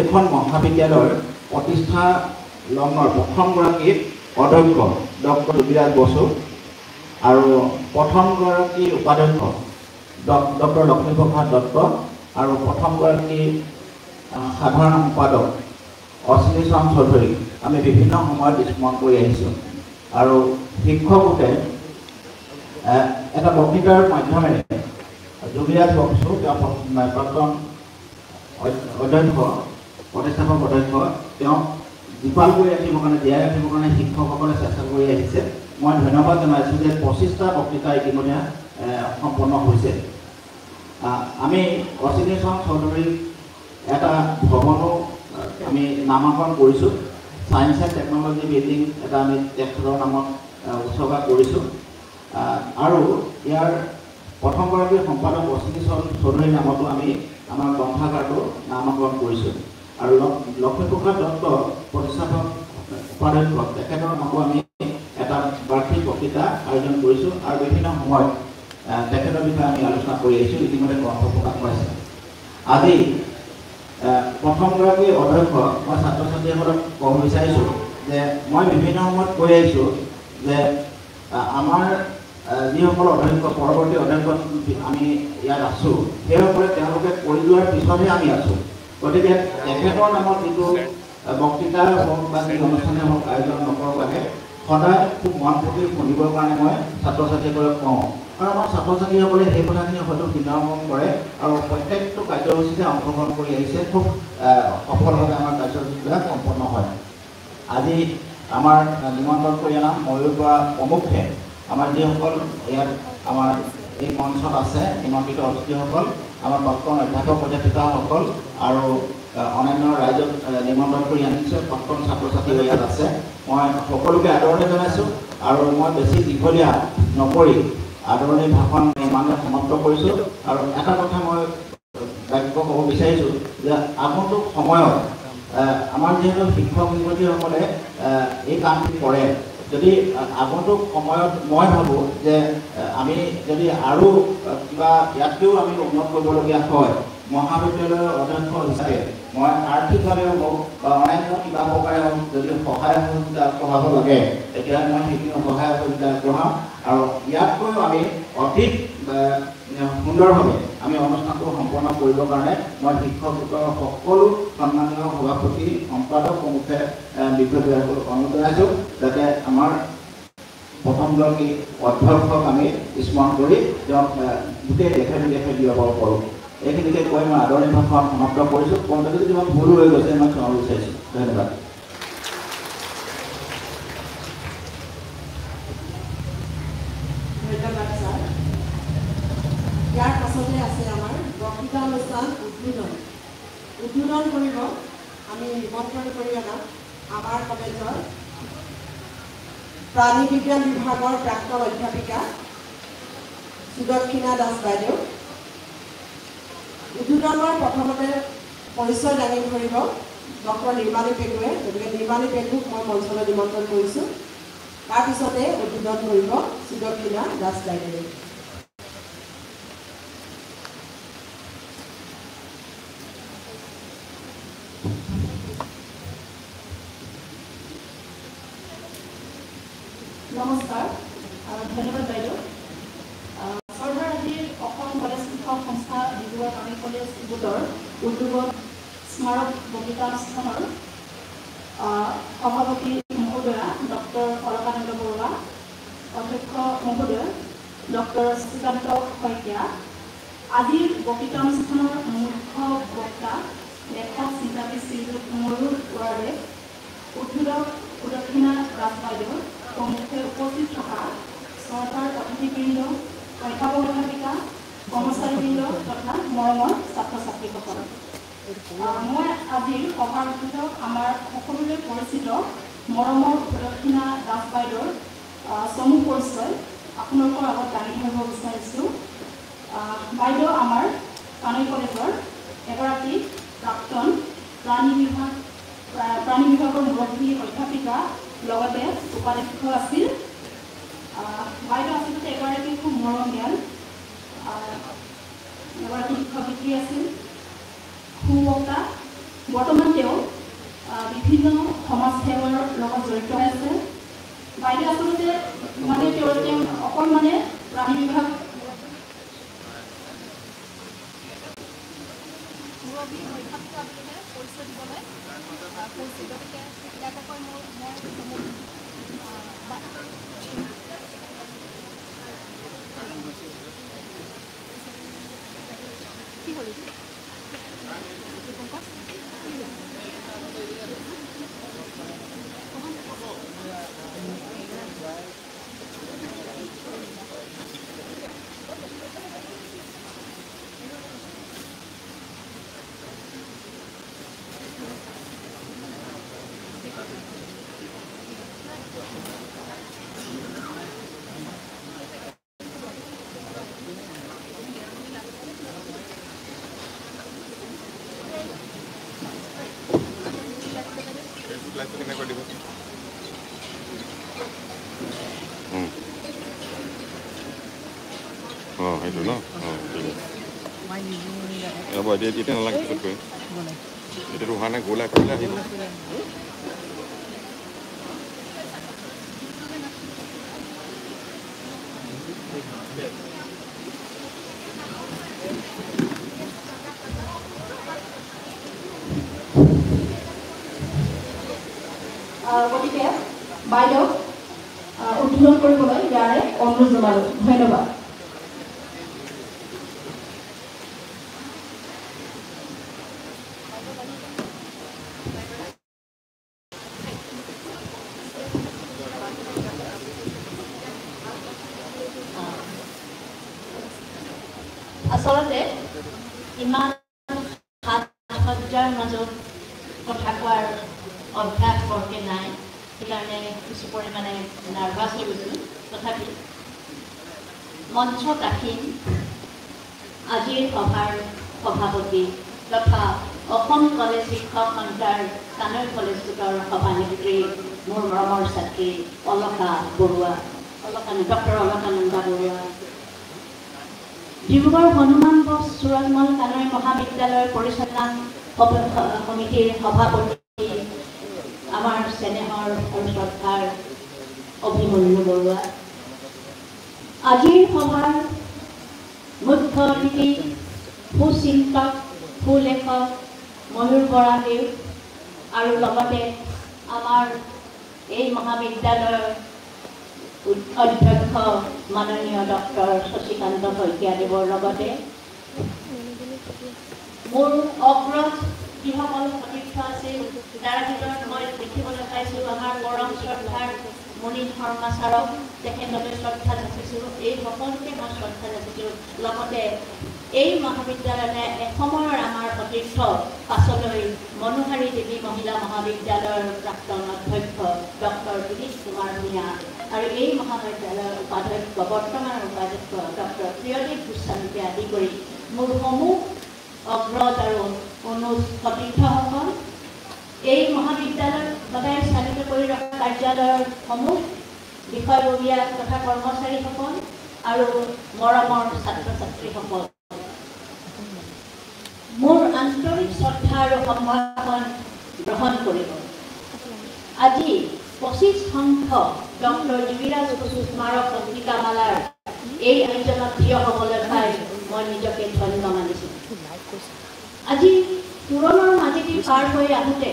এইখন মহাবিদ্যালয়ৰ প্ৰতিষ্ঠা লগ্নৰ প্ৰথমগৰাকী অধ্যক্ষ ডক্টৰ যোগীৰাজ বসু আৰু প্ৰথমগৰাকী উপাধ্যক্ষ ডক্টৰ লক্ষ্মীপ্ৰসাদ দত্ত আৰু প্ৰথমগৰাকী সাধাৰণ সম্পাদক অশ্বিনী চৰণ চৌধুৰী। আমি বিভিন্ন সময়ত স্মৰণ কৰি আহিছোঁ। আৰু শিক্ষকোটে এ- এটা বক্তৃতাৰ মাধ্যমেৰে যোগীৰাজ বক্সু তেওঁ প্ৰ- প্ৰাক্তন অধ্যক্ষ প্ৰতিষ্ঠাপক অধ্যক্ষ তেওঁ জীপাল কৰি ৰাখিবৰ কাৰণে জীয়াই ৰাখিবৰ কাৰণে শিক্ষকসকলে চেষ্টা কৰি আহিছে। মই ধন্যবাদ জনাইছোঁ যে পঁচিছটা বক্তৃতা ইতিমধ্যে সম্পন্ন হৈছে। আমি অচিনী চৰণ চৌধুৰীক এটা ভৱনো আমি নামাকৰণ কৰিছোঁ। ছায়েন্স এণ্ড টেকন'লজি বিল্ডিং এটা আমি তেখেতৰ নামত উৎসৰ্গা কৰিছোঁ। আৰু ইয়াৰ প্ৰথমগৰাকী সম্পাদক অচিনী চৰণ চৌধুৰীৰ নামতো আমি আমাৰ গ্ৰন্থাগাৰটো নামাকৰণ কৰিছোঁ। আৰু ল- লক্ষ্মীপ্ৰসাদ দত্ত প্ৰতিষ্ঠাপক উপাধ্যক্ষ তেখেতৰ নামতো আমি এটা বাৰ্ষিক বক্তৃতা আয়োজন কৰিছোঁ আৰু বিভিন্ন সময়ত তেখেতৰ বিষয়ে আমি আলোচনা কৰি আহিছোঁ ইতিমধ্যে গ্ৰন্থ প্ৰকাশ পাইছে। আজি প্ৰথমগৰাকী অধ্যক্ষ মই ছাত্ৰ ছাত্ৰীসকলক ক'ব বিচাৰিছোঁ যে মই বিভিন্ন সময়ত কৈ আহিছোঁ যে আমাৰ যিসকল অধ্যক্ষ পৰৱৰ্তী অধ্যক্ষ আমি ইয়াত আছোঁ সেইসকলে তেওঁলোকে কৰি যোৱাৰ পিছতহে আমি আছোঁ। গতিকে তেখেতৰ নামত যিটো বক্তৃতা হওক বা যি অনুষ্ঠানে হওক আয়োজন নকৰক লাগে সদায় খুব মন পুতি শুনিবৰ কাৰণে মই ছাত্ৰ ছাত্ৰীসকলক কওঁ। আৰু আমাৰ ছাত্ৰ ছাত্ৰীসকলে সেই কথাখিনি হয়তো হৃদয়ংগম কৰে আৰু প্ৰত্যেকটো কাৰ্যসূচীতে অংশগ্ৰহণ কৰি আহিছে খুব সফলভাৱে আমাৰ কাৰ্যসূচীবিলাক সম্পন্ন হয়। আজি আমাৰ নিমন্ত্ৰণ কৰি অনা ময়ূৰ বৰা প্ৰমুখে আমাৰ যিসকল ইয়াত আমাৰ এই মঞ্চত আছে নিমন্ত্ৰিত অতিথিসকল আমাৰ প্ৰাক্তন অধ্যাপক অধ্যাপিকাসকল আৰু অন্যান্য ৰাইজক নিমন্ত্ৰণ কৰি আনিছোঁ। প্ৰাক্তন ছাত্ৰ ছাত্ৰীও ইয়াত আছে। মই সকলোকে আদৰণি জনাইছোঁ আৰু মই বেছি দীঘলীয়া নকৰি আদৰণি ভাষণ ইমানে সমাপ্ত কৰিছোঁ। আৰু এটা কথা মই বাক্য ক'ব বিচাৰিছোঁ যে আগন্তুক সময়ত আমাৰ যিহেতু শিক্ষক শিক্ষয়িত্ৰীসকলে এই কামটি কৰে। যদি আগন্তুক সময়ত মই ভাবোঁ যে আমি যদি আৰু কিবা ইয়াতকৈও আমি উন্নত কৰিবলগীয়া হয় মহাবিদ্যালয়ৰ অধ্যক্ষ হিচাপে মই আৰ্থিকভাৱে হওক বা অন্যান্য কিবা প্ৰকাৰে হওক যদি সহায় সহযোগিতা আগবঢ়াব লাগে তেতিয়াহ'লে মই সেইখিনি সহায় সহযোগিতা আগবঢ়াম। আৰু ইয়াতকৈও আমি অধিক সুন্দৰভাৱে আমি অনুষ্ঠানটো সম্পন্ন কৰিবৰ কাৰণে মই শিক্ষক সকলো সন্মানীয় সভাপতি সম্পাদক আহ, বিষয়বিলাকক অনুৰোধ জনাইছোঁ যাতে আমাৰ প্ৰথমগৰাকী অধ্যক্ষক আমি স্মৰণ কৰি তেওঁক গোটেই দেশে বিদেশে দিব পাৰোঁ। এইখিনিকে কৈ মই আদৰণি ভাষণ সমাপ্ত কৰিছোঁ। কওঁতে যদি কিবা ভুল হৈ গৈছে মই ক্ষমা বিচাৰিছোঁ। ধন্যবাদ ছাৰ ইয়াৰ পাছতে আছে আমাৰ বক্তৃতা অনুষ্ঠান উদ্বোধন উদ্বোধন কৰিব আমি নিমন্ত্ৰণ কৰি অনা আমাৰ কলেজৰ প্ৰাণী বিজ্ঞান বিভাগৰ প্ৰাক্তন অধ্যাপিকা সুদক্ষিণা দাস বাইদেউ। উদ্বোধনৰ প্ৰথমতে পৰিচয় দাঙি ধৰিব ডক্টৰ নিৰ্মালী পেগুৱে গতিকে নিৰ্মালী পেগুক মই মঞ্চলৈ নিমন্ত্ৰণ কৰিছোঁ। তাৰপিছতে উদ্বোধন কৰিব সুদক্ষিণা দাস বাইদেৱে নমস্কাৰ আহ, ধন্যবাদ বাইদেউ আহ, সৰ্বৰাজ্যিক অসম কলেজ শিক্ষক সংস্থা ডিব্ৰুগড় কামি কলেজ গোটৰ উদ্যোগত স্মাৰক বক্তৃতা অনুষ্ঠানৰ আহ, সভাপতি মহোদয়া ডক্টৰ অলকানন্দ বৰুৱা অধ্যক্ষ মহোদয় ডক্টৰ শ্ৰীকান্ত শইকীয়া আজিৰ বক্তৃতা মুখ্য বক্তা লেখক চিন্তাবিদ শ্ৰীযুত ময়ূৰ বৰাৰে উদ্বোধক সুদক্ষিণা দাস বাইদেউ সন্মুখে উপস্থিত থকা চৰকাৰ অতিথিবৃন্দ অধ্যাপিকা কৰ্মচাৰীবৃন্দ তথা মৰমৰ ছাত্ৰ ছাত্ৰীসকল মই আজিৰ সভাৰ উদ্বোধক আমাৰ সকলোৰে পৰিচিত মৰমৰ সুদক্ষিণা দাস বাইদেউৰ চমু পৰিচয় আপোনালোকৰ আগত দাঙি ধৰিব বিচাৰিছোঁ। বাইদেউ আমাৰ কানৈ কলেজৰ এগৰাকী প্ৰাক্তন প্ৰাণী বিভাগ প্ৰাণী বিভাগৰ মুৰব্বী অধ্যাপিকা লগতে উপাধ্যক্ষ আছিল। বাইদেউ আচলতে এগৰাকী খুব মৰমীয়াল এগৰাকী শিক্ষয়িত্ৰী আছিল। সুবক্তা বৰ্তমান তেওঁ বিভিন্ন সমাজসেৱাৰ লগত জড়িত হৈ আছে। বাইদেউ আচলতে মানে তেওঁ তেওঁ অকল মানে প্ৰাণী বিভাগ মুৰব্বী নৈশাত্ৰা বুলিহে পৰিচয় দিবলৈ। কৈছিল গতিকে ইয়াকে মই মোৰ, আহ, বা- কি হ'ল এইটো? দীপংকৰ? কি হ'ল? ফেচবুক লাইভটো কেনেকৈ দিব অঁ সেইটো ন অঁ ঠিক আছে হ'ব এতিয়া এতিয়া নালাগে পিছত কৰিম এতিয়াতো হোৱা নাই গ'লা কৰিলে আহিব আহ, গতিকে বাইদেউক আহ, উদ্বোধন কৰিবলৈ ইয়াৰে অনুৰোধ জনালোঁ ধন্যবাদ আচলতে ইমান সাত সজ্জাৰ মাজত কথা কোৱাৰ অভ্যাস বৰকৈ নাই সেইকাৰণে কিছু পৰিমাণে নাৰ্ভাছ হৈ গৈছোঁ তথাপি মঞ্চত আসীন আজিৰ সভাৰ সভাপতি তথা অসম কলেজ শিক্ষক সন্থাৰ কানৈ কলেজ গোটৰ সভানেত্ৰী মোৰ মৰমৰ ছাত্ৰী অলকা বৰুৱা অলকানন্দ ডক্টৰ অলকানন্দা বৰুৱা ডিব্ৰুগড় হনুমান বস চূড়ামল কানৈ মহাবিদ্যালয়ৰ পৰিচালনা সভ- সমিতিৰ সভাপতি আমাৰ চেনেহৰ আৰু শ্ৰদ্ধাৰ অভিমন্যু বৰুৱা। আজিৰ সভাৰ মুখ্য অতিথি সুচিন্তক সুলেখক ময়ূৰ বৰাদেউ আৰু লগতে আমাৰ এই মহাবিদ্যালয়ৰ অধ্যক্ষ মাননীয় ডক্টৰ শশীকান্ত শইকীয়াদেৱৰ লগতে মোৰ আছিল তাৰ ভিতৰত মই দেখিবলৈ পাইছোঁ আমাৰ পৰম শ্ৰদ্ধাৰ মুনীন শৰ্মা ছাৰক তেখেতলৈ শ্ৰদ্ধা যাচিছোঁ এই সকলোকে মই শ্ৰদ্ধা যাচিছোঁ লগতে এই মহাবিদ্যালয়তে এসময়ৰ আমাৰ সতীৰ্থ পাছলৈ মনোহাৰী দেৱী মহিলা মহাবিদ্যালয়ৰ প্ৰাক্তন অধ্যক্ষ ডক্টৰ দিলীপ কুমাৰ ভূঞা আৰু এই মহাবিদ্যালয়ৰ উপাধ্যক্ষ বৰ্তমানৰ উপাধ্যক্ষ ডক্টৰ প্ৰিয়দীপ গোস্বামীকে আদি কৰি মোৰ সমূহ অগ্ৰজ আৰু অনুজ সতীৰ্থসকল এই মহাবিদ্যালয় সদায় চালিত কৰি ৰখা কাৰ্যালয়ৰ সমূহ বিষয়ববীয়া তথা কৰ্মচাৰীসকল আৰু মৰমৰ ছাত্ৰ ছাত্ৰীসকল মোৰ আন্তৰিক শ্ৰদ্ধা আৰু সম্ভাষণ গ্ৰহণ কৰিব। আজি পঁচিছ সংখ্যক ডক্টৰ যোগীৰাজ বসু স্মাৰক পত্ৰিকামালাৰ এই আয়োজনত থিয় হ'বলৈ পাই মই নিজকে ধন্য মানিছোঁ। আজি পুৰণৰ মাজেদি পাৰ হৈ আহোঁতে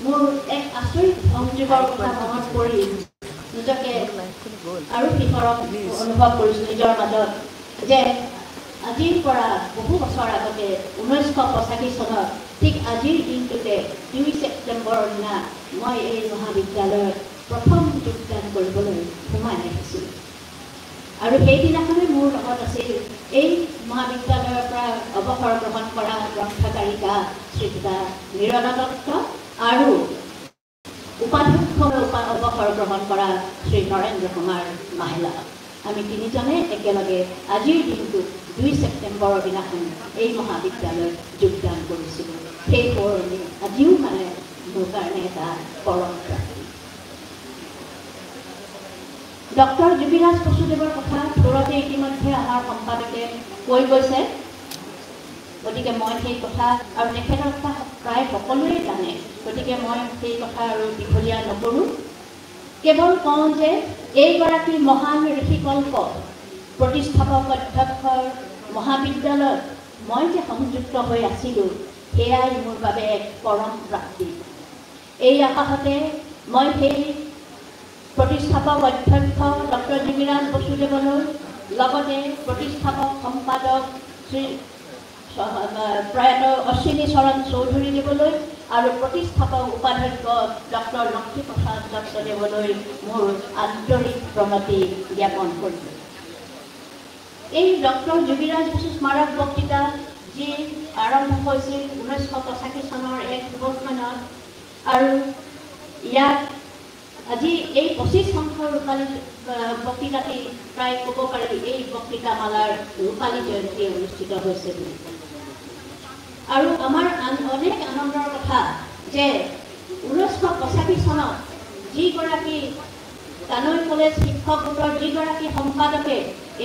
মোৰ এক আচৰিত সংযোগৰ কথা মনত পৰি নিজকে আৰু শিখৰক অনুভৱ কৰিছোঁ নিজৰ মাজত যে আজিৰ পৰা বহু বছৰ আগতে ঊনৈছশ পঁচাশী চনত ঠিক আজিৰ দিনটোতে দুই ছেপ্টেম্বৰৰ দিনা মই এই মহাবিদ্যালয়ত প্ৰথম যোগদান কৰিবলৈ সোমাই আহিছিলোঁ। আৰু সেইদিনাখনেই মোৰ লগত আছিল এই মহাবিদ্যালয়ৰ পৰা অৱসৰ গ্ৰহণ কৰা গ্ৰন্থকাৰিকা শ্ৰীযুতা নিৰলা দত্ত আৰু উপাধ্যক্ষ উপা অৱসৰ গ্ৰহণ কৰা শ্ৰী নৰেন্দ্ৰ কুমাৰ মাহেলা। আমি তিনিজনে একেলগে আজিৰ দিনটোত দুই ছেপ্টেম্বৰৰ দিনাখন এই মহাবিদ্যালয়ত যোগদান কৰিছিলোঁ। সেই সোঁৱৰণি আজিও মানে মোৰ কাৰণে এটা পৰম প্ৰাপ্তি ডক্টৰ যোগীৰাজ বসুদেৱৰ কথা থোৰতে ইতিমধ্যে আমাৰ সম্পাদকে কৈ গৈছে। গতিকে মই সেই কথা আৰু তেখেতৰ কথা প্ৰায় সকলোৱে জানে। গতিকে মই সেই কথা আৰু দীঘলীয়া নকৰোঁ। কেৱল কওঁ যে এইগৰাকী মহান ঋষিকল্প প্ৰতিষ্ঠাপক অধ্যক্ষৰ মহাবিদ্যালয়ত মই যে সংযুক্ত হৈ আছিলোঁ সেয়াই মোৰ বাবে এক পৰম প্ৰাপ্তি। এই আকাশতে মই সেই প্ৰতিষ্ঠাপক অধ্যক্ষ ডক্টৰ যোগীৰাজ বসুদেৱলৈ লগতে প্ৰতিষ্ঠাপক সম্পাদক শ্ৰী প্ৰয়াত অশ্বিনী চৰণ চৌধুৰী দেৱলৈ আৰু প্ৰতিষ্ঠাপক উপাধ্যক্ষ ডক্টৰ লক্ষ্মীপ্ৰসাদ দত্তদেৱলৈ মোৰ আন্তৰিক প্ৰণতি জ্ঞাপন কৰিছোঁ এই ডক্টৰ যোগীৰাজ বসু স্মাৰক বক্তৃতা যি আৰম্ভ হৈছিল ঊনৈছশ পঁচাশী চনৰ এক দিৱসমানত আৰু ইয়াত আজি এই পঁচিছ সংখ্যৰ ৰূপালী বক্তৃতাটি প্ৰায় ক'ব পাৰি এই বক্তৃতামালাৰ ৰূপালী জয়ন্তী অনুষ্ঠিত হৈছে বুলি আৰু আমাৰ আন অনেক আনন্দৰ কথা যে ঊনৈছশ পঁচাশী চনত যিগৰাকী কানৈ কলেজ শিক্ষক গোটৰ যিগৰাকী সম্পাদকে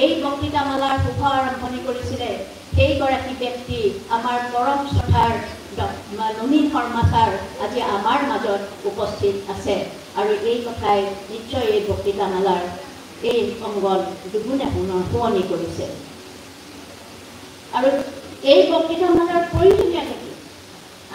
এই বক্তৃতামালাৰ শুভ আৰম্ভণি কৰিছিলে সেইগৰাকী ব্যক্তি আমাৰ পৰম শ্ৰদ্ধাৰ ড- ননীন শৰ্মা ছাৰ আজি আমাৰ মাজত উপস্থিত আছে। আৰু এই কথাই নিশ্চয় এই বক্তৃতামালাৰ এই অংগন দুগুণে পুনৰ শুৱনি কৰিছে। আৰু এই বক্তৃতামালাৰ প্ৰয়োজনীয়তা কি?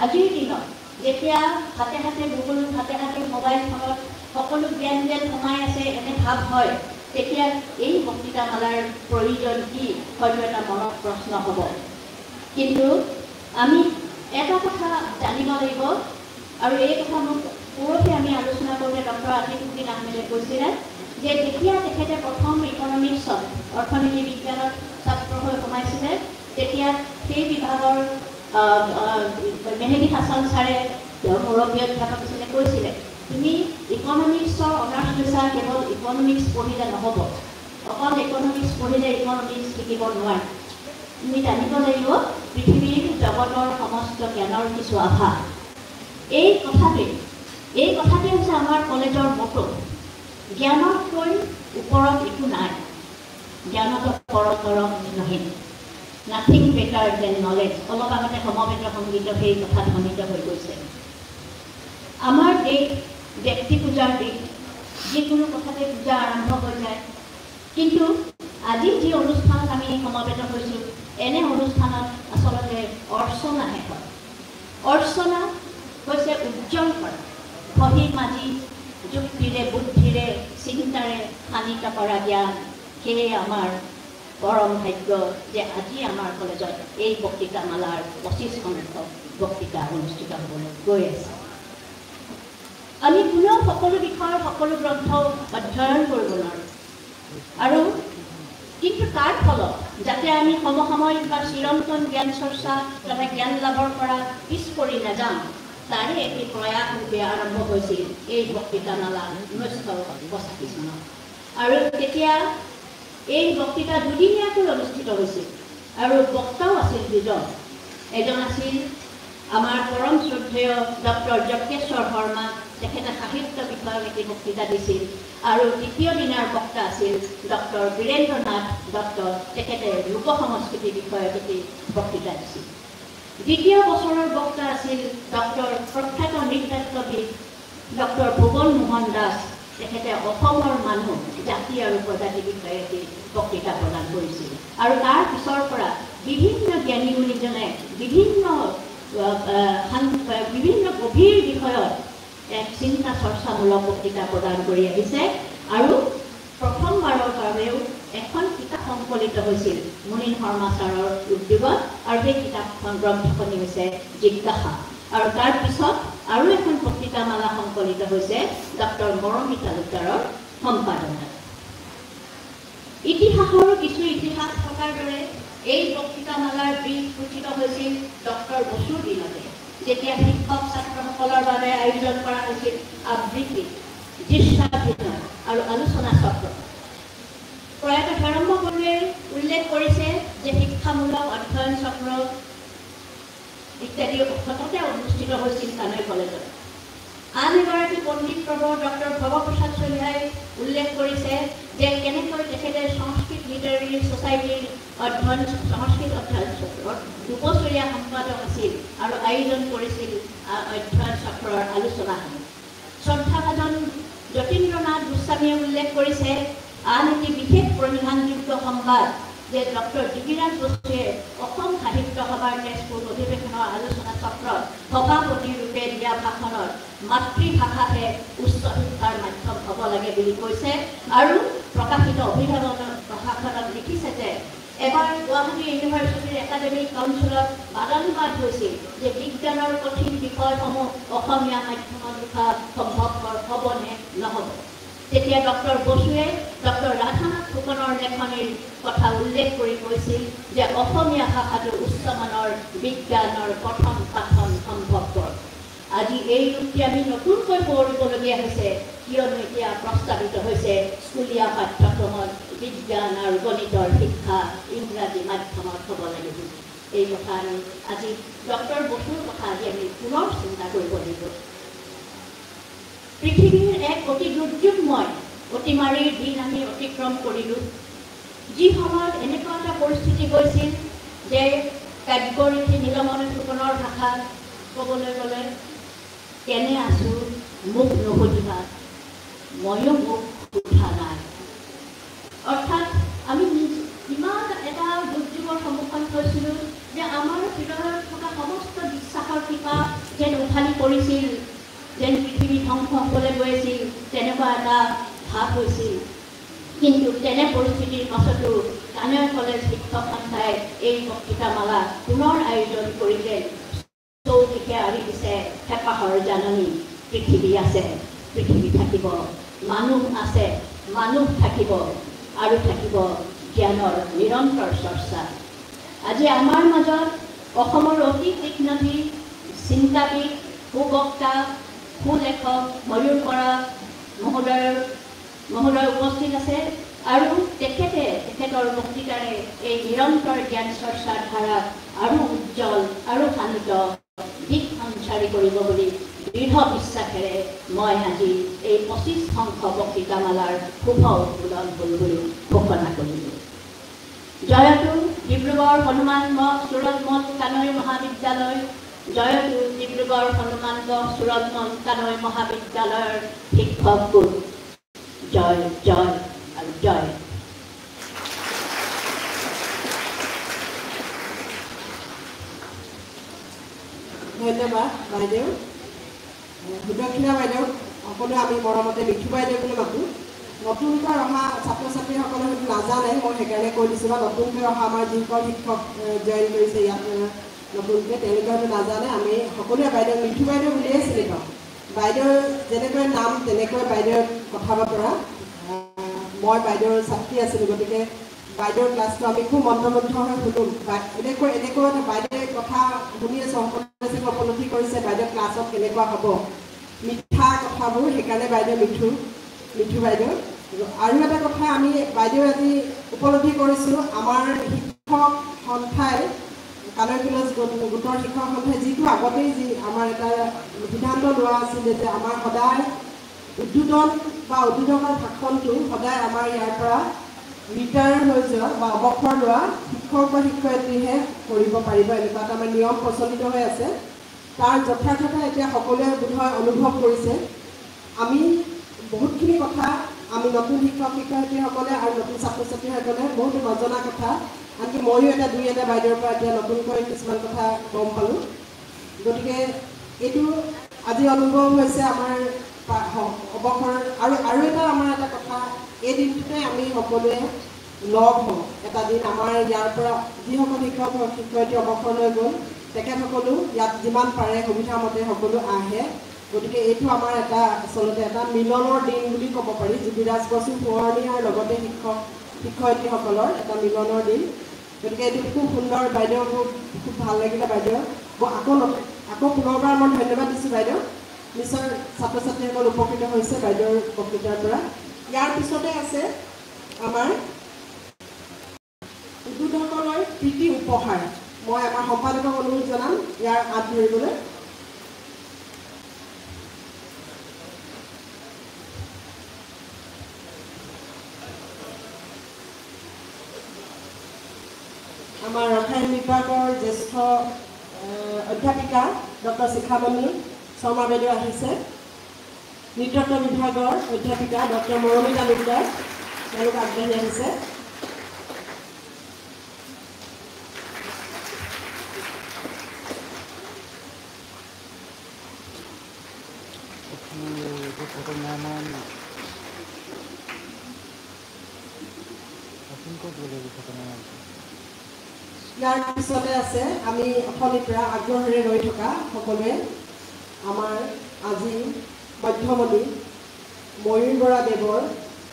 আজিৰ দিনত যেতিয়া হাতে হাতে গুগল হাতে হাতে মোবাইল ফোনত সকলো জ্ঞান যেন সোমাই আছে এনে ভাৱ হয় তেতিয়া এই বক্তৃতামালাৰ প্ৰয়োজন কি? হয়তো এটা মনত প্ৰশ্ন হ'ব। কিন্তু আমি এটা কথা জানিব লাগিব আৰু এই কথা মোক পৰহি আমি আলোচনা কৰোঁতে ডক্টৰ আতিকুদ্দিন আহমেদে কৈছিলে যে যেতিয়া তেখেতে প্ৰথম ইকনমিক্সত অৰ্থনীতি বিজ্ঞানত ছাত্ৰ হৈ সোমাইছিলে তেতিয়া সেই বিভাগৰ মেহেদি হাছান ছাৰে মুৰব্বী অধ্যাপক আছিলে কৈছিলে তুমি ইকনমিক্সৰ অনাৰ্ছ লৈছা কেৱল ইকনমিক্স পঢ়িলে নহ'ব অকল ইকনমিক্স পঢ়িলে ইকনমিক্স শিকিব নোৱাৰে। তুমি জানিব লাগিব পৃথিৱীৰ জগতৰ সমস্ত জ্ঞানৰ কিছু আভাস এই কথাটোৱে এই কথাটোৱে হৈছে আমাৰ কলেজৰ মটো জ্ঞানতকৈ ওপৰত একো নাই। জ্ঞানত পৰতৰ নহিন নাথিং বেটাৰ দেন নলেজ অলপ আগতে সমবেত সংগীত সেই কথা ধ্বনিত হৈ গৈছে। আমাৰ দেশ ব্যক্তি পূজাৰ দেশ যিকোনো কথাতে পূজা আৰম্ভ হৈ যায়। কিন্তু আজি যি অনুষ্ঠানত আমি সমবেত হৈছোঁ এনে অনুষ্ঠানত আচলতে অৰ্চনাহে হয়। অৰ্চনা হৈছে উজ্জ্বল কৰা। বহি মাজি যুক্তিৰে বুদ্ধিৰে চিন্তাৰে শানিত কৰা জ্ঞান সেয়ে আমাৰ পৰম ভাগ্য যে আজি আমাৰ কলেজত এই বক্তৃতামালাৰ পঁচিছ সংখ্যক বক্তৃতা অনুষ্ঠিত হ'বলৈ গৈ আছে। আমি কোনেও সকলো বিষয়ৰ সকলো গ্ৰন্থ অধ্যয়ন কৰিব নোৱাৰোঁ। আৰু কিন্তু তাৰ ফলত? যাতে আমি সমসাময়িক বা চিৰন্তন জ্ঞান চৰ্চা তথা জ্ঞান লাভৰ পৰা পিছ পৰি নাযাওঁ তাৰে এটি প্ৰয়াস ৰূপে আৰম্ভ হৈছিল এই বক্তৃতামালা ঊনৈছশ পঁচাশী চনত। আৰু তেতিয়া এই বক্তৃতা দুদিনীয়াকৈ অনুষ্ঠিত হৈছিল। আৰু বক্তাও আছিল দুজন। এজন আছিল আমাৰ পৰম শ্ৰদ্ধেয় ডক্টৰ যজ্ঞেশ্বৰ শৰ্মা তেখেতে সাহিত্য বিষয়ক এটি বক্তৃতা দিছিল আৰু দ্বিতীয় দিনাৰ বক্তা আছিল ডক্টৰ বীৰেন্দ্ৰ নাথ দত্ত তেখেতে লোক সংস্কৃতি বিষয়ক এটি বক্তৃতা দিছিল দ্বিতীয় বছৰৰ বক্তা আছিল ডক্টৰ প্ৰখ্যাত নৃতাত্ত্ববিদ ডক্টৰ ভুৱন মোহন দাস তেখেতে অসমৰ মানুহ জাতি আৰু প্ৰজাতি বিষয়ে এটি বক্তৃতা প্ৰদান কৰিছিল আৰু তাৰ পিছৰ পৰা বিভিন্ন জ্ঞানী গুণীজনে বিভিন্ন বিভিন্ন গভীৰ বিষয়ত এক চিন্তা চৰ্চামূলক বক্তৃতা প্ৰদান কৰি আহিছে আৰু প্ৰথমবাৰৰ বাবেও এখন কিতাপ সংকলিত হৈছিল। মুনীন শৰ্মা ছাৰৰ উদ্যোগত আৰু সেই কিতাপখন গ্ৰন্থখনি হৈছে জিজ্ঞাসা। আৰু তাৰপিছত আৰু এখন বক্তৃতামালা সংকলিত হৈছে ডক্টৰ মৰমী তালুকদাৰৰ সম্পাদনাত ইতিহাসৰো কিছু ইতিহাস থকাৰ দৰে এই বক্তৃতামালাৰ বীজ সূচিত হৈছিল ডক্টৰ বসুৰ দিনতে। যেতিয়া শিক্ষক ছাত্ৰসকলৰ বাবে আয়োজন কৰা হৈছিল আবৃত্তি দৃশ্যাভিনয় আৰু আলোচনা চক্ৰ। প্ৰয়াত হেৰম্ব বৰুৱে উল্লেখ কৰিছে যে শিক্ষামূলক অধ্যয়ন চক্ৰ ইত্যাদি সততে অনুষ্ঠিত হৈছিল কানৈ কলেজত। আন এগৰাকী পণ্ডিত প্ৰবৰ ডক্টৰ ভৱপ্ৰসাদ চলিহাই উল্লেখ কৰিছে যে কেনেকৈ তেখেতে সংস্কৃত লিটাৰেৰী ছ'চাইটিৰ অধ্যয়ন সংস্কৃত অধ্যয়ন চক্ৰৰ দুবছৰীয়া সম্পাদক আছিল আৰু আয়োজন কৰিছিল অধ্যয়ন চক্ৰৰ আলোচনাসমূহ শ্ৰদ্ধাভাজন যতীন্দ্ৰনাথ গোস্বামীয়ে উল্লেখ কৰিছে আন এটি বিশেষ পৰিধানযোগ্য সংবাদ যে ডক্টৰ যোগীৰাজ বসুৱে অসম সাহিত্য সভাৰ তেজপুৰ অধিৱেশনৰ আলোচনা চক্ৰত সভাপতি ৰূপে দিয়া ভাষণত মাতৃভাষাহে উচ্চ শিক্ষাৰ মাধ্যম হ'ব লাগে বুলি কৈছে আৰু প্ৰকাশিত অভিভাৱনৰ প্ৰশাসনত লিখিছে যে এবাৰ গুৱাহাটী ইউনিভাৰ্চিটিৰ একাডেমিক কাউন্সিলত বাদানুবাদ হৈছিল যে বিজ্ঞানৰ কঠিন বিষয়সমূহ অসমীয়া মাধ্যমত লিখা সম্ভৱপৰ হ'বনে নহ'ব। তেতিয়া ডক্টৰ বসুৱে ডক্টৰ ৰাধানাথ ফুকনৰ লেখনিৰ কথা উল্লেখ কৰি কৈছিল যে অসমীয়া ভাষাটো উচ্চমানৰ বিজ্ঞানৰ প্ৰথম পাঠন সম্ভৱপৰ। আজি এই ৰূপটি আমি নতুনকৈ পঢ়িবলগীয়া হৈছে কিয়নো এতিয়া প্ৰস্তাৱিত হৈছে স্কুলীয়া পাঠ্যক্ৰমত বিজ্ঞান আৰু গণিতৰ শিক্ষা ইংৰাজী মাধ্যমত হ'ব লাগিব। এই কথা আমি আজি ডক্টৰ বসুৰ কথা আজি আমি পুনৰ চিন্তা কৰিব লাগিব। পৃথিৱীৰ এক অতি দুৰ্যোগময় অতিমাৰীৰ দিন আমি অতিক্ৰম কৰিলোঁ। যি সময়ত এনেকুৱা এটা পৰিস্থিতি গৈছিল যে কাব্যৰীতি নীলমণি ফুকনৰ ভাষাত ক'বলৈ গ'লে কেনে আছোঁ মোক নুসুধিবা ময়ো মোক সোধা নাই। অৰ্থাৎ আমি ইমান এটা দুৰ্যোগৰ সন্মুখীন হৈছিলোঁ যে আমাৰ হৃদয়ত থকা সমস্ত বিশ্বাসৰ শিপা যেন উফালি পৰিছিল। যেন পৃথিৱী ধ্বংস হ'বলৈ গৈ আছিল তেনেকুৱা এটা ভাৱ হৈছিল। কিন্তু তেনে পৰিস্থিতিৰ পাছতো কানৈ কলেজ শিক্ষক সন্থাই এই বক্তৃতামালা পুনৰ আয়োজন কৰিলে। চৌদিশে আৰি দিছে হেঁপাহৰ জাননী। পৃথিৱী আছে পৃথিৱী থাকিব মানুহ আছে মানুহ থাকিব আৰু থাকিব জ্ঞানৰ নিৰন্তৰ চৰ্চা। আজি আমাৰ মাজত অসমৰ অতি তীক্ষ্ণী চিন্তাবিদ সুবক্তা সুলেখক ময়ূৰ বৰা মহোদয়ৰ মহোদয় উপস্থিত আছে আৰু তেখেতে তেখেতৰ বক্তৃতাৰে এই নিৰন্তৰ জ্ঞান চৰ্চাৰ ধাৰাক আৰু উজ্জ্বল আৰু শান্ত দিশ সঞ্চাৰী কৰিব বুলি দৃঢ় বিশ্বাসেৰে মই আজি এই পঁচিছ সংখ্য বক্তৃতামালাৰ শুভ উদ্বোধন হ'ল বুলি ঘোষণা কৰিলোঁ। জয়তু ডিব্ৰুগড় হনুমান মঠ সুৰতমল কানৈ মহাবিদ্যালয় জয়তু ডিব্ৰুগড় হনুমান মঠ সুৰতমল কানৈ মহাবিদ্যালয়ৰ শিক্ষক গোট জয় জয় আৰু জয়। ধন্যবাদ বাইদেউ। সুদক্ষিণা বাইদেউ সকলোৱে আমি মৰমতে মিঠু বাইদেউ বুলি মাতোঁ। নতুনকৈ অহা ছাত্ৰ ছাত্ৰীসকলে নাজানে মই সেইকাৰণে কৈ দিছোঁ বা নতুনকৈ অহা আমাৰ যিসকল শিক্ষক জইন কৰিছে ইয়াত নতুনকৈ তেওঁলোকে নাজানে আমি সকলোৱে বাইদেউ মিঠু বাইদেউ বুলিয়ে চিনি পাওঁ। বাইদেউৰ যেনেকৈ নাম তেনেকৈ বাইদেউৰ কথা বতৰা। মই বাইদেউৰ ছাত্ৰী আছিলোঁ গতিকে বাইদেউৰ ক্লাছটো আমি খুব মন্ত্ৰমুগ্ধ হৈ শুনো এনেকৈ এনেকৈ বাইদেৱে কথা শুনি আছোঁ উপলব্ধি কৰিছে বাইদেউ ক্লাছত কেনেকুৱা হ'ব। মিঠা কথাবোৰ সেইকাৰণে বাইদেউ মিঠু মিঠু বাইদেউ। আৰু এটা কথা আমি বাইদেউ আজি উপলব্ধি কৰিছোঁ আমাৰ শিক্ষক সন্থাই কালৈ কলেজ গোট- গোটৰ শিক্ষক সন্থাই যিটো আগতেই যি আমাৰ এটা সিদ্ধান্ত লোৱা আছিলে যে আমাৰ সদায় উদ্বোধন বা উদ্বোধকৰ ভাষণটো সদায় আমাৰ ইয়াৰ পৰা ৰিটায়াৰ হৈ যোৱা বা অৱসৰ লোৱা শিক্ষক বা শিক্ষয়িত্ৰীহে কৰিব পাৰিব এনেকুৱা এটা আমাৰ নিয়ম প্ৰচলিত হৈ আছে। তাৰ যথাৰ্থতা এতিয়া সকলোৱে বোধহয় অনুভৱ কৰিছে। আমি বহুতখিনি কথা আমি নতুন শিক্ষক শিক্ষয়িত্ৰীসকলে আৰু নতুন ছাত্ৰ ছাত্ৰীসকলে বহুতো নজনা কথা আনকি ময়ো এটা দুই এটা বাইদেউৰ পৰা এতিয়া নতুনকৈ কিছুমান কথা গম পালোঁ। গতিকে এইটো আজি অনুভৱ হৈছে আমাৰ অৱসৰ আৰু আৰু এটা আমাৰ এটা কথা এই দিনটোতে আমি সকলোৱে লগ হওঁ। এটা দিন আমাৰ ইয়াৰ পৰা যিসকল শিক্ষক শিক্ষয়িত্ৰী অৱসৰ লৈ গ'ল তেখেতসকলো ইয়াত যিমান পাৰে সুবিধামতে সকলো আহে। গতিকে এইটো আমাৰ এটা আচলতে এটা মিলনৰ দিন বুলি ক'ব পাৰি। যোগীৰাজ বসু সোঁৱৰণি আৰু লগতে শিক্ষক শিক্ষয়িত্ৰীসকলৰ এটা মিলনৰ দিন। গতিকে এইটো খুব সুন্দৰ বাইদেউ খুব খুব ভাল লাগিলে বাইদেউ। আকৌ আকৌ পুনৰবাৰ মই ধন্যবাদ দিছোঁ বাইদেউ। নিশ্চয় ছাত্ৰ ছাত্ৰীসকল উপকৃত হৈছে বাইদেউৰ বক্তৃতাৰ পৰা। ইয়াৰ পিছতে আছে আমাৰ প্ৰীতি উপহাৰ। মই আমাৰ সম্পাদকক অনুৰোধ জনাম ইয়াৰ হাত ধৰিবলৈ। আমাৰ ৰসায়ন বিভাগৰ জ্যেষ্ঠ অধ্যাপিকা ডক্টৰ শিখামণি শৰ্মা বাইদেউ আহিছে। নৃতত্ব বিভাগৰ অধ্যাপিকা ডক্টৰ মৰমী তালুকদাৰ তেওঁলোক আগবাঢ়ি আহিছে। ইয়াৰ পিছতে আছে আমি অথনিৰ পৰা আগ্ৰহেৰে ৰৈ থকা সকলোৱে আমাৰ আজি মধ্যমণি ময়ূৰ বৰা দেৱৰ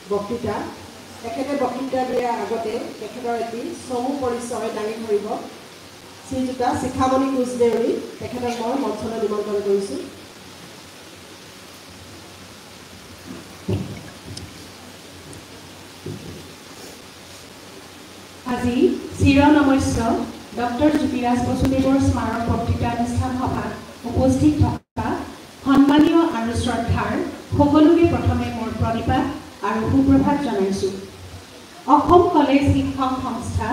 বক্তৃতা। তেখেতে বক্তৃতা দিয়াৰ আগতে তেখেতৰ এটি চমু পৰিচয় দাঙি ধৰিব। শ্ৰীযুতা শিখামণি কোচদেউৰী তেখেতক মই মঞ্চলৈ নিমন্ত্ৰণ কৰিছোঁ। আজি চিৰনমস্য ডক্টৰ জ্যোতিৰাজ বসুদেৱৰ স্মাৰক বক্তৃতানুষ্ঠান সভাত উপস্থিত থকা সন্মানীয় আৰু শ্ৰদ্ধাৰ সকলোকে প্ৰথমে মোৰ প্ৰণিপাত আৰু সুপ্ৰভাত জনাইছোঁ। অসম কলেজ শিক্ষক সংস্থা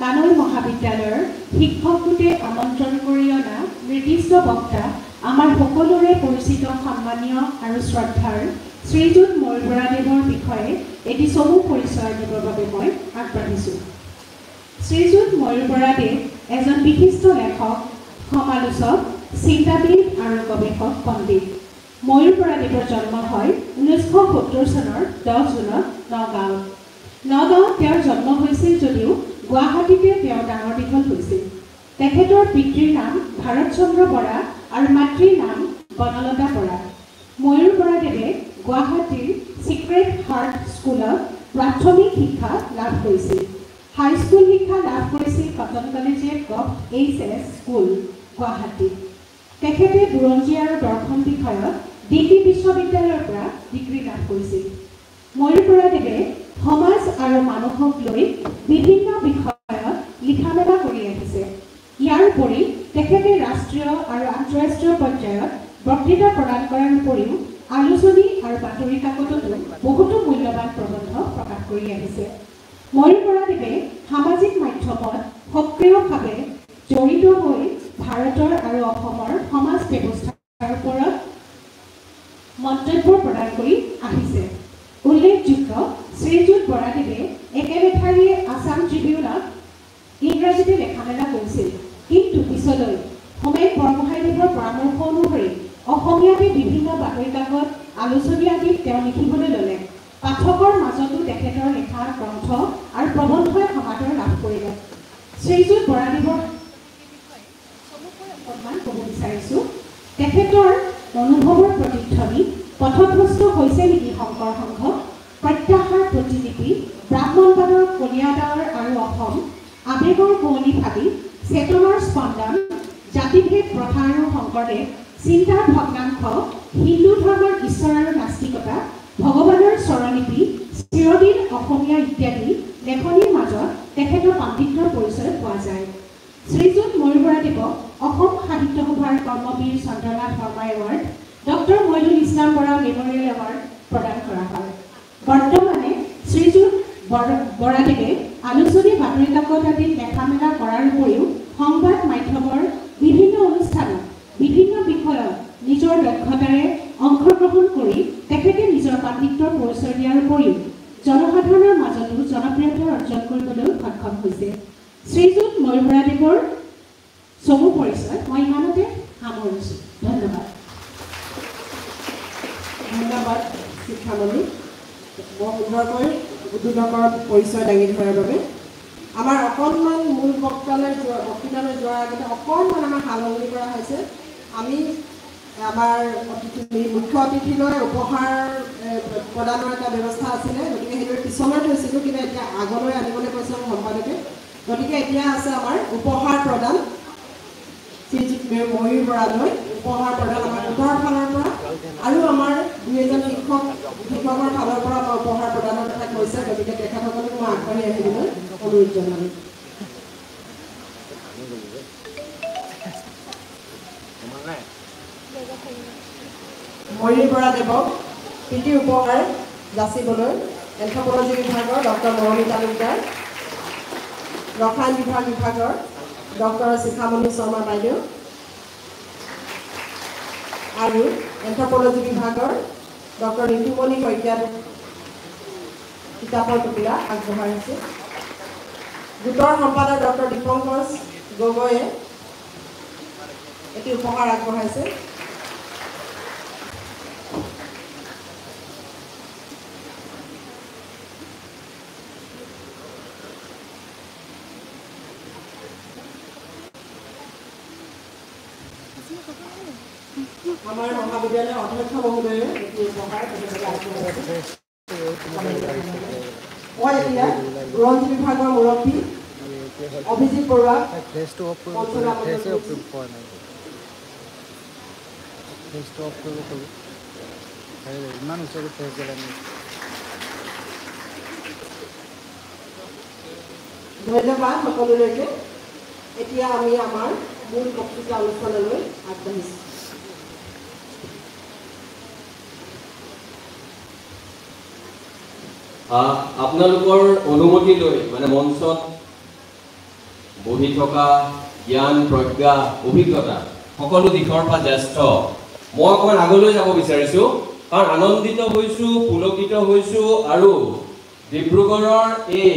কানৈ মহাবিদ্যালয়ৰ শিক্ষক গোটে আমন্ত্ৰণ কৰি অনা নিৰ্দিষ্ট বক্তা আমাৰ সকলোৰে পৰিচিত সন্মানীয় আৰু শ্ৰদ্ধাৰ শ্ৰীযুত ময়ূৰ বৰাদেৱৰ বিষয়ে এটি চমু পৰিচয় দিবৰ বাবে মই আগবাঢ়িছোঁ। শ্ৰীযুত ময়ূৰ বৰাদেৱ এজন বিশিষ্ট লেখক সমালোচক চিন্তাবিদ আৰু গৱেষক পণ্ডিত। ময়ূৰ বৰাদেৱৰ জন্ম হয় ঊনৈছশ সত্তৰ চনৰ দহ জুনত নগাঁৱত। নগাঁৱত তেওঁৰ জন্ম হৈছিল যদিও গুৱাহাটীতে তেওঁ ডাঙৰ দীঘল হৈছিল। তেখেতৰ পিতৃৰ নাম ভাৰত চন্দ্ৰ বৰা আৰু মাতৃৰ নাম বনলতা বৰা। ময়ূৰ বৰাদেৱে গুৱাহাটীৰ চিক্ৰেট হাৰ্ট স্কুলত প্ৰাথমিক শিক্ষা লাভ কৰিছিল। হাইস্কুল শিক্ষা লাভ কৰিছিল Cotton collegiate gov H S school গুৱাহাটীত। তেখেতে বুৰঞ্জী আৰু দৰ্শন বিষয়ত ডিগ্ৰী বিশ্ববিদ্যালয়ৰ পৰা ডিগ্ৰী লাভ কৰিছিল। ময়ূৰ বৰাদেৱে সমাজ আৰু মানুহক লৈ বিভিন্ন বিষয়ত লিখা মেলা কৰি আহিছে। ইয়াৰ উপৰি তেখেতে ৰাষ্ট্ৰীয় আৰু আন্তঃৰাষ্ট্ৰীয় পৰ্যায়ত বক্তৃতা প্ৰদান কৰাৰ উপৰিও আলোচনী আৰু বাতৰি কাকততো বহুতো মূল্যৱান প্ৰবন্ধ প্ৰকাশ কৰি আহিছে। ময়ূৰ বৰাদেৱে সামাজিক মাধ্যমত সক্ৰিয়ভাৱে জড়িত হৈ ভাৰতৰ আৰু অসমৰ সমাজ ব্যৱস্থাৰ ওপৰত মন্তব্য প্ৰদান কৰি আহিছে। উল্লেখযোগ্য শ্ৰীযুত বৰাদেৱে একেলেঠাৰিয়ে আছাম ট্ৰিবিউনত ইংৰাজীতে লেখা মেলা কৰিছিল। কিন্তু পিছলৈ হোমেন বৰগোহাঁইদেৱৰ পৰামৰ্শ অনুসৰি অসমীয়াতে বিভিন্ন বাতৰি কাকত আলোচনী আদিত তেওঁ লিখিবলৈ ল'লে। পাঠকৰ মাজতো তেখেতৰ লেখা গ্ৰন্থ আৰু প্ৰবন্ধই সমাদৰ লাভ কৰিলে। শ্ৰীযুত বৰাদেৱৰ অকণমান ক'ব বিচাৰিছোঁ। তেখেতৰ অনুভৱৰ প্ৰতিধ্বনি পথভ্ৰষ্ট হৈছে নেকি শংকৰ সংঘ? প্ৰত্যাহাৰ প্ৰতিলিপি ব্ৰাহ্মণবাদৰ কলিয়াদাৱৰ আৰু অসম আৱেগৰ শুৱনি ভাবি চেতনাৰ স্পন্দন জাতিভেদ প্ৰথা আৰু শংকৰদেৱ চিন্তাৰ ভগ্নাংশ হিন্দু ধৰ্মৰ ঈশ্বৰ আৰু নাস্তিকতা ভগৱানৰ স্বৰলিপি চিৰদিন অসমীয়া ইত্যাদি লেখনিৰ মাজত তেখেতৰ পাণ্ডিত্যৰ পৰিচয় পোৱা যায়। শ্ৰীযুত ময়ূৰ বৰাদেৱক অসম সাহিত্য সভাৰ Karmabir Chandranath Sharma award doctor Moinul Islam Bora memorial award প্ৰদান কৰা হয়। বৰ্তমানে শ্ৰীযুত বৰ- বৰাদেৱে আলোচনী বাতৰি কাকত আদিত লেখা মেলা কৰাৰ উপৰিও সংবাদ মাধ্যমৰ বিভিন্ন অনুষ্ঠানত বিভিন্ন বিষয়ত নিজৰ দক্ষতাৰে অংশগ্ৰহণ কৰি তেখেতে নিজৰ পাণ্ডিত্যৰ পৰিচয় দিয়াৰ উপৰিও জনসাধাৰণৰ মাজতো জনপ্ৰিয়তা অৰ্জন কৰিবলৈ সক্ষম হৈছে। শ্ৰীযুত ময়ূৰ বৰাদেৱৰ চমু পৰিচয় মই ইমানতে সামৰিছোঁ। ধন্যবাদ। ধন্যবাদ শিক্ষামণি বৰ সুন্দৰকৈ উদ্যোগকৰ পৰিচয় দাঙি ধৰাৰ বাবে আমাৰ অকণমান মূল বক্তালৈ যোৱা বক্তৃতালৈ যোৱাৰ আগতে অকণমান আমাৰ সালসলনি কৰা হৈছে। আমি আমাৰ অতিথি মুখ্য অতিথিলৈ উপহাৰ প্ৰদানৰ এটা ব্যৱস্থা আছিলে। গতিকে সেইদৰে পিছলৈ থৈছিলোঁ কিন্তু এতিয়া আগলৈ আনিবলৈ কৈছে মোৰ সম্পাদকে। গতিকে এতিয়া আছে আমাৰ উপহাৰ প্ৰদান। শ্ৰীযুত মে- ময়ূৰ বৰালৈ উপহাৰ প্ৰদান আমাৰ গোটৰ ফালৰ পৰা। আৰু আমাৰ দুই এজন শিক্ষক শিক্ষকৰ ফালৰ পৰা আমাৰ উপহাৰ প্ৰদানৰ কথা কৈছে। গতিকে তেখেতসকলক মই আগবাঢ়ি আহিবলৈ অনুৰোধ জনালোঁ। ময়ূৰ বৰা দেৱক প্ৰীতি উপহাৰ যাচিবলৈ এন্থ্ৰপলজি বিভাগৰ ডক্টৰ মৰমী তালুকদাৰ ৰসায়ন বিভাগ বিভাগৰ ডক্টৰ শিখামণি শৰ্মা বাইদেউ আৰু এন্থ্ৰপলজি বিভাগৰ ডক্টৰ ঋতুমণি শইকীয়াক কিতাপৰ টুকুৰা আগবঢ়াইছে গোটৰ সম্পাদক ডক্টৰ দীপংকৰ গগৈয়ে এটি উপহাৰ আগবঢ়াইছে। বুৰঞ্জী বিভাগৰ মুৰব্বী অভিজিত বৰুৱা ধন্যবাদ সকলোলৈকে। এতিয়া আমি আমাৰ মূল বক্তৃতা অনুষ্ঠানলৈ আগবাঢ়িছোঁ। আপোনালোকৰ অনুমতি লৈ মানে মঞ্চত বহি থকা জ্ঞান প্ৰজ্ঞা অভিজ্ঞতা সকলো দিশৰ পৰা জ্যেষ্ঠ মই অকণমান আগলৈ যাব বিচাৰিছোঁ কাৰণ আনন্দিত হৈছোঁ পুলকিত হৈছোঁ আৰু ডিব্ৰুগড়ৰ এই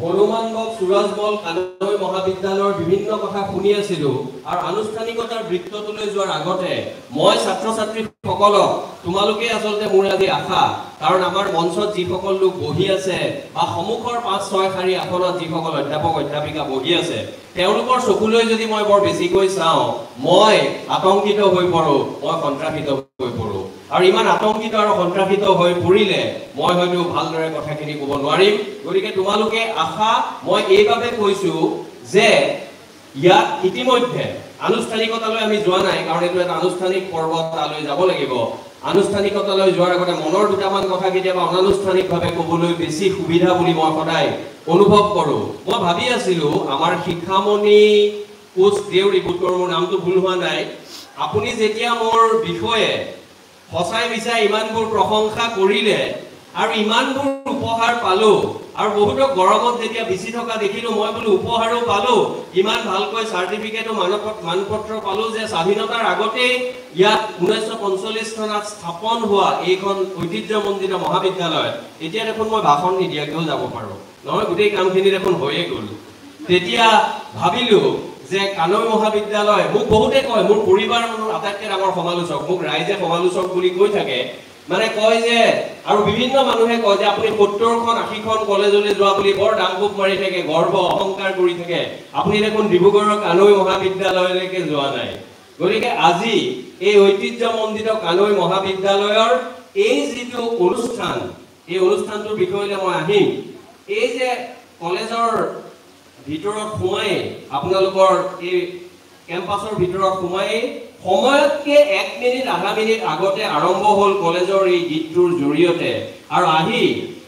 হনুমান বক সুৰজ বল কানৈ মহাবিদ্যালয়ৰ বিভিন্ন কথা শুনি আছিলোঁ আৰু আনুষ্ঠানিকতাৰ বৃত্তটোলৈ যোৱাৰ আগতে মই ছাত্ৰ ছাত্ৰীসকলক তোমালোকে আচলতে মোৰ আজি আশা কাৰণ আমাৰ মঞ্চত যিসকল লোক বহি আছে বা সন্মুখৰ পাঁচ ছয় শাৰী আসনত যিসকল অধ্যাপক অধ্যাপিকা বহি আছে তেওঁলোকৰ চকুলৈ যদি মই বৰ বেছিকৈ চাওঁ মই আতংকিত হৈ পৰোঁ মই সন্ত্ৰাসিত হৈ পৰোঁ। আৰু ইমান আতংকিত আৰু সন্ত্ৰাসিত হৈ পৰিলে মই হয়তো ভালদৰে কথাখিনি ক'ব নোৱাৰিম। গতিকে তোমালোকে আশা মই এইবাবে কৈছো যে ইয়াত ইতিমধ্যে আনুষ্ঠানিকতালৈ আমি যোৱা নাই কাৰণ এইটো এটা আনুষ্ঠানিক পৰ্ব তালৈ যাব লাগিব। আনুষ্ঠানিকতালৈ যোৱাৰ আগতে মনৰ দুটামান কথা কেতিয়াবা অনানুষ্ঠানিকভাৱে ক'বলৈ বেছি সুবিধা বুলি মই সদায় অনুভৱ কৰোঁ। মই ভাবি আছিলোঁ আমাৰ শিক্ষামণি কোচ দেউৰী বোধকৰোঁ মোৰ নামটো ভুল হোৱা নাই। আপুনি যেতিয়া মোৰ বিষয়ে সঁচাই মিছাই ইমানবোৰ প্ৰশংসা কৰিলে আৰু ইমানবোৰ উপহাৰ পালো আৰু বহুতক গৰমত যেতিয়া বিচি থকা দেখিলো মই বোলো উপহাৰো পালো। ইমান ভালকৈ চাৰ্টিফিকেটো মানপত্ৰ মানপত্ৰ পালো যে স্বাধীনতাৰ আগতেই ইয়াত ঊনৈছশ পঞ্চল্লিছ চনত স্থাপন হোৱা এইখন ঐতিহ্যমণ্ডিত মহাবিদ্যালয়। এতিয়া দেখোন মই ভাষণ নিদিয়াকেও যাব পাৰোঁ। নহয় গোটেই কামখিনি দেখোন হৈয়ে গ'ল। তেতিয়া ভাবিলো যে কানৈ মহাবিদ্যালয় মোক বহুতে কয় মোৰ পৰিবাৰ মোৰ আটাইতকৈ ডাঙৰ সমালোচক মোক ৰাইজে সমালোচক বুলি কৈ থাকে মানে কয় যে আৰু বিভিন্ন মানুহে কয় যে আপুনি সত্তৰখন আশীখন কলেজলৈ যোৱা বুলি বৰ কোব মাৰি থাকে গৰ্ব অহংকাৰ কৰি থাকে। আপুনি দেখোন ডিব্ৰুগড়ৰ কানৈ মহাবিদ্যালয়লৈকে যোৱা নাই। গতিকে আজি এই ঐতিহ্যমণ্ডিত কানৈ মহাবিদ্যালয়ৰ এই যিটো অনুষ্ঠান এই অনুষ্ঠানটোৰ বিষয়লৈ মই আহিম। এই যে কলেজৰ ভিতৰত সোমাই আপোনালোকৰ এই কেম্পাছৰ ভিতৰত সোমাই সময়তকে এক মিনিট আধা মিনিট আগতে আৰম্ভ হ'ল কলেজৰ এই গীতটোৰ জৰিয়তে। আৰু আহি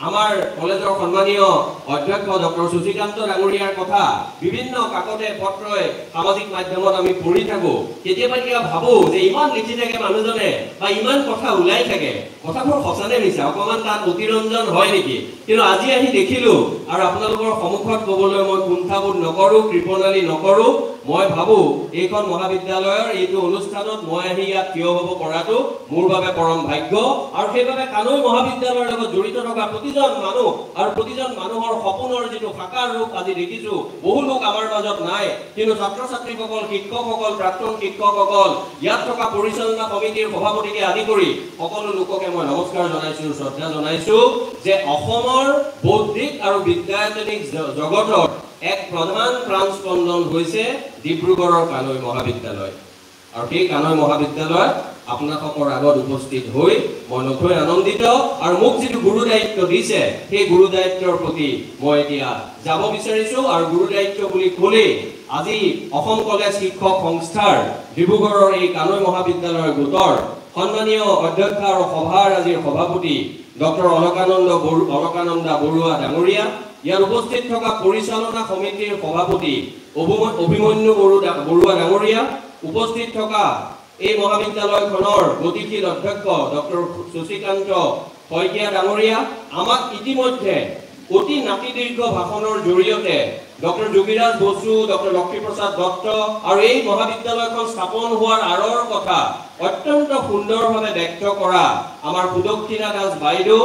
আমাৰ কলেজৰ সন্মানীয় অধ্যক্ষ ডক্টৰ শশীকান্ত ডাঙৰীয়াৰ কথা বিভিন্ন কাকতে পত্ৰই সামাজিক মাধ্যমত আমি পঢ়ি থাকো। কেতিয়াবা কেতিয়াবা ভাবো যে ইমান লিখি থাকে মানুহজনে বা ইমান কথা ওলাই থাকে। কথাবোৰ সঁচানে মিছা? অকণমান তাত অতিৰঞ্জন হয় নেকি? কিন্তু আজি আহি দেখিলো আৰু আপোনালোকৰ সন্মুখত ক'বলৈ মই কুণ্ঠাবোধ নকৰো কৃপণালী নকৰো। মই ভাবো এইখন মহাবিদ্যালয়ৰ এইটো অনুষ্ঠানত মই আহি ইয়াত থিয় হ'ব পৰাটো মোৰ বাবে পৰম ভাগ্য আৰু সেইবাবে কানৈ মহাবিদ্যালয়ৰ লগত জড়িত থকা প্ৰতিজন মানুহ আৰু প্ৰতিজন মানুহৰ সপোনৰ যিটো সাকাৰ ৰূপ আজি দেখিছো বহু লোক আমাৰ মাজত নাই। কিন্তু ছাত্ৰ ছাত্ৰীসকল শিক্ষকসকল প্ৰাক্তন শিক্ষকসকল ইয়াত থকা পৰিচালনা সমিতিৰ সভাপতিকে আদি কৰি সকলো লোককে মই নমস্কাৰ জনাইছো শ্ৰদ্ধা জনাইছো যে অসমৰ বৌদ্ধিক আৰু বিদ্যায়তনিক জগতৰ এক প্ৰধান প্ৰাণ স্পন্দন হৈছে ডিব্ৰুগড়ৰ কানৈ মহাবিদ্যালয়। আৰু সেই কানৈ মহাবিদ্যালয়ত আপোনালোকৰ আগত উপস্থিত হৈ মই নথৈ আনন্দিত আৰু মোক যিটো গুৰু দায়িত্ব দিছে সেই গুৰু দায়িত্বৰ প্ৰতি মই এতিয়া যাব বিচাৰিছো আৰু গুৰু দায়িত্ব বুলি ক'লেই আজি অসম কলেজ শিক্ষক সংস্থাৰ ডিব্ৰুগড়ৰ এই কানৈ মহাবিদ্যালয়ৰ গোটৰ সন্মানীয় অধ্যক্ষ আৰু সভাৰ আজিৰ সভাপতি ডক্টৰ অলকানন্দ বড়ো অলকানন্দা বৰুৱা ডাঙৰীয়া। ইয়াত উপস্থিত থকা পৰিচালনা সমিতিৰ সভাপতি অভিম- অভিমন্যু বড়ো ডাঙৰীয়া উপস্থিত থকা এই মহাবিদ্যালয়খনৰ গতিশীল অধ্যক্ষ ডক্টৰ শশীকান্ত শইকীয়া ডাঙৰীয়া আমাক ইতিমধ্যে অতি নাতিদীৰ্ঘ ভাষণৰ জৰিয়তে ডক্টৰ যোগীৰাজ বসু ডক্টৰ লক্ষ্মীপ্ৰসাদ দত্ত আৰু এই মহাবিদ্যালয়খন স্থাপন হোৱাৰ আঁৰৰ কথা অত্যন্ত সুন্দৰভাৱে ব্যক্ত কৰা আমাৰ সুদক্ষিণা দাস বাইদেউ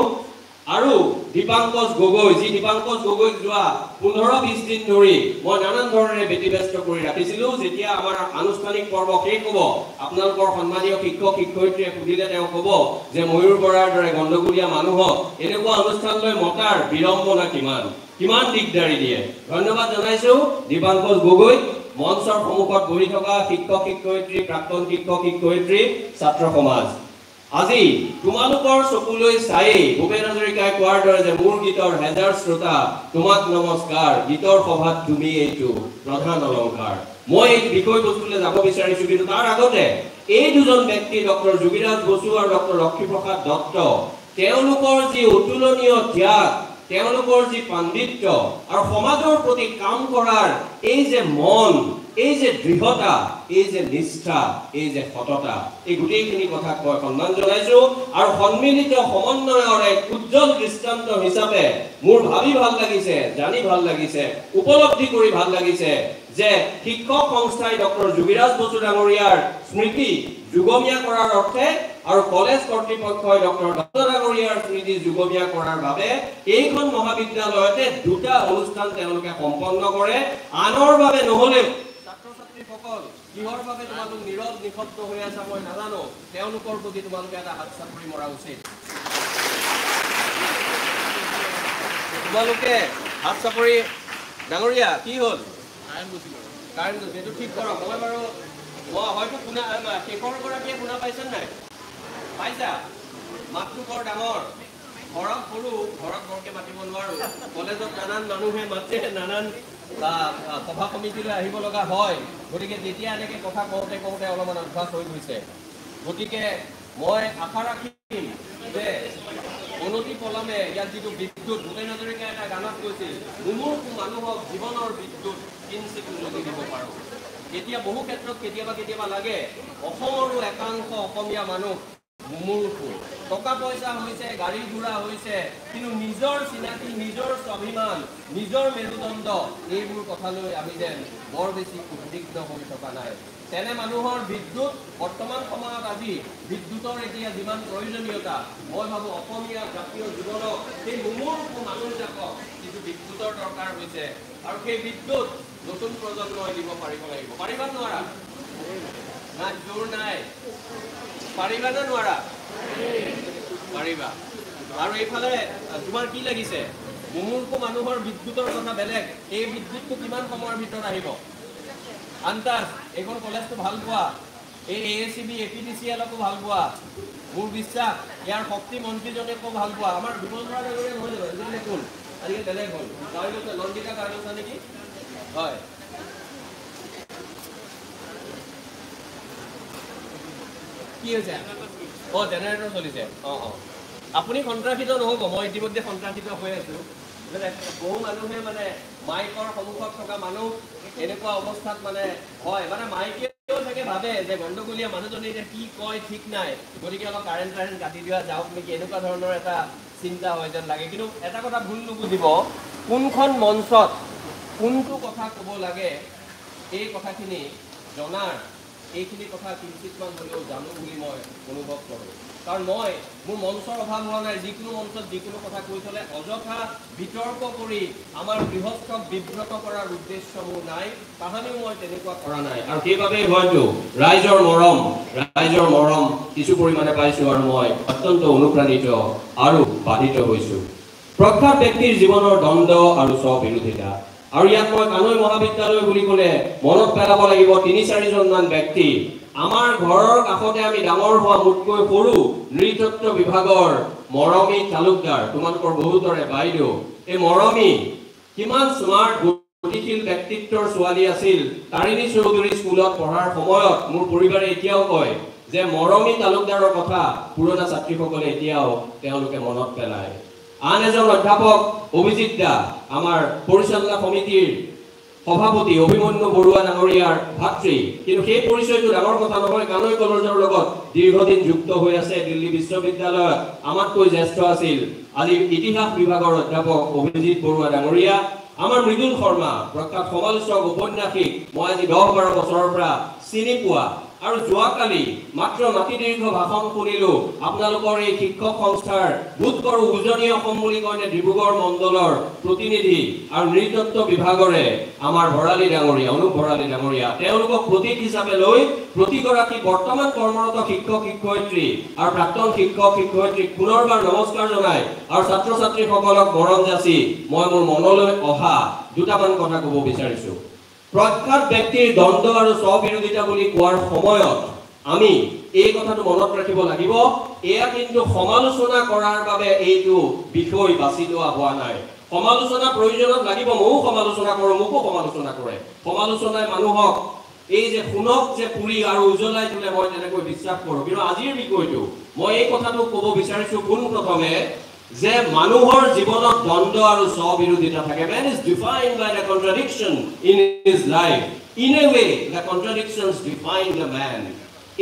আৰু দীপাংকজ গগৈ যি দীপাংকজ গগৈক যোৱা পোন্ধৰ বিছ দিন ধৰি মই নানান ধৰণেৰে ব্যতিব্যস্ত কৰি ৰাখিছিলো যেতিয়া আমাৰ আনুষ্ঠানিক পৰ্ব শেষ হ'ব আপোনালোকৰ সন্মানীয় শিক্ষক শিক্ষয়িত্ৰীয়ে সুধিলে তেওঁ ক'ব যে ময়ূৰ বৰাৰ দৰে গণ্ডগোলীয়া মানুহক এনেকুৱা অনুষ্ঠানলৈ মতাৰ বিড়ম্বনা কিমান কিমান দিগদাৰি দিয়ে। ধন্যবাদ জনাইছো দীপাংকজ গগৈ মঞ্চৰ সন্মুখত বহি থকা শিক্ষক শিক্ষয়িত্ৰী প্ৰাক্তন শিক্ষক শিক্ষয়িত্ৰী ছাত্ৰ সমাজ। আজি তোমালোকৰ চকুলৈ চায়েই ভূপেন হাজৰিকাই কোৱাৰ দৰে যে মোৰ গীতৰ হেজাৰ শ্ৰোতা তোমাক নমস্কাৰ গীতৰ সভাত তুমি এইটো প্ৰধান অলংকাৰ মই এই বিষয়বস্তুলৈ যাব বিচাৰিছো কিন্তু তাৰ আগতে এই দুজন ব্যক্তি ডক্টৰ যোগীৰাজ বসু আৰু ডক্টৰ লক্ষ্মীপ্ৰসাদ দত্ত তেওঁলোকৰ যি অতুলনীয় ত্যাগ তেওঁলোকৰ যি পাণ্ডিত্য আৰু সমাজৰ প্ৰতি কাম কৰাৰ এই যে মন এই যে দৃঢ়তা এই যে নিষ্ঠা এই যে সততা এই গোটেইখিনি কথাক মই সন্মান জনাইছো আৰু সন্মিলিত সমন্বয়ৰ এক উজ্জ্বল দৃষ্টান্ত হিচাপে মোৰ ভাবি ভাল লাগিছে জানি ভাল লাগিছে উপলব্ধি কৰি ভাল লাগিছে যে শিক্ষক সংস্থাই ডক্টৰ যোগীৰাজ বসু ডাঙৰীয়াৰ স্মৃতি যুগমীয়া কৰাৰ অৰ্থে আৰু কলেজ কৰ্তৃপক্ষই ডক্টৰ দত্ত ডাঙৰীয়াৰ স্মৃতি যুগমীয়া কৰাৰ বাবে এইখন মহাবিদ্যালয়তে দুটা অনুষ্ঠান তেওঁলোকে সম্পন্ন কৰে। আনৰ বাবে নহ'লেও ছাত্ৰীসকল কিহৰ বাবে তোমালোক নীৰৱ নিশব্দ হৈ আছা মই নাজানো। তেওঁলোকৰ প্ৰতি তোমালোকে এটা হাত চাপৰি মৰা উচিত। তোমালোকে হাত চাপৰি ডাঙৰীয়া কি হ'ল? কাৰেণ্ট গৈছে এইটো ঠিক কৰক মই বাৰু হয়তো শুনা শেষৰ গৰাকীয়ে শুনা পাইছে নাই? পাইছা? মাতটো বৰ ডাঙৰ। ঘৰত সৰু ঘৰত বৰকে মাতিব নোৱাৰো। কলেজত নানান মানুহে মাতে নানান আ, সভা সমিতিলৈ আহিব লগা হয়। গতিকে তেতিয়া এনেকে কথা কওঁতে কওঁতে অলপমান অভ্যাস হৈ গৈছে। গতিকে মই আশা ৰাখিম যে অনতি পলমে ইয়াত যিটো বিদ্যুৎ ভূপেন হাজৰিকাই এটা গানত কৈছিল মুমূৰ্ষু মানুহক জীৱনৰ বিদ্যুৎ কিঞ্চিত উলটি দিব পাৰোঁ। এতিয়া বহু ক্ষেত্ৰত কেতিয়াবা কেতিয়াবা লাগে অসমৰো একাংশ অসমীয়া মানুহ টকা পইচা হৈছে গাড়ী ঘোঁৰা হৈছে কিন্তু নিজৰ চিনাকি নিজৰ স্বাভিমান নিজৰ মেৰুদণ্ড এইবোৰ কথালৈ আমি যেন বৰ বেছি উদ্বিগ্ন হৈ থকা নাই। তেনে মানুহৰ বিদ্যুৎ বৰ্তমান সময়ত আজি বিদ্যুতৰ এতিয়া যিমান প্ৰয়োজনীয়তা মই ভাবোঁ অসমীয়া জাতীয় জীৱনক সেই মুমূৰ্ষু মানুহজাকক কিছু বিদ্যুতৰ দৰকাৰ হৈছে। আৰু সেই বিদ্যুৎ নতুন প্ৰজন্মই দিব পাৰিব লাগিব। পাৰিবা নোৱাৰা? নাই জোৰ নাই। পাৰিবা নে নোৱাৰা? পাৰিবা। আৰু এইফালে তোমাৰ কি লাগিছে? মুমূৰ্ষু মানুহৰ বিদ্যুতৰ কথা বেলেগ এই বিদ্যুৎটো কিমান সময়ৰ ভিতৰত আহিব? আন্তাজ এইখন কলেজটো ভাল পোৱা? এই A C B A P D C এলকো ভাল পোৱা? মোৰ বিশ্বাস ইয়াৰ শক্তি মন্ত্ৰীজনকো ভাল পোৱা। আমাৰ বিমল বৰা নহয় জানো? কোন? আজিকালি বেলেগ হ'ল। নন্দিতা গাৰ্গছা নেকি? হয়। কি হৈছে? অঁ জেনেৰেটৰ চলিছে। অঁ অঁ। আপুনি সন্ত্ৰাসিত নহ'ব মই ইতিমধ্যে সন্ত্ৰাসিত হৈ আছোঁ। মানে বহু মানুহে মানে মাইকৰ সন্মুখত থকা মানুহ এনেকুৱা অৱস্থাত মানে হয়। মানে মাইকেও চাগে ভাবে যে গণ্ডগোলীয়া মানুহজনে এতিয়া কি কয় ঠিক নাই। গতিকে অলপ কাৰেণ্ট চাৰেণ্ট কাটি দিয়া যাওক নেকি এনেকুৱা ধৰণৰ এটা চিন্তা হয় যেন লাগে। কিন্তু এটা কথা ভুল নুবুজিব কোনখন মঞ্চত কোনটো কথা ক'ব লাগে এই কথাখিনি জনাৰ এইখিনি কথা কিঞ্চিতমান হ'লেও জানো বুলি মই অনুভৱ কৰোঁ। কাৰণ মই মোৰ মঞ্চৰ অভাৱ হোৱা নাই যিকোনো মঞ্চত যিকোনো কথা কৈ থ'লে অযথা বিতৰ্ক কৰি আমাৰ গৃহস্থক বিব্ৰত কৰাৰ উদ্দেশ্য মোৰ নাই তাহানিও মই তেনেকুৱা কৰা নাই। আৰু সেইবাবেই হয়তো ৰাইজৰ মৰম ৰাইজৰ মৰম কিছু পৰিমাণে পাইছোঁ আৰু মই অত্যন্ত অনুপ্ৰাণিত আৰু বাধিত হৈছোঁ। প্ৰখ্যাত ব্যক্তিৰ জীৱনৰ দ্বন্দ্ব আৰু স্ববিৰোধিতা। আৰু ইয়াত মই কানৈ মহাবিদ্যালয় বুলি ক'লে মনত পেলাব লাগিব তিনি চাৰিজনমান ব্যক্তি। আমাৰ ঘৰৰ কাষতে আমি ডাঙৰ হোৱা মোতকৈ সৰু নৃতত্ব বিভাগৰ মৰমী তালুকদাৰ। তোমালোকৰ বহুতৰে বাইদেউ। এই মৰমী কিমান স্মাৰ্ট গতিশীল ব্যক্তিত্বৰ ছোৱালী আছিল। তাৰিণী চৌধুৰী স্কুলত পঢ়াৰ সময়ত মোৰ পৰিবাৰে এতিয়াও কয় যে মৰমী তালুকদাৰৰ কথা পুৰণা ছাত্ৰীসকলে এতিয়াও তেওঁলোকে মনত পেলায়। আন এজন অধ্যাপক অভিজিত দা আমাৰ পৰিচালনা সমিতিৰ সভাপতি অভিমন্যু বৰুৱা ডাঙৰীয়াৰ ভাতৃ। কিন্তু সেই পৰিচয়টো ডাঙৰ কথা নহয় কানৈ কলেজৰ লগত দীৰ্ঘদিন যুক্ত হৈ আছে দিল্লী বিশ্ববিদ্যালয়ত। আমাতকৈ জ্যেষ্ঠ আছিল আজি ইতিহাস বিভাগৰ অধ্যাপক অভিজিত বৰুৱা ডাঙৰীয়া। আমাৰ মৃদুল শৰ্মা প্ৰখ্যাত সমালোচক উপন্যাসিক মই আজি দহ বাৰ বছৰৰ পৰা চিনি পোৱা আৰু যোৱাকালি মাত্ৰ মাটি দীৰ্ঘ ভাষণ শুনিলো আপোনালোকৰ এই শিক্ষক সংস্থাৰ বোধ কৰোঁ উজনি অসম বুলি কয় নে ডিব্ৰুগড় মণ্ডলৰ প্ৰতিনিধি আৰু নৃতত্ব বিভাগৰে আমাৰ ভৰালী ডাঙৰীয়া অনুপ ভৰালী ডাঙৰীয়া তেওঁলোকক প্ৰতীক হিচাপে লৈ প্ৰতিগৰাকী বৰ্তমান কৰ্মৰত শিক্ষক শিক্ষয়িত্ৰী আৰু প্ৰাক্তন শিক্ষক শিক্ষয়িত্ৰীক পুনৰবাৰ নমস্কাৰ জনাই আৰু ছাত্ৰ ছাত্ৰীসকলক মৰম যাচি মই মোৰ মনলৈ অহা দুটামান কথা ক'ব বিচাৰিছো। প্ৰখ্যাত ব্যক্তিৰ দ্বন্দ্ব আৰু স্ববিৰোধিতা বুলি কোৱাৰ সময়ত আমি এই কথাটো মনত ৰাখিব লাগিব। এয়া কিন্তু সমালোচনা কৰাৰ বাবে এইটো বিষয় বাছি লোৱা হোৱা নাই। সমালোচনা প্ৰয়োজনত লাগিব ময়ো সমালোচনা কৰোঁ মোকো সমালোচনা কৰে। সমালোচনাই মানুহক এই যে সোণক যে পুৰি আৰু উজ্বলাই তোলে মই তেনেকৈ বিশ্বাস কৰোঁ। কিন্তু আজিৰ বিষয়টো মই এই কথাটো ক'ব বিচাৰিছোঁ পোনপ্ৰথমে যে মানুহৰ জীৱনত দ্বন্দ্ব আৰু স্ববিৰোধিতা থাকে। Man is defined by the contradiction in his life? In a way the contradictions define the man.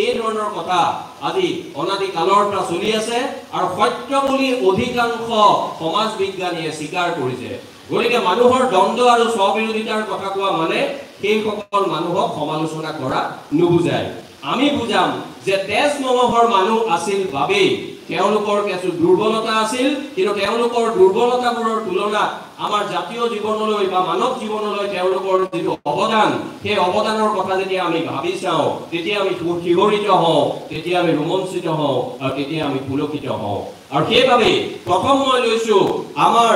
এই ধৰণৰ কথা আজি অনাদি কালৰ পৰা চলি আছে আৰু সত্য বুলি অধিকাংশ সমাজ বিজ্ঞানীয়ে স্বীকাৰ কৰিছে। গতিকে মানুহৰ দ্বন্দ্ব আৰু স্ববিৰোধিতাৰ কথা কোৱা মানে সেইসকল মানুহক সমালোচনা কৰা নুবুজায়। আমি বুজাম যে তেজ মঙহৰ মানুহ আছিল বাবেই তেওঁলোকৰ কিছু দুৰ্বলতা আছিল কিন্তু তেওঁলোকৰ দুৰ্বলতাবোৰৰ তুলনাত আমাৰ জাতীয় জীৱনলৈ বা মানৱ জীৱনলৈ তেওঁলোকৰ যিটো অৱদান সেই অৱদানৰ কথা যেতিয়া আমি ভাবি চাওঁ তেতিয়া আমি শিহৰিত হওঁ তেতিয়া আমি ৰোমাঞ্চিত হওঁ আৰু তেতিয়া আমি পুলকিত হওঁ। আৰু সেইবাবে প্ৰথম মই লৈছো আমাৰ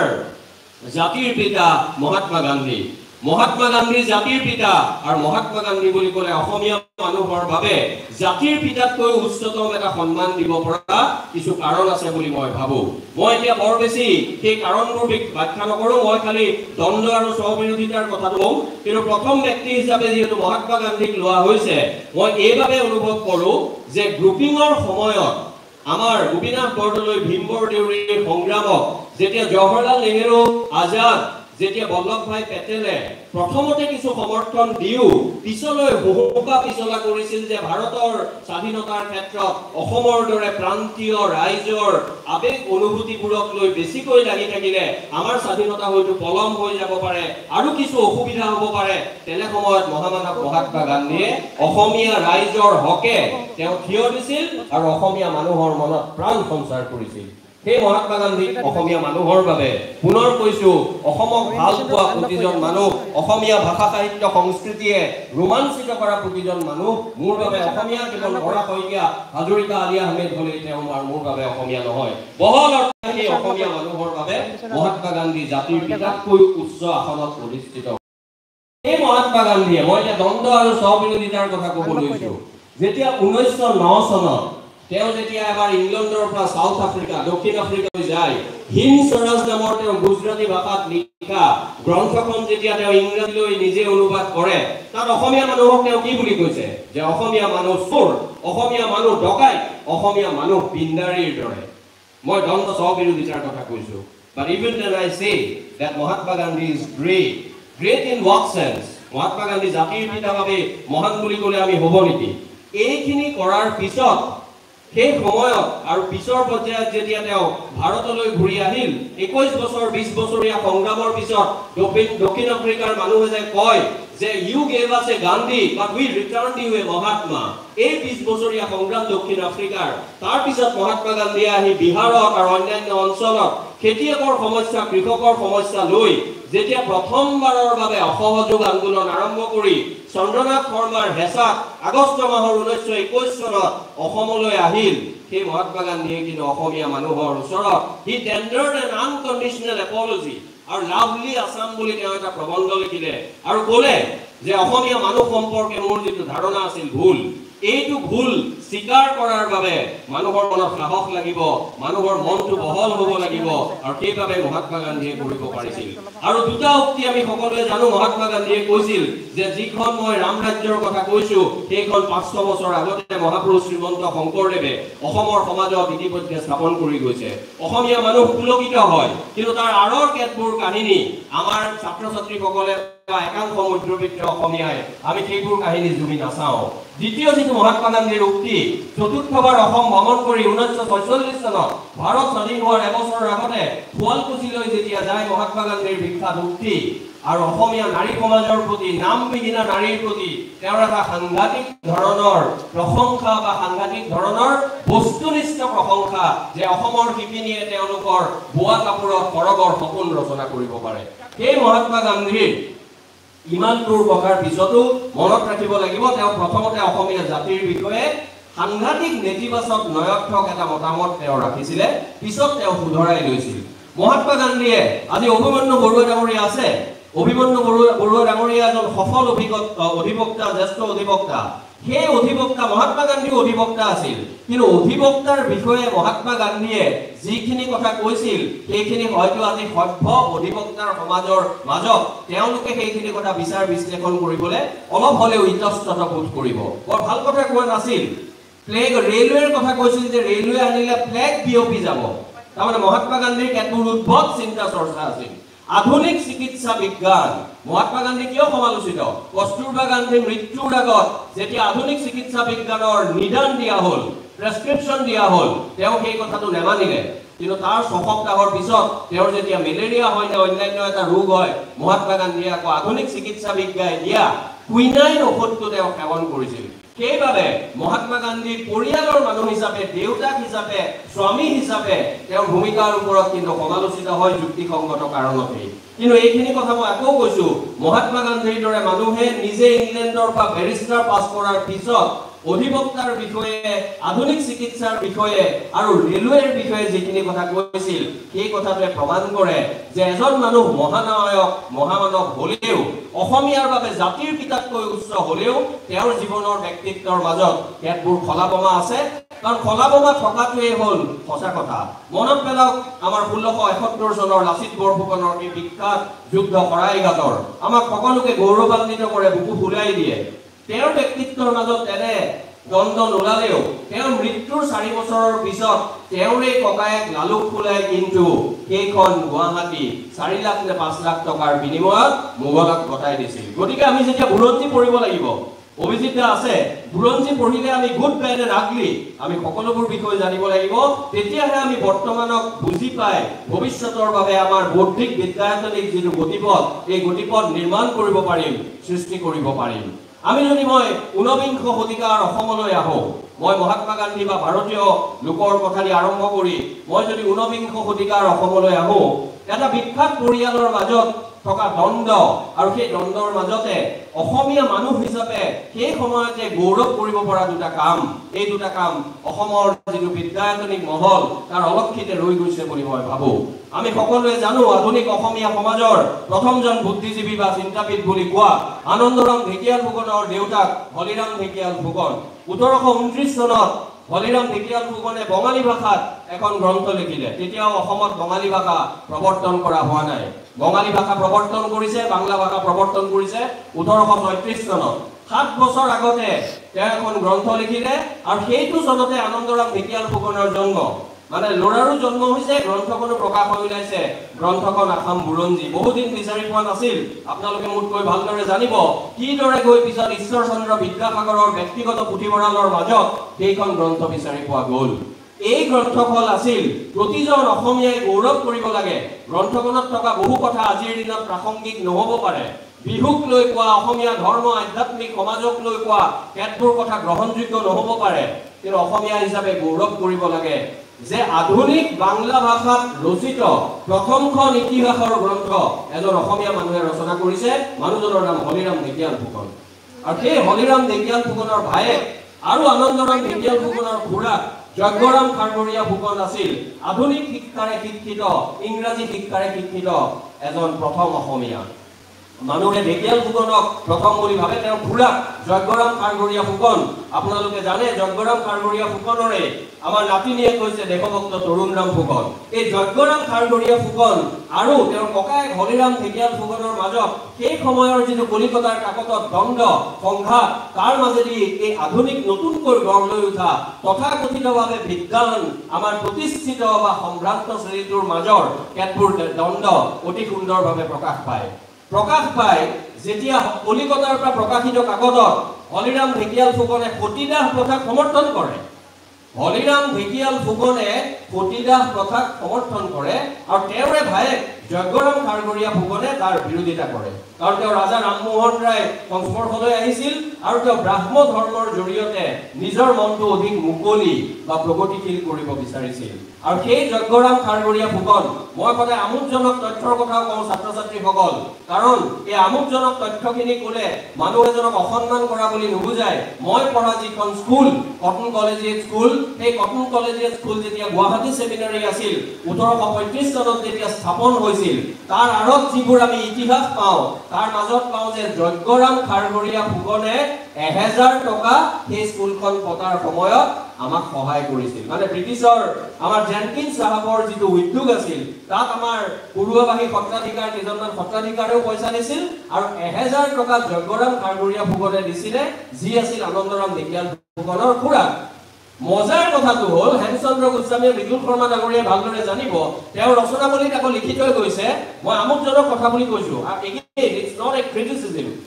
জাতিৰ পিতা মহাত্মা গান্ধী। মহাত্মা গান্ধী জাতিৰ পিতা আৰু মহাত্মা গান্ধী বুলি ক'লে অসমীয়া মানুহৰ বাবে জাতিৰ পিতাতকৈ উচ্চতম এটা সন্মান দিব পৰা কিছু কাৰণ আছে বুলি মই ভাবো। মই এতিয়া বৰ বেছি সেই কাৰণবোৰ ব্যাখ্যা নকৰোঁ মই খালি দ্বন্দ্ব আৰু স্ববিৰোধিতাৰ কথাটো কম কিন্তু প্ৰথম ব্যক্তি হিচাপে যিহেতু মহাত্মা গান্ধীক লোৱা হৈছে মই এইবাবে অনুভৱ কৰোঁ যে গ্ৰুপিঙৰ সময়ত আমাৰ গোপীনাথ বৰদলৈ ভীমবৰ দেউৰীৰ সংগ্ৰামক যেতিয়া জৱাহৰলাল নেহেৰু আজাদ যেতিয়া বল্লভ ভাই পেটেলে প্ৰথমতে কিছু সমৰ্থন দিও পিছলৈ বহুবা পিছলা কৰিছিল যে ভাৰতৰ স্বাধীনতাৰ ক্ষেত্ৰত অসমৰ দৰে প্ৰান্তীয় ৰাইজৰ আৱেগ অনুভূতিবোৰক লৈ বেছিকৈ লাগি থাকিলে আমাৰ স্বাধীনতা হয়তো পলম হৈ যাব পাৰে আৰু কিছু অসুবিধা হ'ব পাৰে। তেনে সময়ত মহামানৱ মহাত্মা গান্ধীয়ে অসমীয়া ৰাইজৰ হকে তেওঁ থিয় দিছিল আৰু অসমীয়া মানুহৰ মনত প্ৰাণ সঞ্চাৰ কৰিছিল। সেই মহাত্মা গান্ধীক অসমীয়া মানুহৰ বাবে পুনৰ কৈছো অসমক ভাল পোৱা প্ৰতিজন মানুহ অসমীয়া ভাষা সাহিত্য সংস্কৃতিয়ে ৰোমাঞ্চিত কৰা প্ৰতিজন মানুহ মোৰ বাবে অসমীয়া কেৱল বৰা শইকীয়া হাজৰিকা আলি আহমেদ হ'লেই তেওঁ আৰু মোৰ বাবে অসমীয়া নহয়। বহল অৰ্থে অসমীয়া মানুহৰ বাবে মহাত্মা গান্ধী জাতিৰ পিতাতকৈ উচ্চ আসনত অধিষ্ঠিত। এই মহাত্মা গান্ধীয়ে মই এতিয়া দ্বন্দ্ব আৰু স্ববিৰোধিতাৰ কথা ক'ব লৈছো। যেতিয়া ঊনৈছশ ন চনত তেওঁ যেতিয়া এবাৰ ইংলেণ্ডৰ পৰা চাউথ আফ্ৰিকা দক্ষিণ আফ্ৰিকালৈ যায় হিম স্বৰাজ নামৰ তেওঁ গুজৰাটী ভাষাত লিখা গ্ৰন্থখন যেতিয়া তেওঁ ইংৰাজীলৈ নিজে অনুবাদ কৰে তাত অসমীয়া মানুহক তেওঁ কি বুলি কৈছে? যে অসমীয়া মানুহ চোৰ অসমীয়া মানুহ ডকাইত অসমীয়া মানুহ পিণ্ডাৰীৰ দৰে। মই দ্বন্দ্ব স্ববিৰোধিতাৰ কথা কৈছো। But even then I say that Mahatma Gandhi is great, great in what sense? Mahatma Gandhi জাতিৰ পিতা বাবে মহান বুলি ক'লে আমি হ'ব নেকি? এইখিনি কৰাৰ পিছত সেই সময়ত আৰু পিছৰ পৰ্যায়ত যেতিয়া তেওঁ ভাৰতলৈ ঘূৰি আহিল একৈশ বছৰ বিশ বছৰীয়া সংগ্ৰামৰ পিছত দক্ষিণ আফ্ৰিকাৰ মানুহে যে কয় যে you gave us Gandhi but we return you a Mahatma. এই বিশ বছৰীয়া সংগ্ৰাম দক্ষিণ আফ্ৰিকাৰ। তাৰ পিছত মহাত্মা গান্ধীয়ে আহি বিহাৰত আৰু অন্যান্য অঞ্চলত খেতিয়কৰ সমস্যা কৃষকৰ সমস্যা লৈ যেতিয়া প্ৰথমবাৰৰ বাবে অসহযোগ আন্দোলন আৰম্ভ কৰি চন্দ্ৰনাথ শৰ্মাৰ হেঁচাত আগষ্ট মাহৰ ঊনৈছশ একৈশ চনত অসমলৈ আহিল সেই মহাত্মা গান্ধীয়ে কিন্তু অসমীয়া মানুহৰ ওচৰত he tendered an unconditional apology আৰু লাভলি আছাম বুলি তেওঁ এটা প্ৰবন্ধ লিখিলে আৰু ক'লে যে অসমীয়া মানুহ সম্পৰ্কে মোৰ যিটো ধাৰণা আছিল ভুল। এইটো ভুল স্বীকাৰ কৰাৰ বাবে মানুহৰ মনত সাহস লাগিব মানুহৰ মনটো বহল হ'ব লাগিব আৰু সেইবাবে মহাত্মা গান্ধীয়ে কৰিব পাৰিছিল। আৰু দুটা উক্তি আমি সকলোৱে জানো মহাত্মা গান্ধীয়ে কৈছিল যে যিখন মই ৰাম ৰাজ্যৰ কথা কৈছো সেইখন পাঁচশ বছৰ আগতে মহাপুৰুষ শ্ৰীমন্ত শংকৰদেৱে অসমৰ সমাজত ইতিমধ্যে স্থাপন কৰি গৈছে। অসমীয়া মানুহ পুলকিত হয় কিন্তু তাৰ আঁৰৰ কেতবোৰ কাহিনী আমাৰ ছাত্ৰ ছাত্ৰীসকলে একাংশ মধ্যবিত্ত অসমীয়াই আমি সেইবোৰ কাহিনী জুমি নাচাওঁ দ্বিতীয় যিটো মহাত্মা গান্ধীৰ উক্তি চতুৰ্থবাৰ অসম ভ্ৰমণ কৰি ঊনৈছশ ছয়চল্লিছ চনত ভাৰত স্বাধীন হোৱাৰ এবছৰৰ আগতে শুৱালকুছিলৈ যেতিয়া যায় মহাত্মা গান্ধীৰ বিখ্যাত উক্তি আৰু অসমীয়া নাৰী সমাজৰ প্ৰতি নামবিহীনা নাৰীৰ প্ৰতি তেওঁৰ এটা সাংঘাতিক ধৰণৰ প্ৰশংসা বা সাংঘাতিক ধৰণৰ বস্তুনিষ্ঠ প্ৰশংসা যে অসমৰ শিপিনীয়ে তেওঁলোকৰ বোৱা কাপোৰত সৰগৰ সপোন ৰচনা কৰিব পাৰে। সেই মহাত্মা গান্ধীৰ ইমান দূৰ বহাৰ পিছতো মনত ৰাখিব লাগিব তেওঁ প্ৰথমতে অসমীয়া জাতিৰ বিষয়ে সাংঘাতিক নেতিবাচক নয়ৰ্থক এটা মতামত তেওঁ ৰাখিছিলে পিছত তেওঁ শুধৰাই লৈছিল। মহাত্মা গান্ধীয়ে আজি অভিমন্যু বৰুৱা ডাঙৰীয়া আছে। অভিমন্যু বৰুৱা বৰুৱা ডাঙৰীয়া এজন সফল অভিজ্ঞতা অধিবক্তা জ্যেষ্ঠ অধিবক্তা। সেই অধিবক্তা মহাত্মা গান্ধীও অধিবক্তা আছিল। কিন্তু অধিবক্তাৰ বিষয়ে মহাত্মা গান্ধীয়ে যিখিনি কথা কৈছিল সেইখিনি হয়তো আজি সভ্য অধিবক্তাৰ সমাজৰ মাজত তেওঁলোকে সেইখিনি কথা বিচাৰ বিশ্লেষণ কৰিবলৈ অলপ হ'লেও ইতস্তত বোধ কৰিব। বৰ ভাল কথা কোৱা নাছিল। প্লেগ ৰেলৱেৰ কথা কৈছিল যে ৰেলৱে আনিলে প্লেগ বিয়পি যাব। তাৰমানে মহাত্মা গান্ধীৰ কেতবোৰ উদ্ভৱ চিন্তা চৰ্চা আছিল। আধুনিক চিকিৎসা বিজ্ঞান। মহাত্মা গান্ধী কিয় সমালোচিত? কস্তুৰবা গান্ধীৰ মৃত্যুৰ আগত যেতিয়া আধুনিক চিকিৎসা বিজ্ঞানৰ নিদান দিয়া হ'ল প্ৰেছক্ৰিপশ্যন দিয়া হ'ল তেওঁ সেই কথাটো নেমানিলে। কিন্তু তাৰ ছসপ্তাহৰ পিছত তেওঁৰ যেতিয়া মেলেৰিয়া হয় নে অন্যান্য এটা ৰোগ হয় মহাত্মা গান্ধীয়ে আকৌ আধুনিক চিকিৎসা বিজ্ঞাই দিয়া কুইনাইন ঔষধটো তেওঁ সেৱন কৰিছিল। সেইবাবে মহাত্মা গান্ধীৰ পৰিয়ালৰ মানুহ হিচাপে দেউতাক হিচাপে স্বামী হিচাপে তেওঁৰ ভূমিকাৰ ওপৰত কিন্তু সমালোচিত হয় যুক্তিসংগত কাৰণতেই। কিন্তু এইখিনি কথা মই আকৌ কৈছো মহাত্মা গান্ধীৰ দৰে মানুহে নিজে ইংলেণ্ডৰ পৰা বেৰিষ্টাৰ পাছ কৰাৰ পিছত অধিবক্তাৰ বিষয়ে আধুনিক চিকিৎসাৰ বিষয়ে আৰু ৰেলৱেৰ বিষয়ে যিখিনি কথা কৈছিল সেই কথাটোৱে প্ৰমাণ কৰে যে এজন মানুহ মহানায়ক মহামানৱ হলেও অসমীয়াৰ বাবে জাতিৰ পিতাতকৈ উচ্চ হলেও তেওঁৰ জীৱনৰ ব্যক্তিত্বৰ মাজত কেতবোৰ খলাবমা আছে। কাৰণ খলাবমা থকাটোৱেই হ'ল সঁচা কথা। মনত পেলাওক আমাৰ ষোল্লশ এসত্তৰ চনৰ লাচিত বৰফুকনৰ বিখ্যাত যুদ্ধ শৰাইঘাটৰ আমাক সকলোকে গৌৰৱান্বিত কৰে বুকু ফুলাই দিয়ে। তেওঁৰ ব্যক্তিত্বৰ মাজত তেনে দ্বন্দ্ব নোলালেও তেওঁৰ মৃত্যুৰ চাৰি বছৰৰ পিছত তেওঁৰে ককায়েক লালুক ফুলাই কিন্তু সেইখন গুৱাহাটী চাৰি লাখ নে পাঁচ লাখ টকাৰ বিনিময়ত মোগলক গতাই দিছিল। গতিকে আমি যেতিয়া বুৰঞ্জী পঢ়িব লাগিব অভিজিত দা আছে বুৰঞ্জী পঢ়িলে আমি গুড বেড এণ্ড আগলি আমি সকলোবোৰ বিষয় জানিব লাগিব। তেতিয়াহে আমি বৰ্তমানক বুজি পাই ভৱিষ্যতৰ বাবে আমাৰ বৌদ্ধিক বিদ্যায়তনিক যিটো গতিপথ এই গতিপথ নিৰ্মাণ কৰিব পাৰিম সৃষ্টি কৰিব পাৰিম। আমি যদি মই ঊনবিংশ শতিকাৰ অসমলৈ আহোঁ মই মহাত্মা গান্ধী বা ভাৰতীয় লোকৰ কথাদি আৰম্ভ কৰি মই যদি ঊনবিংশ শতিকাৰ অসমলৈ আহোঁ এটা বিখ্যাত পৰিয়ালৰ মাজত থকা দ্বন্দ্ব আৰু সেই দ্বন্দ্বৰ মাজতে অসমীয়া মানুহ হিচাপে সেই সময়তে গৌৰৱ কৰিব পৰা দুটা কাম এই দুটা কাম অসমৰ যিটো বিদ্যায়তনিক মহল তাৰ অলক্ষিতে ৰৈ গৈছে বুলি মই ভাবোঁ। আমি সকলোৱে জানো আধুনিক অসমীয়া সমাজৰ প্ৰথমজন বুদ্ধিজীৱী বা চিন্তাবিদ বুলি কোৱা আনন্দৰাম ঢেকীয়াল ফুকনৰ দেউতাক হলিৰাম ঢেকীয়াল ফুকন। ওঠৰশ ঊনত্ৰিছ চনত হলিৰাম ঢেকীয়াল ফুকনে বঙালী ভাষাত এখন গ্ৰন্থ লিখিলে। তেতিয়াও অসমত বঙালী ভাষা প্ৰৱৰ্তন কৰা হোৱা নাই। বঙালী ভাষা প্ৰৱৰ্তন কৰিছে বাংলা ভাষা প্ৰৱৰ্তন কৰিছে ওঠৰশ ছয়ত্ৰিছ চনত। সাত বছৰ আগতে তেওঁ এখন গ্ৰন্থ লিখিলে আৰু সেইটো চনতে আনন্দৰাম ঢেকীয়াল ফুকনৰ জন্ম। মানে ল'ৰাৰো জন্ম হৈছে গ্ৰন্থখনো প্ৰকাশ হৈ ওলাইছে। গ্ৰন্থখন আসাম বুৰঞ্জী। বহুদিন বিচাৰি পোৱা নাছিল। আপোনালোকে মোতকৈ ভালদৰে জানিব কিদৰে গৈ পিছত ঈশ্বৰ চন্দ্ৰ বিদ্যাসাগৰৰ ব্যক্তিগত পুথিভঁৰালৰ মাজত সেইখন গ্ৰন্থ বিচাৰি পোৱা গ'ল। এই গ্ৰন্থখন আছিল প্ৰতিজন অসমীয়াই গৌৰৱ কৰিব লাগে। গ্ৰন্থখনত থকা বহু কথা আজিৰ দিনত প্ৰাসংগিক নহ'ব পাৰে। বিহুক লৈ কোৱা অসমীয়া ধৰ্ম আধ্যাত্মিক সমাজক লৈ কোৱা কেতবোৰ কথা গ্ৰহণযোগ্য নহ'ব পাৰে। কিন্তু অসমীয়া হিচাপে গৌৰৱ কৰিব লাগে যে আধুনিক বাংলা ভাষাত ৰচিত প্ৰথমখন ইতিহাসৰ গ্ৰন্থ এজন অসমীয়া মানুহে ৰচনা কৰিছে। মানুহজনৰ নাম হলিৰাম ঢেকীয়াল ফুকন। আৰু সেই হলিৰাম ঢেকীয়াল ফুকনৰ ভায়েক আৰু আনন্দৰাম ঢেকীয়াল ফুকনৰ খুৰাক যজ্ঞৰাম খাৰগৰীয়া ফুকন আছিল। আধুনিক শিক্ষাৰে শিক্ষিত ইংৰাজী শিক্ষাৰে শিক্ষিত এজন প্ৰথম অসমীয়া। মানুহে ঢেকীয়াল ফুকনক প্ৰথম বুলি ভাবে তেওঁৰ খুৰাক যজ্ঞৰাম খাৰগৰীয়া ফুকন আপোনালোকে জানে যজ্ঞৰাম খাৰগৰীয়া ফুকনৰে আমাৰ নাতিনীয়ে কৈছে দেশভক্ত তৰুণৰাম ফুকন। এই যজ্ঞৰাম খাৰগৰীয়া ফুকন আৰু তেওঁৰ ককায়েক হলিৰাম ঢেকীয়াল ফুকনৰ মাজত সেই সময়ৰ যিটো কলিকতাৰ কাকতত দ্বন্দ্ব সংঘাত তাৰ মাজেদি এই আধুনিক নতুনকৈ গঢ় লৈ উঠা তথাকথিতভাৱে বিজ্ঞান আমাৰ প্ৰতিষ্ঠিত বা সম্ভ্ৰান্ত শ্ৰেণীটোৰ মাজৰ কেতবোৰ দ্বন্দ্ব অতি সুন্দৰভাৱে প্ৰকাশ পায়। প্ৰকাশ পায় যেতিয়া কলিকতাৰ পৰা প্ৰকাশিত কাকতত হলিৰাম ঢেকিয়াল ফুকনে সতীদাহ প্ৰথাক সমৰ্থন কৰে। হলিৰাম ঢেকিয়াল ফুকনে সতীদাহ প্ৰথাক সমৰ্থন কৰে আৰু তেওঁৰে ভায়েক যজ্ঞৰাম খাৰগৰীয়া ফুকনে তাৰ বিৰোধিতা কৰে। কাৰণ তেওঁ ৰাজা ৰামমোহন ৰায় সংস্পৰ্শলৈ আহিছিল আৰু তেওঁ ব্ৰাহ্ম ধৰ্মৰ জৰিয়তে নিজৰ মনটো অধিক মুকলি বা প্ৰগতিশীল কৰিব বিচাৰিছিল। আৰু সেই যজ্ঞৰাম খাৰগৰীয়া ফুকন মই সদায় আমোদজনক তথ্যৰ কথাও কওঁ ছাত্ৰ ছাত্ৰীসকল কাৰণ এই আমোদজনক তথ্যখিনি ক'লে মানুহ এজনক অসন্মান কৰা বুলি নুবুজায়। মই পঢ়া যিখন স্কুল কটন কলেজিয়েট স্কুল সেই কটন কলেজিয়েট স্কুল যেতিয়া গুৱাহাটী ছেমিনাৰী আছিল ওঠৰশ পঁয়ত্ৰিছ চনত যেতিয়া স্থাপন হৈছিল। তাৰ আঁৰত যিবোৰ আমি ইতিহাস পাওঁ তাৰ মাজত পাওঁ যে যজ্ঞৰাম খাৰগৰীয়া ফুকনে এহেজাৰ টকা সেই স্কুলখন পতাৰ সময়ত আমাক সহায় কৰিছিল। মানে ব্ৰিটিছৰ আমাৰ জেনকিন চাহাবৰ যিটো উদ্যোগ আছিল তাত আমাৰ পৰুৱাবাহী সত্ৰাধিকাৰ কেইজনমান সত্ৰাধিকাৰেও পইচা দিছিল আৰু এহেজাৰ টকা যজ্ঞৰাম খাৰগৰীয়া ফুকনে দিছিলে যি আছিল আনন্দৰাম ঢেকিয়াল ফুকনৰ খুৰাক মজাৰ কথাটো হ'ল হেমচন্দ্ৰ গোস্বামীয়ে মৃদুল শৰ্মা ডাঙৰীয়াই ভালদৰে জানিব তেওঁৰ ৰচনাৱলীত আকৌ লিখি থৈ গৈছে মই আমোদজনক কথা বুলি কৈছো।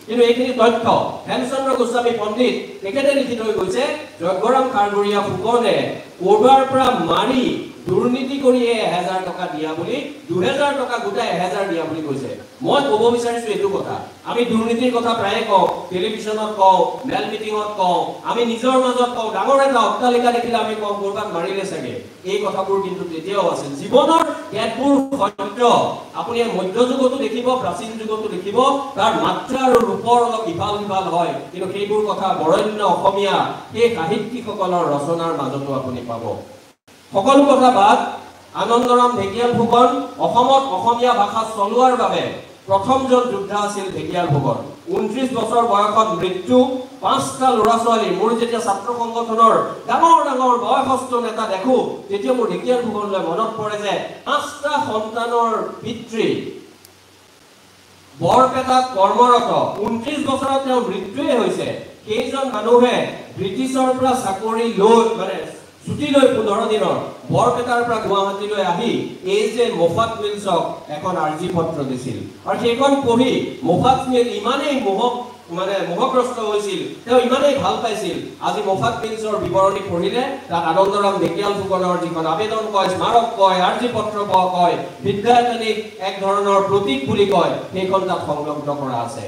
কিন্তু এইখিনি তথ্য হেমচন্দ্ৰ গোস্বামী পণ্ডিত তেখেতে লিখি থৈ গৈছে যজ্ঞৰাম খাৰগৰীয়া ফুকনে কৰবাৰ পৰা মাৰি দুৰ্নীতি কৰি এই এহেজাৰ টকা দিয়া বুলি দুহেজাৰ টকা গোটাই এহেজাৰ দিয়া বুলি কৈছে। মই ক'ব বিচাৰিছো এইটো কথা। আমি দুৰ্নীতিৰ কথা প্ৰায়ে কওঁ টেলিভিশ্যনত কওঁ মেল মিটিঙত কওঁ আমি নিজৰ মাজত কওঁ ডাঙৰ এটা অট্টালিকা দেখিলে আমি কওঁ ক'ৰবাত মাৰিলে চাগে। এই কথাবোৰ কিন্তু তেতিয়াও আছিল। জীৱনৰ কেতবোৰ সত্য। আপুনি মধ্যযুগতো দেখিব প্ৰাচীন যুগতো দেখিব তাৰ মাত্ৰা আৰু ৰূপৰ অলপ ইফাল সিফাল হয়। কিন্তু সেইবোৰ কথা বৰণ্য অসমীয়া সেই সাহিত্যিকসকলৰ ৰচনাৰ মাজতো আপুনি পাব। সকলো কথা বাদ আনন্দৰাম ঢেকিয়াল ফুকন অসমত অসমীয়া ভাষা চলোৱাৰ বাবে প্ৰথমজন যোদ্ধা আছিল ঢেকিয়াল ফুকন ঊনত্ৰিশ বছৰ বয়সত মৃত্যু পাঁচটা ল'ৰা ছোৱালী। মোৰ যেতিয়া ছাত্ৰ সংগঠনৰ ডাঙৰ ডাঙৰ বয়সস্থ নেতা দেখো তেতিয়া মোৰ ঢেকিয়াল ফুকনলৈ মনত পৰে যে পাঁচটা সন্তানৰ পিতৃ বৰপেটাত কৰ্মৰত। ঊনত্ৰিশ বছৰত তেওঁৰ মৃত্যুৱে হৈছে। সেইজন মানুহে ব্ৰিটিছৰ পৰা চাকৰি লৈ মানে ছুটি লৈ পোন্ধৰ দিনৰ বৰপেটাৰ পৰা গুৱাহাটীলৈ আহি এই যে মোফাত মিলছক এখন আৰ্জি পত্ৰ দিছিল। আৰু সেইখন পঢ়ি মোফাত মিল ইমানেই মোহ মানে মোহগ্ৰস্ত হৈছিল তেওঁ ইমানেই ভাল পাইছিল। আজি মোফাত মিলছৰ বিৱৰণী পঢ়িলে তাত আনন্দৰাম ঢেকিয়াল ফুকনৰ যিখন আবেদন কয় স্মাৰক কয় আৰ্জি পত্ৰ কয় বিদ্যায়তনিক এক ধৰণৰ প্ৰতীক বুলি কয় সেইখন তাত সংলগ্ন কৰা আছে।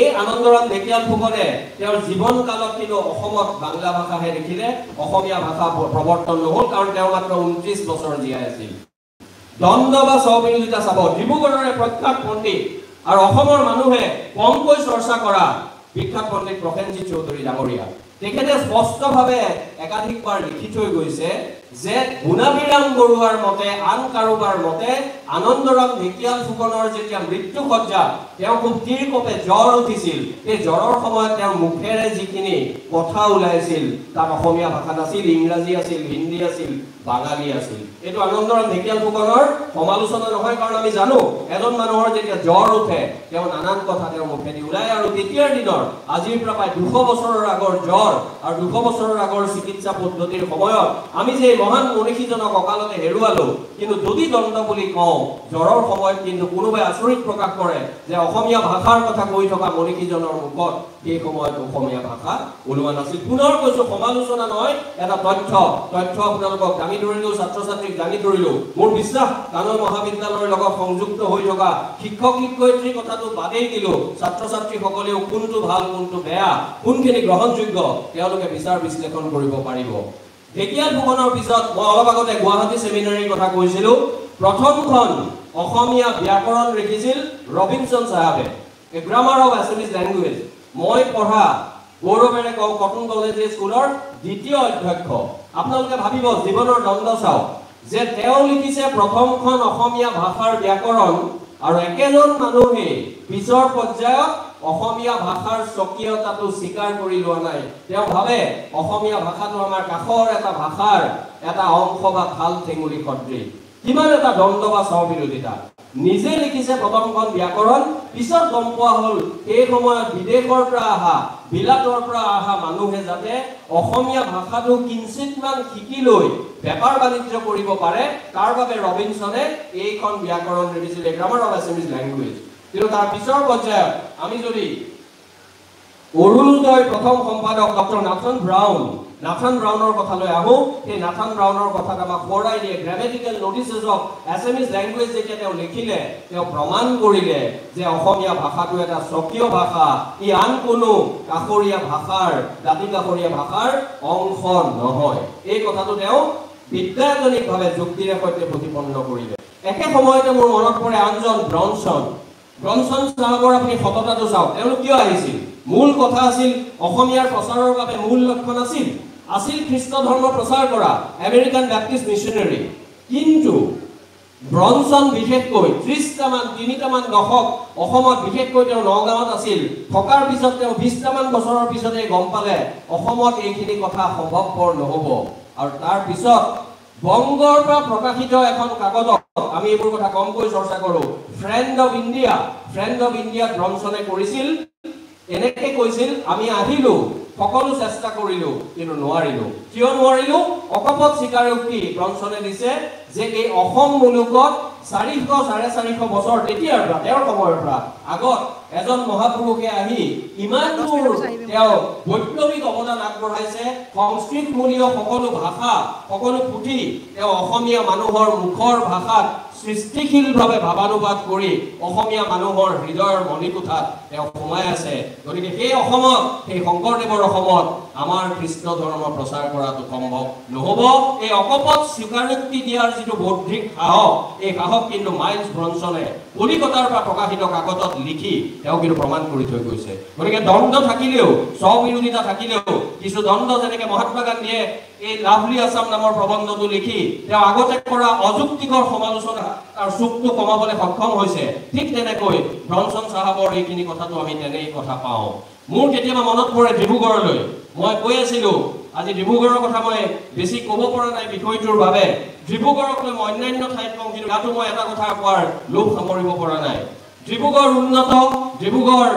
এই আনন্দৰাম ঢেকিয়াল ফুকনে তেওঁৰ জীৱন কালত কিন্তু অসমত বাংলা ভাষাহে দেখিলে অসমীয়া ভাষা প্ৰৱৰ্তন নহ'ল কাৰণ তেওঁ মাত্ৰ ঊনত্ৰিছ বছৰ জীয়াই আছিল। দ্বন্দ্ব বা স্ববিৰোধিতা চাব ডিব্ৰুগড়ৰে প্ৰখ্যাত পণ্ডিত আৰু অসমৰ মানুহে কমকৈ চৰ্চা কৰা বিখ্যাত পণ্ডিত প্ৰসেনজিৎ চৌধুৰী ডাঙৰীয়া। তেখেতে স্পষ্টভাৱে একাধিকবাৰ লিখি থৈ গৈছে যে গুণাভিৰাম বৰুৱাৰ মতে আন কাৰোবাৰ মতে আনন্দৰাম ঢেকিয়াল ফুকনৰ যেতিয়া মৃত্যু সজ্জা তেওঁ খুব তীৰকপে জ্বৰ উঠিছিল। সেই জ্বৰৰ সময়ত তেওঁৰ মুখেৰে যিখিনি কথা ওলাইছিল তাত অসমীয়া ভাষা নাছিল ইংৰাজী আছিল হিন্দী আছিল বাঙালী আছিল। এইটো আনন্দৰাম ঢেকিয়াল ফুকনৰ সমালোচনা নহয় কাৰণ আমি জানো এজন মানুহৰ যেতিয়া জ্বৰ উঠে তেওঁ নানান কথা তেওঁৰ মুখেদি ওলায় আৰু তেতিয়াৰ দিনৰ আজিৰ পৰা প্ৰায় দুশ বছৰৰ আগৰ জ্বৰ আৰু দুশ বছৰৰ আগৰ চিকিৎসা পদ্ধতিৰ সময়ত আমি যে মহান মনীষীজনক অকালতে হেৰুৱালো। কিন্তু যদি দণ্ড বুলি কওঁ জ্বৰৰ সময়ত কিন্তু কোনোবাই আচৰিত প্ৰকাশ কৰে যে অসমীয়া ভাষাৰ কথা কৈ থকা মনীষীজনৰ মুখত সেই সময়ত অসমীয়া ভাষা ওলোৱা নাছিল। পুনৰ কৈছো সমালোচনা নহয় এটা তথ্য। তথ্য আপোনালোকক দাঙি ধৰিলো ছাত্ৰ ছাত্ৰীক দাঙি ধৰিলো। মোৰ বিশ্বাস কানৈ মহাবিদ্যালয়ৰ লগত সংযুক্ত হৈ থকা শিক্ষক শিক্ষয়িত্ৰীৰ কথাটো বাদেই দিলো। ছাত্ৰ ছাত্ৰীসকলেও কোনটো ভাল কোনটো বেয়া কোনখিনি গ্ৰহণযোগ্য তেওঁলোকে বিচাৰ বিশ্লেষণ কৰিব পাৰিব। ঢেকিয়াল ফুকনৰ পিছত মই অলপ আগতে গুৱাহাটী ছেমিনাৰীৰ কথা কৈছিলো। প্ৰথমখন অসমীয়া ব্যাকৰণ লিখিছিল ৰবিনচন চাহাবে। A grammar of Assamese language মই পঢ়া গৌৰৱেৰে কওঁ কটন কলেজ স্কুলৰ দ্বিতীয় অধ্যক্ষ। আপোনালোকে ভাবিব জীৱনৰ দণ্ড চাওক যে তেওঁ লিখিছে প্ৰথমখন অসমীয়া ভাষাৰ ব্যাকৰণ আৰু একেজন মানুহে পিছৰ পৰ্যায়ত অসমীয়া ভাষাৰ স্বকীয়তাটো স্বীকাৰ কৰি লোৱা নাই। তেওঁ ভাবে অসমীয়া ভাষাটো আমাৰ কাষৰ এটা ভাষাৰ এটা অংশ বা ঠাল ঠেঙুলি সদৃশ কিমান এটা দ্বন্দ্ব বা স্ববিৰোধিতা। নিজে লিখিছে প্ৰথমখন ব্যাকৰণ পিছত গম পোৱা হ'ল সেই সময়ত বিদেশৰ পৰা অহা বিলাতৰ পৰা অহা মানুহে যাতে অসমীয়া ভাষাটো কিঞ্চিতমান শিকি লৈ বেপাৰ বাণিজ্য কৰিব পাৰে তাৰ বাবে ৰবিনছনে এইখন ব্যাকৰণ লিখিছিলে। গ্ৰামাৰ অফ এছামিজ লেংগুৱেজ কিন্তু তাৰ পিছৰ পৰ্যায়ত আমি যদি অৰুণোদয় প্ৰথম সম্পাদক ডক্টৰ নাথন ব্ৰাউন নাথন ব্ৰাউনৰ কথালৈ আহোঁ সেই নাথন ব্ৰাউনৰ কথাত আমাক সোঁৱৰাই দিয়ে grammatical notices of Assamese language যেতিয়া তেওঁ লিখিলে তেওঁ প্ৰমাণ কৰিলে যে অসমীয়া ভাষাটো এটা স্বকীয় ভাষা ই আন কোনো কাষৰীয়া ভাষাৰ দাঁতি কাষৰীয়া ভাষাৰ অংশ নহয়। এই কথাটো তেওঁ বিদ্যায়তনিকভাৱে যুক্তিৰে সৈতে প্ৰতিপন্ন কৰিলে। একে সময়তে মোৰ মনত পৰে আনজন ব্ৰনছন ব্ৰনছন চাহাবৰ আপুনি সততাটো চাওক। তেওঁলোক কিয় আহিছিল? মূল কথা আছিল অসমীয়াৰ প্ৰচাৰৰ বাবে মূল লক্ষণ আছিল। আছিল খ্ৰীষ্ট ধৰ্ম প্ৰচাৰ কৰা আমেৰিকান বেপ্টিষ্ট মিছনেৰী কিন্তু ব্ৰনছন বিশেষকৈ ত্ৰিছটামান তিনিটামান দশক অসমত বিশেষকৈ তেওঁ নগাঁৱত আছিল। থকাৰ পিছত তেওঁ বিছটামান বছৰৰ পিছতে গম পালে অসমত এইখিনি কথা সম্ভৱপৰ নহ'ব। আৰু তাৰ পিছত বংগৰ পৰা প্ৰকাশিত এখন কাগজত আমি এইবোৰ কথা কমকৈ চৰ্চা কৰোঁ। Friend of India friend of ইণ্ডিয়াত ব্ৰনছনে কৰিছিল এনেকে কৈছিল আমি আহিলো সকলো চেষ্টা কৰিলো কিন্তু নোৱাৰিলো। কিয় নোৱাৰিলো? অকপত স্বীকাৰোক্তি ব্ৰনছনে দিছে যে এই অসম মুলুকত চাৰিশ চাৰে চাৰিশ বছৰ তেতিয়াৰ পৰা তেওঁৰ সময়ৰ পৰা আগত এজন মহাপুৰুষে আহি ইমান দূৰ তেওঁ বৈপ্লৱিক অৱদান আগবঢ়াইছে সংস্কৃতমূলীয় সকলো ভাষা সকলো পুথি তেওঁ অসমীয়া মানুহৰ মুখৰ ভাষাত সৃষ্টিশীলভাৱে ভাৱানুবাদ কৰি অসমীয়া মানুহৰ হৃদয়ৰ মণিকোঠাত তেওঁ সোমাই আছে। গতিকে সেই অসমত সেই শংকৰদেৱৰ অসমত আমাৰ কৃষ্ণ ধৰ্ম প্ৰচাৰ কৰাটো সম্ভৱ নহ'ব। এই অকপত স্বীকাৰোক্তি দিয়াৰ যিটো বৌদ্ধিক সাহস এই সাহস কিন্তু মাইলছ ব্ৰনছনে কলিকতাৰ পৰা প্ৰকাশিত কাকতত লিখি তেওঁ কিন্তু প্ৰমাণ কৰি থৈ গৈছে। গতিকে দ্বন্দ্ব থাকিলেও স্ববিৰোধিতা থাকিলেও কিছু দ্বন্দ্ব যেনেকে মহাত্মা গান্ধীয়ে এই লাভলি আছাম নামৰ প্ৰবন্ধটো লিখি তেওঁ আগতে কৰা অযুক্তিকৰ সমালোচনা তাৰ চুকটো কমাবলৈ সক্ষম হৈছে। ঠিক তেনেকৈ ব্ৰনছন চাহাবৰ এইখিনি কথাটো আমি তেনেই কথা পাওঁ। মোৰ কেতিয়াবা মনত পৰে ডিব্ৰুগড়লৈ। মই কৈ আছিলো আজি ডিব্ৰুগড়ৰ কথা মই বেছি ক'ব পৰা নাই বিষয়টোৰ বাবে। ডিব্ৰুগড়ক লৈ মই অন্যান্য ঠাইত কওঁ কিন্তু ইয়াতো মই এটা কথা কোৱাৰ লোভ সামৰিব পৰা নাই। ডিব্ৰুগড় উন্নত ডিব্ৰুগড়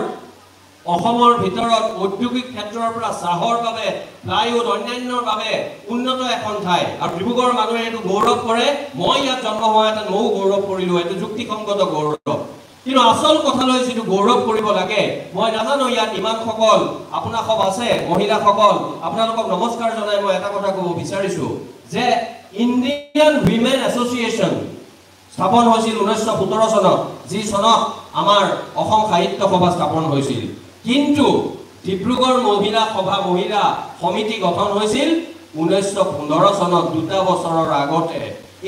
অসমৰ ভিতৰত ঔদ্যোগিক ক্ষেত্ৰৰ পৰা চাহৰ বাবে প্লাইউড অন্যান্যৰ বাবে উন্নত এখন ঠাই। আৰু ডিব্ৰুগড়ৰ মানুহে এইটো গৌৰৱ কৰে। মই ইয়াত জন্ম হোৱা এটা ময়ো গৌৰৱ কৰিলোঁ এইটো যুক্তিসংগত গৌৰৱ। কিন্তু আচল কথালৈ যিটো গৌৰৱ কৰিব লাগে মই নাজানো ইয়াত ইমানসকল আপোনাৰ সব আছে মহিলাসকল আপোনালোকক নমস্কাৰ জনাই মই এটা কথা ক'ব বিচাৰিছোঁ যে ইণ্ডিয়ান উইমেন এছ'চিয়েশ্যন স্থাপন হৈছিল ঊনৈছশ সোতৰ চনত যি চনত আমাৰ অসম সাহিত্য সভা স্থাপন হৈছিল। কিন্তু ডিব্ৰুগড় মহিলা সভা মহিলা সমিতি গঠন হৈছিল ঊনৈছশ পোন্ধৰ চনত দুটা বছৰৰ আগতে।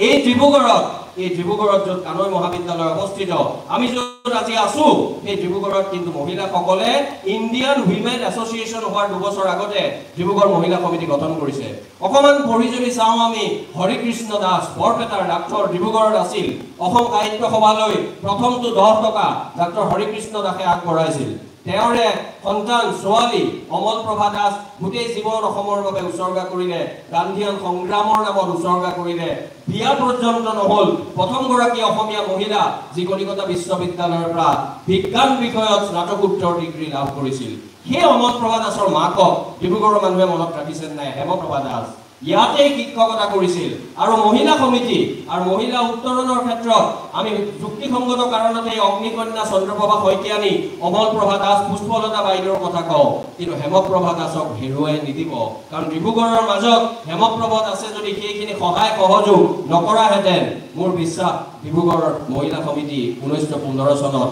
এই ডিব্ৰুগড়ত এই ডিব্ৰুগড়ত য'ত কানৈ মহাবিদ্যালয় অৱস্থিত আমি য'ত আজি আছো সেই ডিব্ৰুগড়ত কিন্তু মহিলাসকলে ইণ্ডিয়ান উইমেন এছ'চিয়েশ্যন হোৱাৰ দুবছৰ আগতে ডিব্ৰুগড় মহিলা সমিতি গঠন কৰিছে। অকণমান পঢ়ি যদি চাওঁ আমি হৰিকৃষ্ণ দাস বৰপেটাৰ ডাক্তৰ ডিব্ৰুগড়ত আছিল। অসম সাহিত্য সভালৈ প্ৰথমটো দহ টকা ডাক্তৰ হৰিকৃষ্ণ দাসে আগবঢ়াইছিল। তেওঁৰে সন্তান ছোৱালী অমল প্ৰভা দাস গোটেই জীৱন অসমৰ বাবে উচৰ্গা কৰিলে গান্ধীয়ান সংগ্ৰামৰ নামত উচৰ্গা কৰিলে। বিয়া পৰ্যন্ত নহ'ল প্ৰথমগৰাকী অসমীয়া মহিলা যি কলিকতা বিশ্ববিদ্যালয়ৰ পৰা বিজ্ঞান বিষয়ত স্নাতকোত্তৰ ডিগ্ৰী লাভ কৰিছিল। সেই অমল প্ৰভা দাসৰ মাকক ডিব্ৰুগড়ৰ মানুহে মনত ৰাখিছে নাই? হেমপ্ৰভা দাস। ইয়াতেই শিক্ষকতা কৰিছিল? আৰু মহিলা সমিতি আৰু মহিলা উত্তৰণৰ ক্ষেত্ৰত আমি যুক্তিসংগত কাৰণতে অগ্নিকন্যা চন্দ্ৰপ্ৰভা শইকীয়ানী অমল প্ৰভা দাস পুষ্পলতা বাইদেউৰ কথা কওঁ। কিন্তু হেমপ্ৰভা দাসক হেৰুৱাই নিদিব। কাৰণ ডিব্ৰুগড়ৰ মাজত হেমপ্ৰভা দাসে যদি সেইখিনি সহায় সহযোগ নকৰাহেঁতেন মোৰ বিশ্বাস ডিব্ৰুগড়ৰ মহিলা সমিতি ঊনৈছশ পোন্ধৰ চনত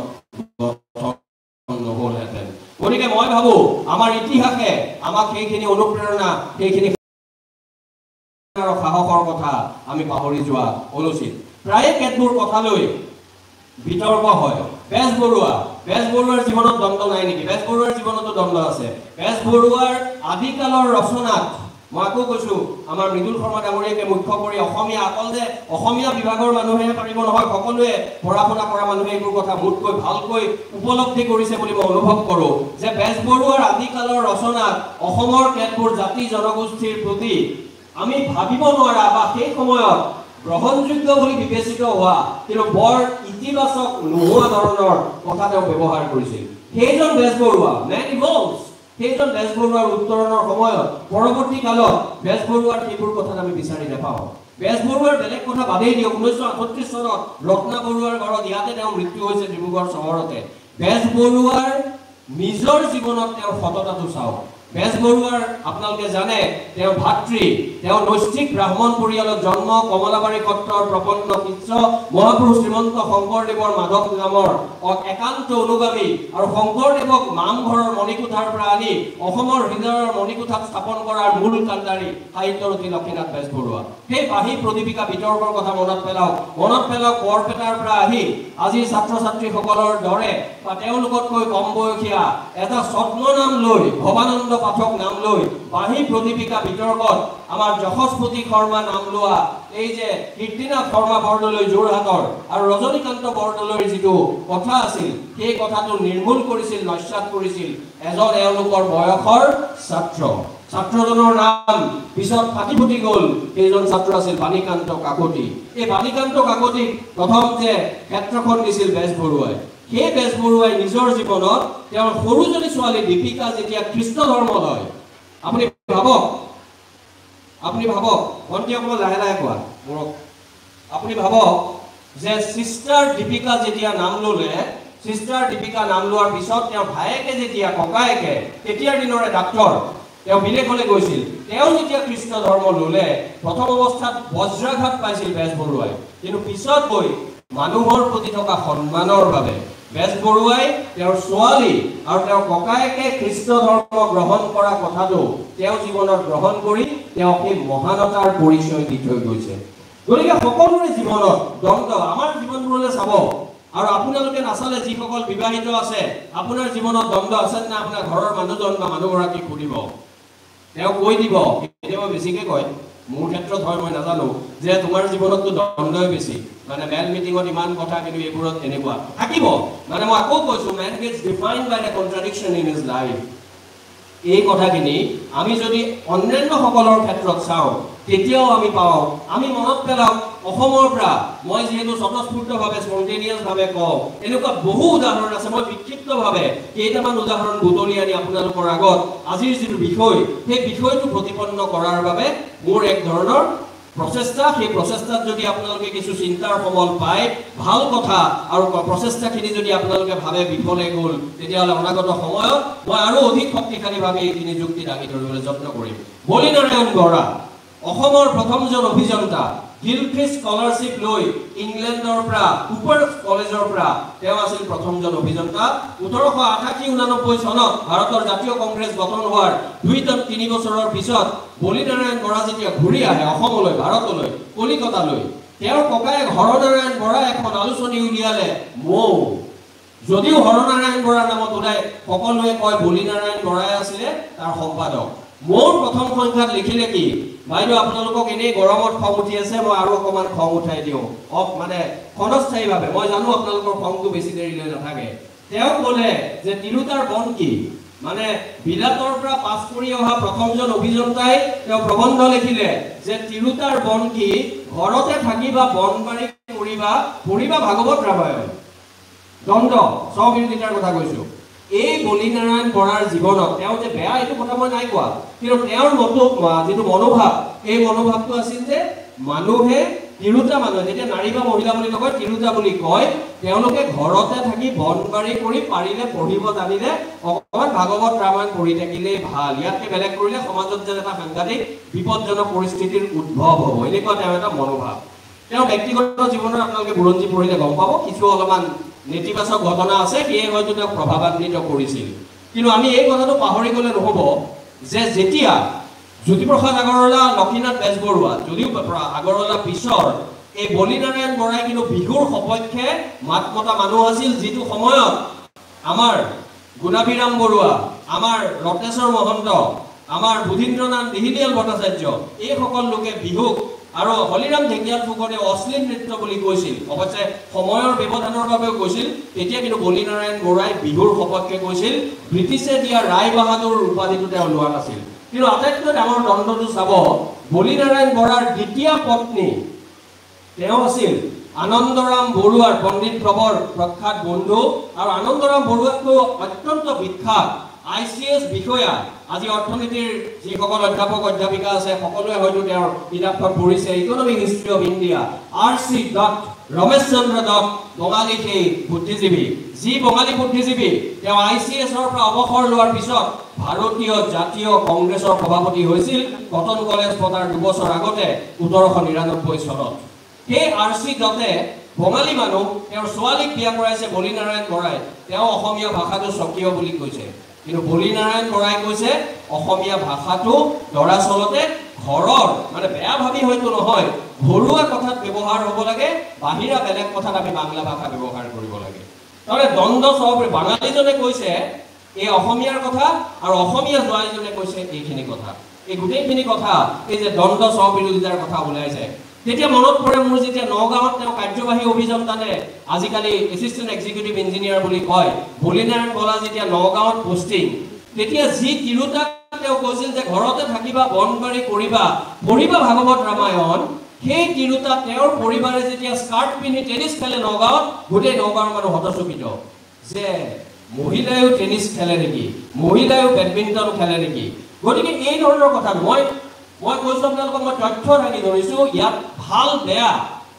নহ'লহেঁতেন। গতিকে মই ভাবোঁ আমাৰ ইতিহাসে আমাক সেইখিনি অনুপ্ৰেৰণা সেইখিনি আৰু সাহসৰ কথা আমি পাহৰি যোৱা অনুচিত। প্ৰায়ে কেতবোৰ কথালৈ বিতৰ্ক হয়। বেজবৰুৱা বেজবৰুৱাৰ জীৱনত দ্বন্দ্ব নাই নেকি? বেজবৰুৱাৰ জীৱনতো দ্বন্দ্ব আছে। বেজবৰুৱাৰ আদিকালৰ ৰচনাত মই আকৌ কৈছো আমাৰ মৃদুল শৰ্মা ডাঙৰীয়াকে মুখ্য কৰি অসমীয়া অকল যে অসমীয়া বিভাগৰ মানুহে পাৰিব নহয় সকলোৱে পঢ়া শুনা কৰা মানুহে এইবোৰ কথা মোতকৈ ভালকৈ উপলব্ধি কৰিছে বুলি মই অনুভৱ কৰোঁ যে বেজবৰুৱাৰ আদিকালৰ ৰচনাত অসমৰ কেতবোৰ জাতি জনগোষ্ঠীৰ প্ৰতি আমি ভাবিব নোৱাৰা বা সেই সময়ত গ্ৰহণযোগ্য বুলি বিবেচিত হোৱা কিন্তু বৰ ইতিবাচক নোহোৱা ধৰণৰ কথা তেওঁ ব্যৱহাৰ কৰিছিল। সেইজন বেজবৰুৱা মেন ইভলভছ সেইজন বেজবৰুৱাৰ উত্তৰণৰ সময়ত পৰৱৰ্তী কালত বেজবৰুৱাৰ সেইবোৰ কথাত আমি বিচাৰি নাপাওঁ। বেজবৰুৱাৰ বেলেগ কথা বাদেই দিয়ক ঊনৈছশ আঠত্ৰিছ চনত ৰত্না বৰুৱাৰ ঘৰত ইয়াতে তেওঁৰ মৃত্যু হৈছে ডিব্ৰুগড় চহৰতে। বেজবৰুৱাৰ নিজৰ জীৱনত তেওঁৰ সততাটো চাওক। বেজবৰুৱাৰ আপোনালোকে জানে তেওঁৰ ভাতৃ তেওঁ নৈষ্ঠিক ব্ৰাহ্মণ পৰিয়ালত জন্ম কমলাবাৰী সত্ৰৰ প্ৰপন্ন শিষ্য মহাপুৰুষ শ্ৰীমন্ত শংকৰদেৱৰ মাধৱ নামৰ একান্ত অনুগামী আৰু শংকৰদেৱক নামঘৰৰ মণিকোঠাৰ পৰা আনি অসমৰ হৃদয়ৰ মণিকোঠাত স্থাপন কৰাৰ মূল কাণ্ডাৰী সাহিত্যৰথী লক্ষীনাথ বেজবৰুৱা। সেই বাঁহী প্ৰদীপিকা বিতৰ্কৰ কথা মনত পেলাওক। মনত পেলাওক বৰপেটাৰ পৰা আহি আজি ছাত্ৰ ছাত্ৰীসকলৰ দৰে বা তেওঁলোকতকৈ কম বয়সীয়া এটা স্বপ্ন নাম লৈ ভৱানন্দ পাঠক নাম লৈ বাঁহী প্ৰদীপিকা বিতৰ্কত আমাৰ যশস্পতি শৰ্মা নাম লোৱা এই যে কীৰ্তিনাথ শৰ্মা বৰদলৈ যোৰহাটৰ আৰু ৰজনীকান্ত বৰদলৈৰ যিটো কথা আছিল সেই কথাটো নিৰ্মূল কৰিছিল নস্যাৎ কৰিছিল এজন এওঁলোকৰ বয়সৰ ছাত্ৰ। ছাত্ৰজনৰ নাম পিছত ফাটি ফুটি গ'ল সেইজন ছাত্ৰ আছিল বাণীকান্ত কাকতি। এই বাণীকান্ত কাকতিক প্ৰথম যে ক্ষেত্ৰখন দিছিল বেজবৰুৱাই। সেই বেজবৰুৱাই নিজৰ জীৱনত তেওঁৰ সৰুজনী ছোৱালী দীপিকা যেতিয়া খ্ৰীষ্ট ধৰ্ম লয় আপুনি ভাবক আপুনি ভাবক ভণ্টি অকণমান লাহে লাহে কোৱা মোৰক। আপুনি ভাবক যে চিষ্টাৰ দীপিকা যেতিয়া নাম ল'লে চিষ্টাৰ দীপিকা নাম লোৱাৰ পিছত তেওঁৰ ভায়েকে যেতিয়া ককায়েকে তেতিয়াৰ দিনৰে ডাক্তৰ তেওঁ বিদেশলৈ গৈছিল। তেওঁ যেতিয়া কৃষ্ণ ধৰ্ম ল'লে প্ৰথম অৱস্থাত বজ্ৰাঘাত পাইছিল বেজবৰুৱাই। কিন্তু পিছত গৈ মানুহৰ প্ৰতি থকা সন্মানৰ বাবে বেজবৰুৱাই তেওঁৰ ছোৱালী আৰু তেওঁৰ ককায়েকে খ্ৰীষ্ট ধৰ্ম গ্ৰহণ কৰা কথাটো তেওঁ জীৱনত গ্ৰহণ কৰি তেওঁ সেই মহানতাৰ পৰিচয় দি থৈ গৈছে। গতিকে সকলোৰে জীৱনত দ্বন্দ্ব আমাৰ জীৱনবোৰলৈ চাব। আৰু আপোনালোকে নাচালে যিসকল বিবাহিত আছে আপোনাৰ জীৱনত দ্বন্দ্ব আছে নে আপোনাৰ ঘৰৰ মানুহজন বা মানুহগৰাকীক সুধিব। তেওঁ কৈ দিব কেতিয়াবা বেছিকে কয়। মোৰ ক্ষেত্ৰত হয় মই নাজানো। যে তোমাৰ জীৱনততো দ্বন্দ্বই বেছি মানে মেন মিটিঙত ইমান কথা কিন্তু এইবোৰত এনেকুৱা। থাকিব। মানে মই আকৌ কৈছো man gets define by the contradiction in his life এই কথাখিনি আমি যদি অন্যান্যসকলৰ ক্ষেত্ৰত চাওঁ তেতিয়াও আমি পাওঁ। আমি মনত পেলাওঁ অসমৰ পৰা মই যিহেতু স্বতঃস্ফূৰ্তভাৱে স্পণ্টেনিয়াছভাৱে কওঁ এনেকুৱা বহু উদাহৰণ আছে। মই বিক্ষিপ্তভাৱে কেইটামান উদাহৰণ বুটলি আনি আপোনালোকৰ আগত আজিৰ যিটো বিষয় সেই বিষয়টো প্ৰতিপন্ন কৰাৰ বাবে মোৰ এক ধৰণৰ প্ৰচেষ্টা। সেই প্ৰচেষ্টাত যদি আপোনালোকে কিছু চিন্তাৰ সমল পায় ভাল কথা আৰু প্ৰচেষ্টাখিনি যদি আপোনালোকে ভাবে বিফলে গ'ল তেতিয়াহ'লে অনাগত সময়ত মই আৰু অধিক শক্তিশালীভাৱে এইখিনি যুক্তি দাঙি ধৰিবলৈ যত্ন কৰিম। বলিনাৰায়ণ বৰা অসমৰ প্ৰথমজন অভিযন্তা গিলফিছ স্কলাৰশ্বিপ লৈ ইংলেণ্ডৰ পৰা কুপাৰ কলেজৰ পৰা তেওঁ আছিল প্ৰথমজন অভিযন্তা। ওঠৰশ আঠাশী ঊনানব্বৈ চনত ভাৰতৰ জাতীয় কংগ্ৰেছ গঠন হোৱাৰ দুই তিনি বছৰৰ পিছত বলিনাৰায়ণ বৰা যেতিয়া ঘূৰি আহে অসমলৈ ভাৰতলৈ কলিকতালৈ তেওঁৰ ককায়েক হৰনাৰায়ণ বৰা এখন আলোচনী উলিয়ালে মৌ যদিও হৰনাৰায়ণ বৰাৰ নামত ওলাই সকলোৱে কয় বলিনাৰায়ণ বৰাই আছিলে তাৰ সম্পাদক। মোৰ প্ৰথম সংখ্যাত লিখিলে কি? বাইদেউ আপোনালোকক এনেই গৰমত খং উঠি আছে মই আৰু অকণমান খং উঠাই দিওঁ। অফ মানে ক্ষণস্থায়ীভাৱে মই জানো আপোনালোকৰ খংটো বেছি দেৰিলৈ নাথাকে। তেওঁ ক'লে যে তিৰোতাৰ বন কি? মানে বিলাতৰ পৰা পাছ কৰি অহা প্ৰথমজন অভিযন্তাই তেওঁ প্ৰবন্ধ লিখিলে যে তিৰোতাৰ বন কি? ঘৰতে থাকিবা বনবাৰী কৰিবা পঢ়িবা ভাগৱত ৰামায়ণ। দ্বন্দ্ব স্ববিৰোধিতাৰ কথা কৈছো। এই বলিনাৰায়ণ বৰাৰ জীৱনত তেওঁ যে বেয়া এইটো কথা মই নাই কোৱা। কিন্তু তেওঁৰ মতো যিটো মনোভাৱ এই মনোভাৱটো আছিল যে মানুহে তিৰোতা মানুহে যেতিয়া নাৰী বা মহিলা বুলি নকয় তিৰোতা বুলি কয় তেওঁলোকে ঘৰতে থাকি বনবাৰী কৰি পাৰিলে পঢ়িব জানিলে অকণমান ভাগৱত ৰামায়ণ পঢ়ি থাকিলেই ভাল। ইয়াতকে বেলেগ কৰিলে সমাজত যেন এটা সাংঘাতিক বিপদজনক পৰিস্থিতিৰ উদ্ভৱ হ'ব। এনেকুৱা তেওঁ এটা মনোভাৱ। তেওঁৰ ব্যক্তিগত জীৱনত আপোনালোকে বুৰঞ্জী পঢ়িলে গম পাব কিছু অলপমান নেতিবাচক ঘটনা আছে সেয়ে হয়তো তেওঁক প্ৰভাৱান্বিত কৰিছিল। কিন্তু আমি এই কথাটো পাহৰি গ'লে নহ'ব যে যেতিয়া জ্যোতিপ্ৰসাদ আগৰৱালা লক্ষীনাথ বেজবৰুৱা যদিও আগৰৱালা পিছৰ এই বলিনাৰায়ণ বৰাই কিন্তু বিহুৰ সপক্ষে মাত মতা মানুহ আছিল যিটো সময়ত আমাৰ গুণাভিৰাম বৰুৱা আমাৰ ৰত্নেশ্বৰ মহন্ত আমাৰ বুধীন্দ্ৰনাথ দিহিদিয়াল ভট্টাচাৰ্য এইসকল লোকে বিহুক আৰু হলিৰাম ঢেকীয়াল ফুকনে অশ্লীল নৃত্য বুলি কৈছিল। অৱশ্যে সময়ৰ ব্যৱধানৰ বাবেও কৈছিল। তেতিয়া কিন্তু বলিনাৰায়ণ বৰাই বিহুৰ সপক্ষে কৈছিল ব্ৰিটিছে দিয়া ৰায় বাহাদুৰ উপাধিটো তেওঁ লোৱা নাছিল। কিন্তু আটাইতকৈ ডাঙৰ দ্বন্দ্বটো চাব বলিনাৰায়ণ বৰাৰ দ্বিতীয় পত্নী তেওঁ আছিল আনন্দৰাম বৰুৱাৰ পণ্ডিত প্ৰবৰ প্ৰখ্যাত বন্ধু। আৰু আনন্দৰাম বৰুৱাতকৈ অত্যন্ত বিখ্যাত। আই চি এছ বিষয়া আজি অৰ্থনীতিৰ যিসকল অধ্যাপক অধ্যাপিকা আছে সকলোৱে হয়তো তেওঁৰ কিতাপখন পঢ়িছে economic history of India R C Dutt Romesh Chandra Dutt বঙালী সেই বুদ্ধিজীৱী। যি বঙালী বুদ্ধিজীৱী তেওঁ আই চি এছৰ পৰা অৱসৰ লোৱাৰ পিছত ভাৰতীয় জাতীয় কংগ্ৰেছৰ সভাপতি হৈছিল কটন কলেজ পতাৰ দুবছৰ আগতে ওঠৰশ নিৰানব্বৈ চনত। সেই আৰ চি দত্তে বঙালী মানুহ তেওঁৰ ছোৱালীক বিয়া কৰাইছে বলিনাৰায়ণ বৰাই তেওঁ অসমীয়া ভাষাটো স্বকীয় বুলি কৈছে। কিন্তু বলিনাৰায়ণ বৰাই কৈছে অসমীয়া ভাষাটো দৰাচলতে ঘৰৰ মানে বেয়া ভাবি হয়তো নহয় ঘৰুৱা কথাত ব্যৱহাৰ হ'ব লাগে বাহিৰা বেলেগ কথাত আমি বাংলা ভাষা ব্যৱহাৰ কৰিব লাগে। তাৰমানে দ্বন্দ্ব চব বাঙালীজনে কৈছে এই অসমীয়াৰ কথা আৰু অসমীয়া জোৱাইজনে কৈছে এইখিনি কথা। এই গোটেইখিনি কথা এই যে দ্বন্দ্ব স্ববিৰোধিতাৰ কথা ওলাই যায় তেতিয়া মনত পৰে মোৰ যেতিয়া নগাঁৱত তেওঁ কাৰ্যবাহী অভিযন্তানে আজিকালি এছিষ্টেণ্ট এক্সিকিউটিভ ইঞ্জিনিয়াৰ বুলি কয় বলিনাৰায়ণ বলা যেতিয়া নগাঁৱত পষ্টিং তেতিয়া যি তিৰোতাক তেওঁ কৈছিল যে ঘৰতে থাকিবা বনবাৰী কৰিবা পঢ়িবা ভাগৱত ৰামায়ণ সেই তিৰোতা তেওঁৰ পৰিবাৰে যেতিয়া স্কাৰ্ট পিন্ধি টেনিছ খেলে নগাঁৱত গোটেই নগাঁৱৰ মানুহ হতচকিত। যে মহিলায়ো টেনিছ খেলে নেকি? মহিলায়ো বেডমিণ্টন খেলে নেকি? গতিকে এই ধৰণৰ কথা মই মই কৈছোঁ আপোনালোকক মই তথ্য দাঙি ধৰিছোঁ ইয়াত ভাল বেয়া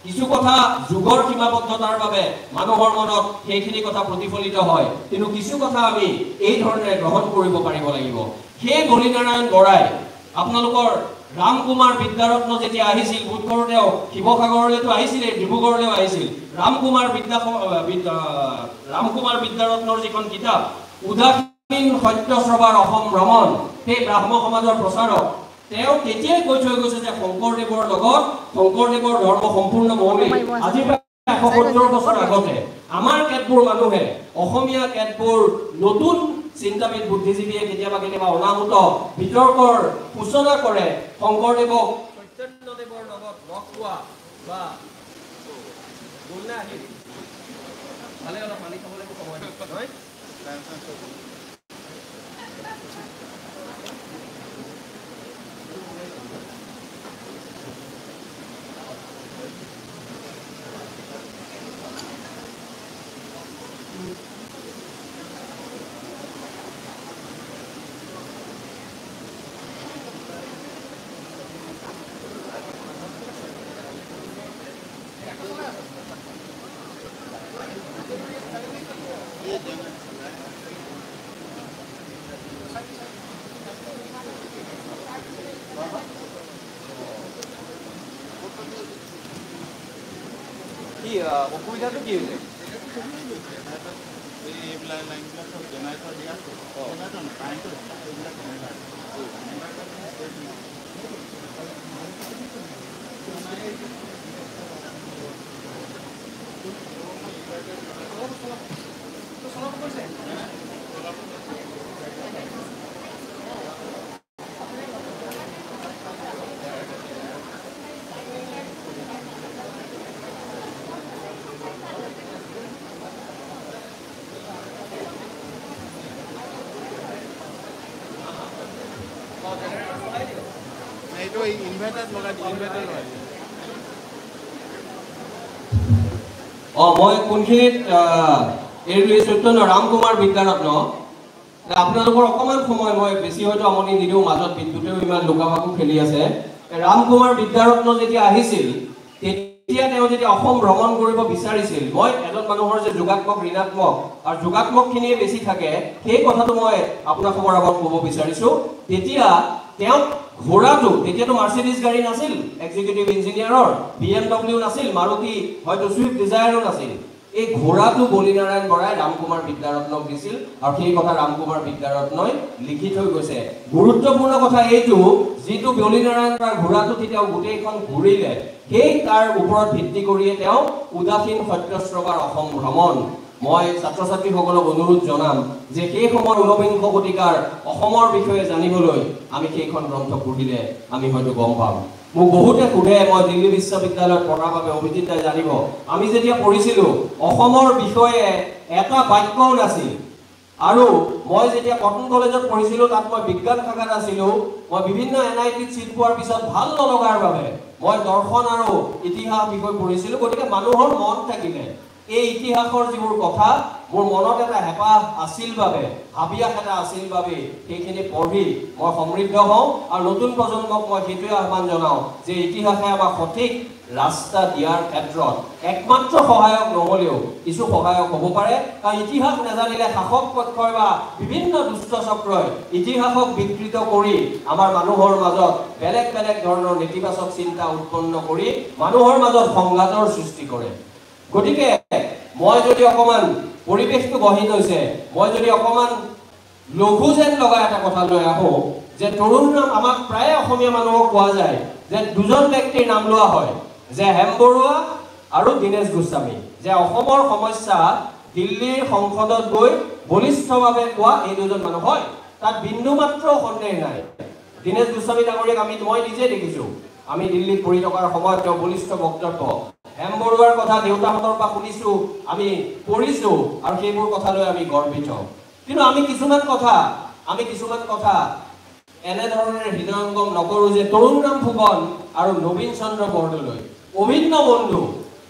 কিছু কথা যুগৰ সীমাবদ্ধতাৰ বাবে মানুহৰ মনত সেইখিনি কথা প্ৰতিফলিত হয়। কিন্তু কিছু কথা আমি এই ধৰণে গ্ৰহণ কৰিব পাৰিব লাগিব। সেই বলিনাৰায়ণ বৰাই আপোনালোকৰ ৰাম কুমাৰ বিদ্যাৰত্ন যেতিয়া আহিছিল বোধ কৰোঁ তেওঁ শিৱসাগৰলৈতো আহিছিলে ডিব্ৰুগড়লৈও আহিছিল। ৰাম কুমাৰ বিদ্যা ৰাম কুমাৰ বিদ্যাৰত্নৰ যিখন কিতাপ উদাসীন সত্যশ্ৰবাৰ অসম ভ্ৰমণ সেই ব্ৰাহ্ম সমাজৰ প্ৰচাৰক তেওঁ তেতিয়াই কৈ থৈ গৈছে যে শংকৰদেৱৰ লগত শংকৰদেৱৰ ধৰ্ম সম্পূৰ্ণ মৌলিক আজিৰ পৰা এশ সত্তৰ বছৰ আগতে আমাৰ কেতবোৰ মানুহে অসমীয়া কেতবোৰ নতুন চিন্তাবিদ বুদ্ধিজীৱীয়ে কেতিয়াবা কেতিয়াবা অনাহুত বিতৰ্কৰ সূচনা কৰে শংকৰদেৱক চৈতন্যদেৱৰ লগত লগ পোৱা বা ভালে অলপ পানী খাবলৈ সময় নহয়? অ মই কোনখিনিত এইটো এই চৈতন্য ৰাম কুমাৰ বিদ্যাৰত্ন আপোনালোকৰ অকণমান সময় মই বেছি হয়তো আমনি নিদিওঁ মাজত বিদ্যুতেও ইমান লুকাভাকু খেলি আছে। ৰাম কুমাৰ বিদ্যাৰত্ন যেতিয়া আহিছিল তেতিয়া তেওঁ যেতিয়া অসম ভ্ৰমণ কৰিব বিচাৰিছিল মই এজন মানুহৰ যে যোগাত্মক ঋণাত্মক আৰু যোগাত্মকখিনিয়ে বেছি থাকে সেই কথাটো মই আপোনালোকৰ আগত ক'ব বিচাৰিছোঁ। তেতিয়া তেওঁক ঘোঁৰাটো তেতিয়াতো মাৰ্চিডিজ গাড়ী নাছিল এক্সিকিউটিভ ইঞ্জিনিয়াৰৰ বি এম ডব্লিউ নাছিল মাৰুতি হয়তো চুইফ্ট ডিজায়াৰো নাছিল। এই ঘোঁৰাটো বলিনাৰায়ণ বৰাই ৰাম কুমাৰ বিদ্যাৰত্নক দিছিল আৰু সেই কথা ৰাম কুমাৰ বিদ্যাৰত্নই লিখি থৈ গৈছে। গুৰুত্বপূৰ্ণ কথা এইটো যিটো বলিনাৰায়ণ বৰাৰ ঘোঁৰাটো তেতিয়া গোটেইখন ঘূৰিলে সেই তাৰ ওপৰত ভিত্তি কৰিয়ে তেওঁ উদাসীন সত্যশ্ৰবাৰ অসম ভ্ৰমণ। মই ছাত্ৰ ছাত্ৰীসকলক অনুৰোধ জনাম যে সেই সময়ৰ ঊনবিংশ শতিকাৰ অসমৰ বিষয়ে জানিবলৈ আমি সেইখন গ্ৰন্থ পঢ়িলে আমি হয়তো গম পাম। মোক বহুতে সোধে মই দিল্লী বিশ্ববিদ্যালয়ত পঢ়াৰ বাবে অভিজিৎ দাই জানিব আমি যেতিয়া পঢ়িছিলোঁ অসমৰ বিষয়ে এটা বাক্যও নাছিল। আৰু মই যেতিয়া কটন কলেজত পঢ়িছিলোঁ তাত মই বিজ্ঞান শাখাত আছিলোঁ মই বিভিন্ন এন আই টিত চিট পোৱাৰ পিছত ভাল নলগাৰ বাবে মই দৰ্শন আৰু ইতিহাস বিষয় পঢ়িছিলোঁ গতিকে মানুহৰ মন থাকিলে। এই ইতিহাসৰ যিবোৰ কথা মোৰ মনত এটা হেঁপাহ আছিল বাবে হাবিয়াস এটা আছিল বাবে সেইখিনি পঢ়ি মই সমৃদ্ধ হওঁ আৰু নতুন প্ৰজন্মক মই সেইটোৱে আহ্বান জনাওঁ যে ইতিহাসে আমাক সঠিক ৰাস্তা দিয়াৰ ক্ষেত্ৰত একমাত্ৰ সহায়ক নহ'লেও কিছু সহায়ক হ'ব পাৰে। কাৰণ ইতিহাস নাজানিলে শাসক পক্ষই বা বিভিন্ন দুষ্ট চক্ৰই ইতিহাসক বিকৃত কৰি আমাৰ মানুহৰ মাজত বেলেগ বেলেগ ধৰণৰ নেতিবাচক চিন্তা উৎপন্ন কৰি মানুহৰ মাজত সংঘাতৰ সৃষ্টি কৰে। গতিকে মই যদি অকণমান পৰিৱেশটো গঢ়ি লৈছে মই যদি অকণমান লঘু যেন লগা এটা কথা লৈ আহোঁ যে তৰুণ ৰাম আমাক প্ৰায়ে অসমীয়া মানুহক কোৱা যায় যে দুজন ব্যক্তিৰ নাম লোৱা হয় যে হেম বৰুৱা আৰু দীনেশ গোস্বামী। যে অসমৰ সমস্যা দিল্লীৰ সংসদত গৈ বলিষ্ঠভাৱে কোৱা এই দুজন মানুহ হয় তাত বিন্দু মাত্ৰ সন্দেহ নাই। দীনেশ গোস্বামী ডাঙৰীয়াক আমি মই নিজে দেখিছোঁ। আমি দিল্লীত পঢ়ি থকাৰ সময়ত তেওঁ বলিষ্ঠ বক্তব্য হেম বৰুৱাৰ কথা দেউতাহঁতৰ পৰা শুনিছোঁ আমি পঢ়িছোঁ আৰু সেইবোৰ কথালৈ আমি গৰ্বিত। কিন্তু আমি কিছুমান কথা আমি কিছুমান কথা এনেধৰণেৰে হৃদয়ংগম নকৰোঁ যে তৰুণৰাম ফুকন আৰু নবীন চন্দ্ৰ বৰদলৈ। অভিন্ন বন্ধু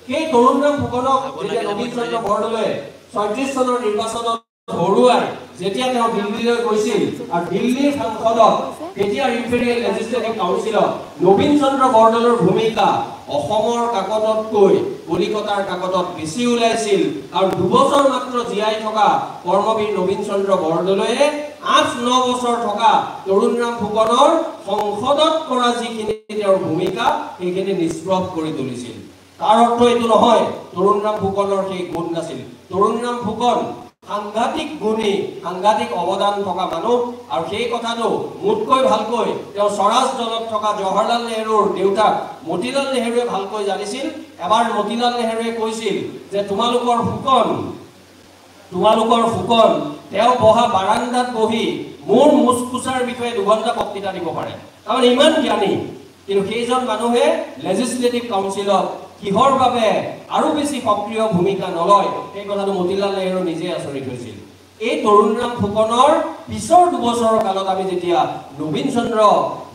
সেই তৰুণৰাম ফুকনক যেতিয়া নবীন চন্দ্ৰ বৰদলৈ ছয়ত্ৰিছ চনৰ নিৰ্বাচনত হৰুৱাই যেতিয়া তেওঁ দিল্লীলৈ গৈছিল আৰু দিল্লীৰ সাংসদত তেতিয়াৰ ইম্পেৰিয়েল লেজিছলেটিভ কাউন্সিলত নবীন চন্দ্ৰ বৰদলৈৰ ভূমিকা অসমৰ কাকততকৈ কলিকতাৰ কাকতত বেছি ওলাইছিল আৰু দুবছৰ মাত্ৰ জীয়াই থকা কৰ্মবীৰ নবীন চন্দ্ৰ বৰদলৈয়ে আঠ ন বছৰ থকা তৰুণৰাম ফুকনৰ সংসদত কৰা যিখিনি তেওঁৰ ভূমিকা সেইখিনি নিষ্প্ৰভ কৰি তুলিছিল। তাৰ অৰ্থ এইটো নহয় তৰুণৰাম ফুকনৰ সেই গুণ নাছিল। তৰুণৰাম ফুকন সাংঘাতিক গুণী সাংঘাতিক অৱদান থকা মানুহ আৰু সেই কথাটো মোতকৈ ভালকৈ তেওঁ স্বৰাজ দলত থকা জৱাহৰলাল নেহৰুৰ দেউতাক মতিলাল নেহৰুৱে ভালকৈ জানিছিল। এবাৰ মতিলাল নেহৰুৱে কৈছিল যে তোমালোকৰ ফুকন তোমালোকৰ ফুকন তেওঁ বহা বাৰান্দাত বহি মোৰ মুচকুচাৰ বিষয়ে দুঘণ্টা বক্তৃতা দিব পাৰে। তাৰমানে ইমান জ্ঞানী। কিন্তু সেইজন মানুহে লেজিছলেটিভ কাউন্সিলত কিহৰ বাবে আৰু বেছি সক্ৰিয় ভূমিকা নলয় সেই কথাটো মতিলাল নেহৰু নিজে আচৰিত হৈছিল। এই তৰুণৰাম ফুকনৰ পিছৰ দুবছৰৰ কালত আমি যেতিয়া নবীন চন্দ্ৰ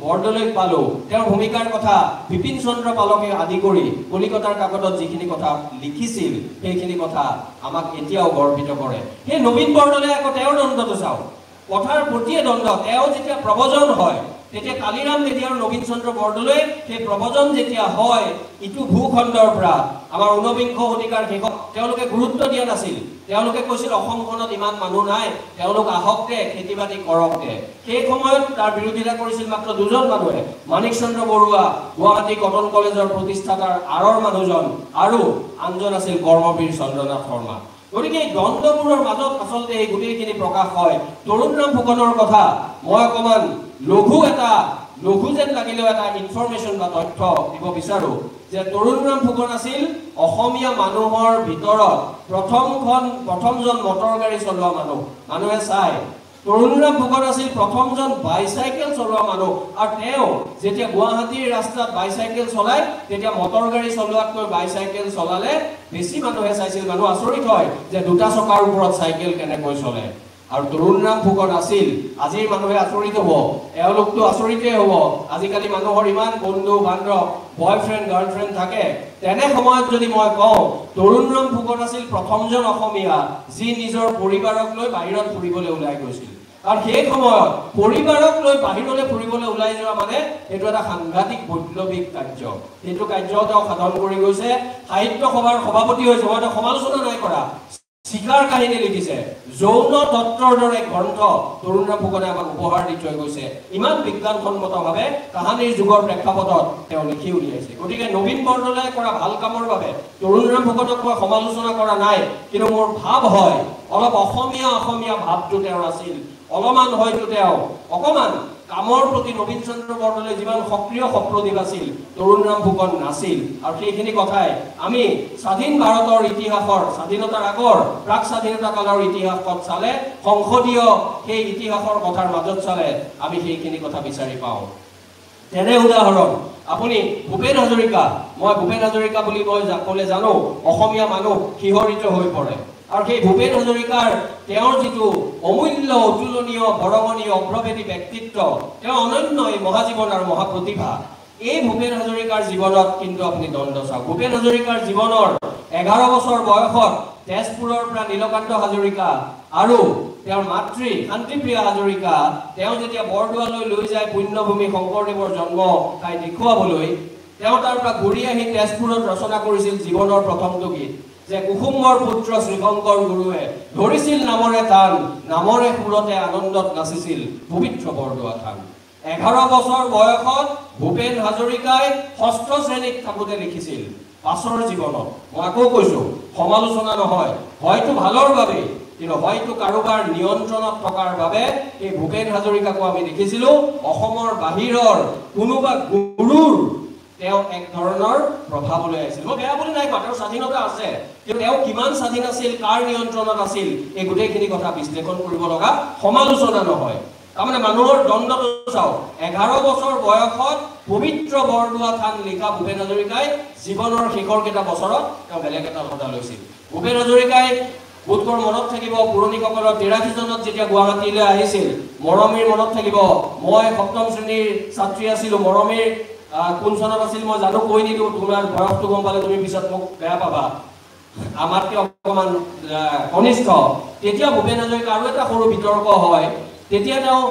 বৰদলৈক পালোঁ তেওঁৰ ভূমিকাৰ কথা বিপিন চন্দ্ৰ পালকে আদি কৰি কলিকতাৰ কাকতত যিখিনি কথা লিখিছিল সেইখিনি কথা আমাক এতিয়াও গৰ্বিত কৰে। সেই নবীন বৰদলৈ আকৌ তেওঁৰ দণ্ডটো চাওক কথাৰ প্ৰতিয়ে দণ্ড তেওঁ যেতিয়া প্ৰবজন হয় তেতিয়া কালিৰাম মেধি আৰু নবীন চন্দ্ৰ বৰদলৈ সেই প্ৰবজন যেতিয়া হয় ইটো ভূখণ্ডৰ পৰা আমাৰ ঊনবিংশ শতিকাৰ শেষত তেওঁলোকে গুৰুত্ব দিয়া নাছিল। তেওঁলোকে কৈছিল অসমখনত ইমান মানুহ নাই তেওঁলোক আহক দে খেতি বাতি কৰক দে সেই সময়ত তাৰ বিৰোধিতা কৰিছিল মাত্ৰ দুজন মানুহে মাণিক চন্দ্ৰ বৰুৱা গুৱাহাটী কটন কলেজৰ প্ৰতিষ্ঠাতাৰ আঁৰৰ মানুহজন আৰু আনজন আছিল কৰ্মবীৰ চন্দ্ৰনাথ শৰ্মা। গতিকে এই দ্বন্দ্ববোৰৰ মাজত আচলতে এই গোটেইখিনি প্ৰকাশ হয়। তৰুণৰাম ফুকনৰ কথা মই অকণমান লঘু এটা লঘু যেন লাগিলেও এটা ইনফৰমেশ্যন বা তথ্য দিব বিচাৰোঁ যে তৰুণৰাম ফুকন আছিল অসমীয়া মানুহৰ ভিতৰত প্ৰথমখন প্ৰথমজন মটৰ গাড়ী চলোৱা মানুহ। মানুহে চাই তৰুণৰাম ফুকন আছিল প্ৰথমজন বাইচাইকেল চলোৱা মানুহ। আৰু তেওঁ যেতিয়া গুৱাহাটীৰ ৰাস্তাত বাইচাইকেল চলায় তেতিয়া মটৰ গাড়ী চলোৱাতকৈ বাইচাইকেল চলালে বেছি মানুহে চাইছিল। মানুহ আচৰিত হয় যে দুটা চকাৰ ওপৰত চাইকেল কেনেকৈ চলে। আৰু তৰুণৰাম ফুকন আছিল। আজিৰ মানুহে আচৰিত হ'ব। এওঁলোকতো আচৰিতেই হ'ব। আজিকালি মানুহৰ ইমান বন্ধু বান্ধৱ বয়ফ্ৰেণ্ড গাৰ্লফ্ৰেণ্ড থাকে। তেনে সময়ত যদি মই কওঁ তৰুণৰাম ফুকন আছিল প্ৰথমজন অসমীয়া যি নিজৰ পৰিবাৰক লৈ বাহিৰত ফুৰিবলৈ ওলাই গৈছিল। কাৰণ সেই সময়ত পৰিবাৰক লৈ বাহিৰলৈ ফুৰিবলৈ ওলাই যোৱা মানে সেইটো এটা সাংঘাতিক বৈপ্লৱিক কাৰ্য। সেইটো কাৰ্য তেওঁ সাধন কৰি গৈছে। সাহিত্য সভাৰ সভাপতি হৈছে মই তেওঁ সমালোচনা নাই কৰা। চিকাৰ কাহিনী লিখিছে। যৌন তত্বৰ দৰে গ্ৰন্থ তৰুণৰাম ফুকনে আমাক উপহাৰ দি থৈ গৈছে। ইমান বিজ্ঞানসন্মতভাৱে তাহানিৰ যুগৰ প্ৰেক্ষাপটত তেওঁ লিখি উলিয়াইছে। গতিকে নবীন বৰদলৈয়ে কৰা ভাল কামৰ বাবে তৰুণৰাম ফুকনক মই সমালোচনা কৰা নাই। কিন্তু মোৰ ভাৱ হয় অলপ অসমীয়া অসমীয়া ভাৱটো তেওঁৰ আছিল। অলপমান হয়তো তেওঁ অকণমান। কামৰ প্ৰতি নবীন চন্দ্ৰ বৰদলৈ যিমান সক্ৰিয় সপ্ৰদীপ আছিল তৰুণৰাম ফুকন নাছিল। আৰু সেইখিনি কথাই আমি স্বাধীন ভাৰতৰ ইতিহাসৰ স্বাধীনতাৰ আগৰ প্ৰাক স্বাধীনতা কালৰ ইতিহাসত চালে সংসদীয় সেই ইতিহাসৰ কথাৰ মাজত চালে আমি সেইখিনি কথা বিচাৰি পাওঁ। তেনে উদাহৰণ আপুনি ভূপেন হাজৰিকা মই ভূপেন হাজৰিকা বুলি মই ক'লে জানো অসমীয়া মানুহ শিহৰিত হৈ পৰে। আৰু সেই ভূপেন হাজৰিকাৰ তেওঁৰ যিটো অমূল্য অতুলনীয় বৰঙণীয় অগ্ৰভেদী ব্যক্তিত্ব তেওঁ অনন্য এই মহাজীৱন আৰু মহাপ্ৰতিভা এই ভূপেন হাজৰিকাৰ জীৱনত কিন্তু আপুনি দ্বন্দ্ব চাওক। ভূপেন হাজৰিকাৰ জীৱনৰ এঘাৰ বছৰ বয়সত তেজপুৰৰ পৰা নীলকান্ত হাজৰিকা আৰু তেওঁৰ মাতৃ শান্তিপ্ৰিয়া হাজৰিকা তেওঁ যেতিয়া বৰদোৱালৈ লৈ যায় পুণ্যভূমি শংকৰদেৱৰ জন্ম ঠাই দেখুৱাবলৈ তেওঁ তাৰ পৰা ঘূৰি আহি তেজপুৰত ৰচনা কৰিছিল জীৱনৰ প্ৰথমটো গীত। যে কুসুমৰ পুত্ৰ শ্ৰীশংকৰ গুৰুৱে ধৰিছিল নামৰে থান নামৰে সুৰতে আনন্দত নাচিছিল পবিত্ৰ বৰদোৱা থান। এঘাৰ বছৰ বয়সত ভূপেন হাজৰিকাই ষষ্ঠ শ্ৰেণীত থাকোঁতে লিখিছিল পাছৰ জীৱনত মই আকৌ কৈছোঁ সমালোচনা নহয় হয়তো ভালৰ বাবেই কিন্তু হয়তো কাৰোবাৰ নিয়ন্ত্ৰণত থকাৰ বাবে এই ভূপেন হাজৰিকাকো আমি দেখিছিলোঁ অসমৰ বাহিৰৰ কোনোবা গুৰুৰ তেওঁ এক ধৰণৰ প্ৰভাৱলৈ আহিছিল মই বেয়া বুলি নাই কোৱা তেওঁৰ স্বাধীনতা আছে। কিন্তু তেওঁ কিমান স্বাধীন আছিল কাৰ নিয়ন্ত্ৰণত আছিল এই গোটেইখিনি কথা বিশ্লেষণ কৰিব লগা সমালোচনা নহয়। তাৰমানে মানুহৰ দ্বন্দ্বটো চাওক এঘাৰ বছৰ বয়সত পবিত্ৰ বৰদোৱা থান লিখা ভূপেন হাজৰিকাই জীৱনৰ শেষৰ কেইটা বছৰত তেওঁ বেলেগ এটা সদা লৈছিল। ভূপেন হাজৰিকাই বোধকৰ মনত থাকিব পুৰণিসকলৰ তিৰাশী চনত যেতিয়া গুৱাহাটীলৈ আহিছিল মৰমীৰ মনত থাকিব মই সপ্তম শ্ৰেণীৰ ছাত্ৰী আছিলোঁ মৰমীৰ কোন চনত আছিল মই জানো কৈ নিদিওঁ তোমাৰ বয়সটো গম পালে তুমি পিছত মোক বেয়া পাবা। আমাতকৈ অকণমান কনিষ্ঠ। তেতিয়া ভূপেন হাজৰিকা আৰু এটা সৰু বিতৰ্ক হয়। তেতিয়া তেওঁ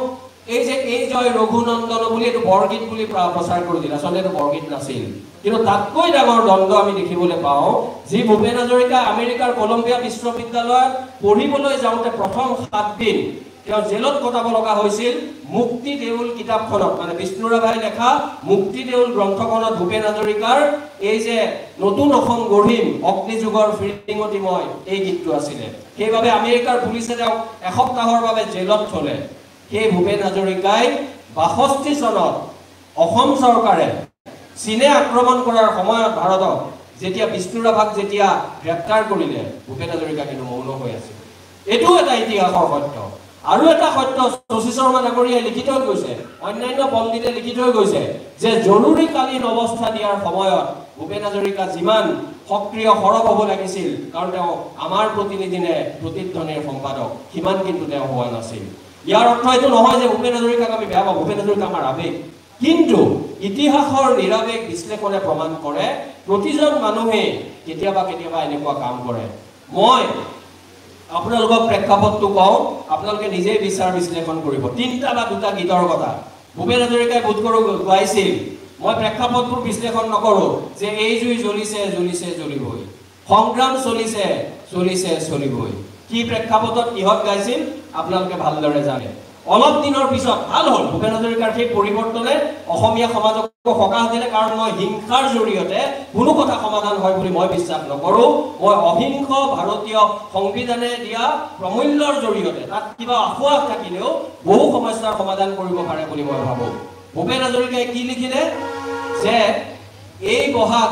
এই যে এই জয় ৰঘুনন্দন বুলি এইটো বৰগীত বুলি প্ৰ- প্ৰচাৰ কৰি দিলে আচলতে এইটো বৰগীত নাছিল। কিন্তু তাতকৈ ডাঙৰ দ্বন্দ্ব আমি দেখিবলৈ পাওঁ যি ভূপেন হাজৰিকা আমেৰিকাৰ কলম্বিয়া বিশ্ববিদ্যালয়ত পঢ়িবলৈ যাওঁতে প্ৰথম সাত দিন তেওঁ জেলত কটাব লগা হৈছিল মুক্তি দেউল কিতাপখনত মানে বিষ্ণুৰাভাই লেখা মুক্তি দেউল গ্ৰন্থখনত ভূপেন হাজৰিকাৰ এই যে নতুন অসম গঢ়িম অগ্নিযুগৰ ফিৰিঙতি মই এই গীতটো আছিলে। সেইবাবে আমেৰিকাৰ পুলিচে তেওঁক এসপ্তাহৰ বাবে জেলত থলে। সেই ভূপেন হাজৰিকাই বাষষ্ঠি চনত অসম চৰকাৰে চীনে আক্ৰমণ কৰাৰ সময়ত ভাৰতক যেতিয়া বিষ্ণুৰাভাক যেতিয়া গ্ৰেপ্তাৰ কৰিলে ভূপেন হাজৰিকা কিন্তু মৌন হৈ আছিল। এইটোও এটা ইতিহাসৰ সত্য। আৰু এটা সত্য শশী শৰ্মা ডাঙৰীয়াই লিখি থৈ গৈছে অন্যান্য পণ্ডিতে লিখি থৈ গৈছে যে জৰুৰীকালীন অৱস্থা দিয়াৰ সময়ত ভূপেন হাজৰিকা যিমান সক্ৰিয় সৰব হ'ব লাগিছিল কাৰণ তেওঁ আমাৰ প্ৰতিনিধিনে প্ৰতিধ্বনিৰ সম্পাদক সিমান কিন্তু তেওঁ হোৱা নাছিল। ইয়াৰ অৰ্থ এইটো নহয় যে ভূপেন হাজৰিকাক আমি বেয়া পাওঁ ভূপেন হাজৰিকা আমাৰ আৱেগ। কিন্তু ইতিহাসৰ নিৰাৱেগ বিশ্লেষণে প্ৰমাণ কৰে প্ৰতিজন মানুহে কেতিয়াবা কেতিয়াবা এনেকুৱা কাম কৰে। মই আপোনালোকক প্ৰেক্ষাপটটো কওঁ আপোনালোকে নিজেই বিচাৰ বিশ্লেষণ কৰিব। তিনিটা বা দুটা গীতৰ কথা। ভূপেন হাজৰিকাই বোধ কৰোঁ গাইছিল। মই প্ৰেক্ষাপটবোৰ বিশ্লেষণ নকৰোঁ যে এই জুই জ্বলিছে জ্বলিছে জ্বলিবই। সংগ্ৰাম চলিছে চলিছে চলিবই কি প্ৰেক্ষাপটত কিহত গাইছিল আপোনালোকে ভালদৰে জানে। অলপ দিনৰ পিছত ভাল হ'ল। ভূপেন হাজৰিকাৰ সেই পৰিৱৰ্তনে অসমীয়া সমাজক সকাহ দিলে কাৰণ মই হিংসাৰ জৰিয়তে কোনো কথা সমাধান হয় বুলি মই বিশ্বাস নকৰোঁ। মই অহিংস ভাৰতীয় সংবিধানে দিয়া প্ৰমূল্যৰ জৰিয়তে তাত কিবা আঁসোৱাহ থাকিলেও বহু সমস্যাৰ সমাধান কৰিব পাৰে বুলি মই ভাবোঁ। ভূপেন হাজৰিকাই কি লিখিলে? যে এই বহাগ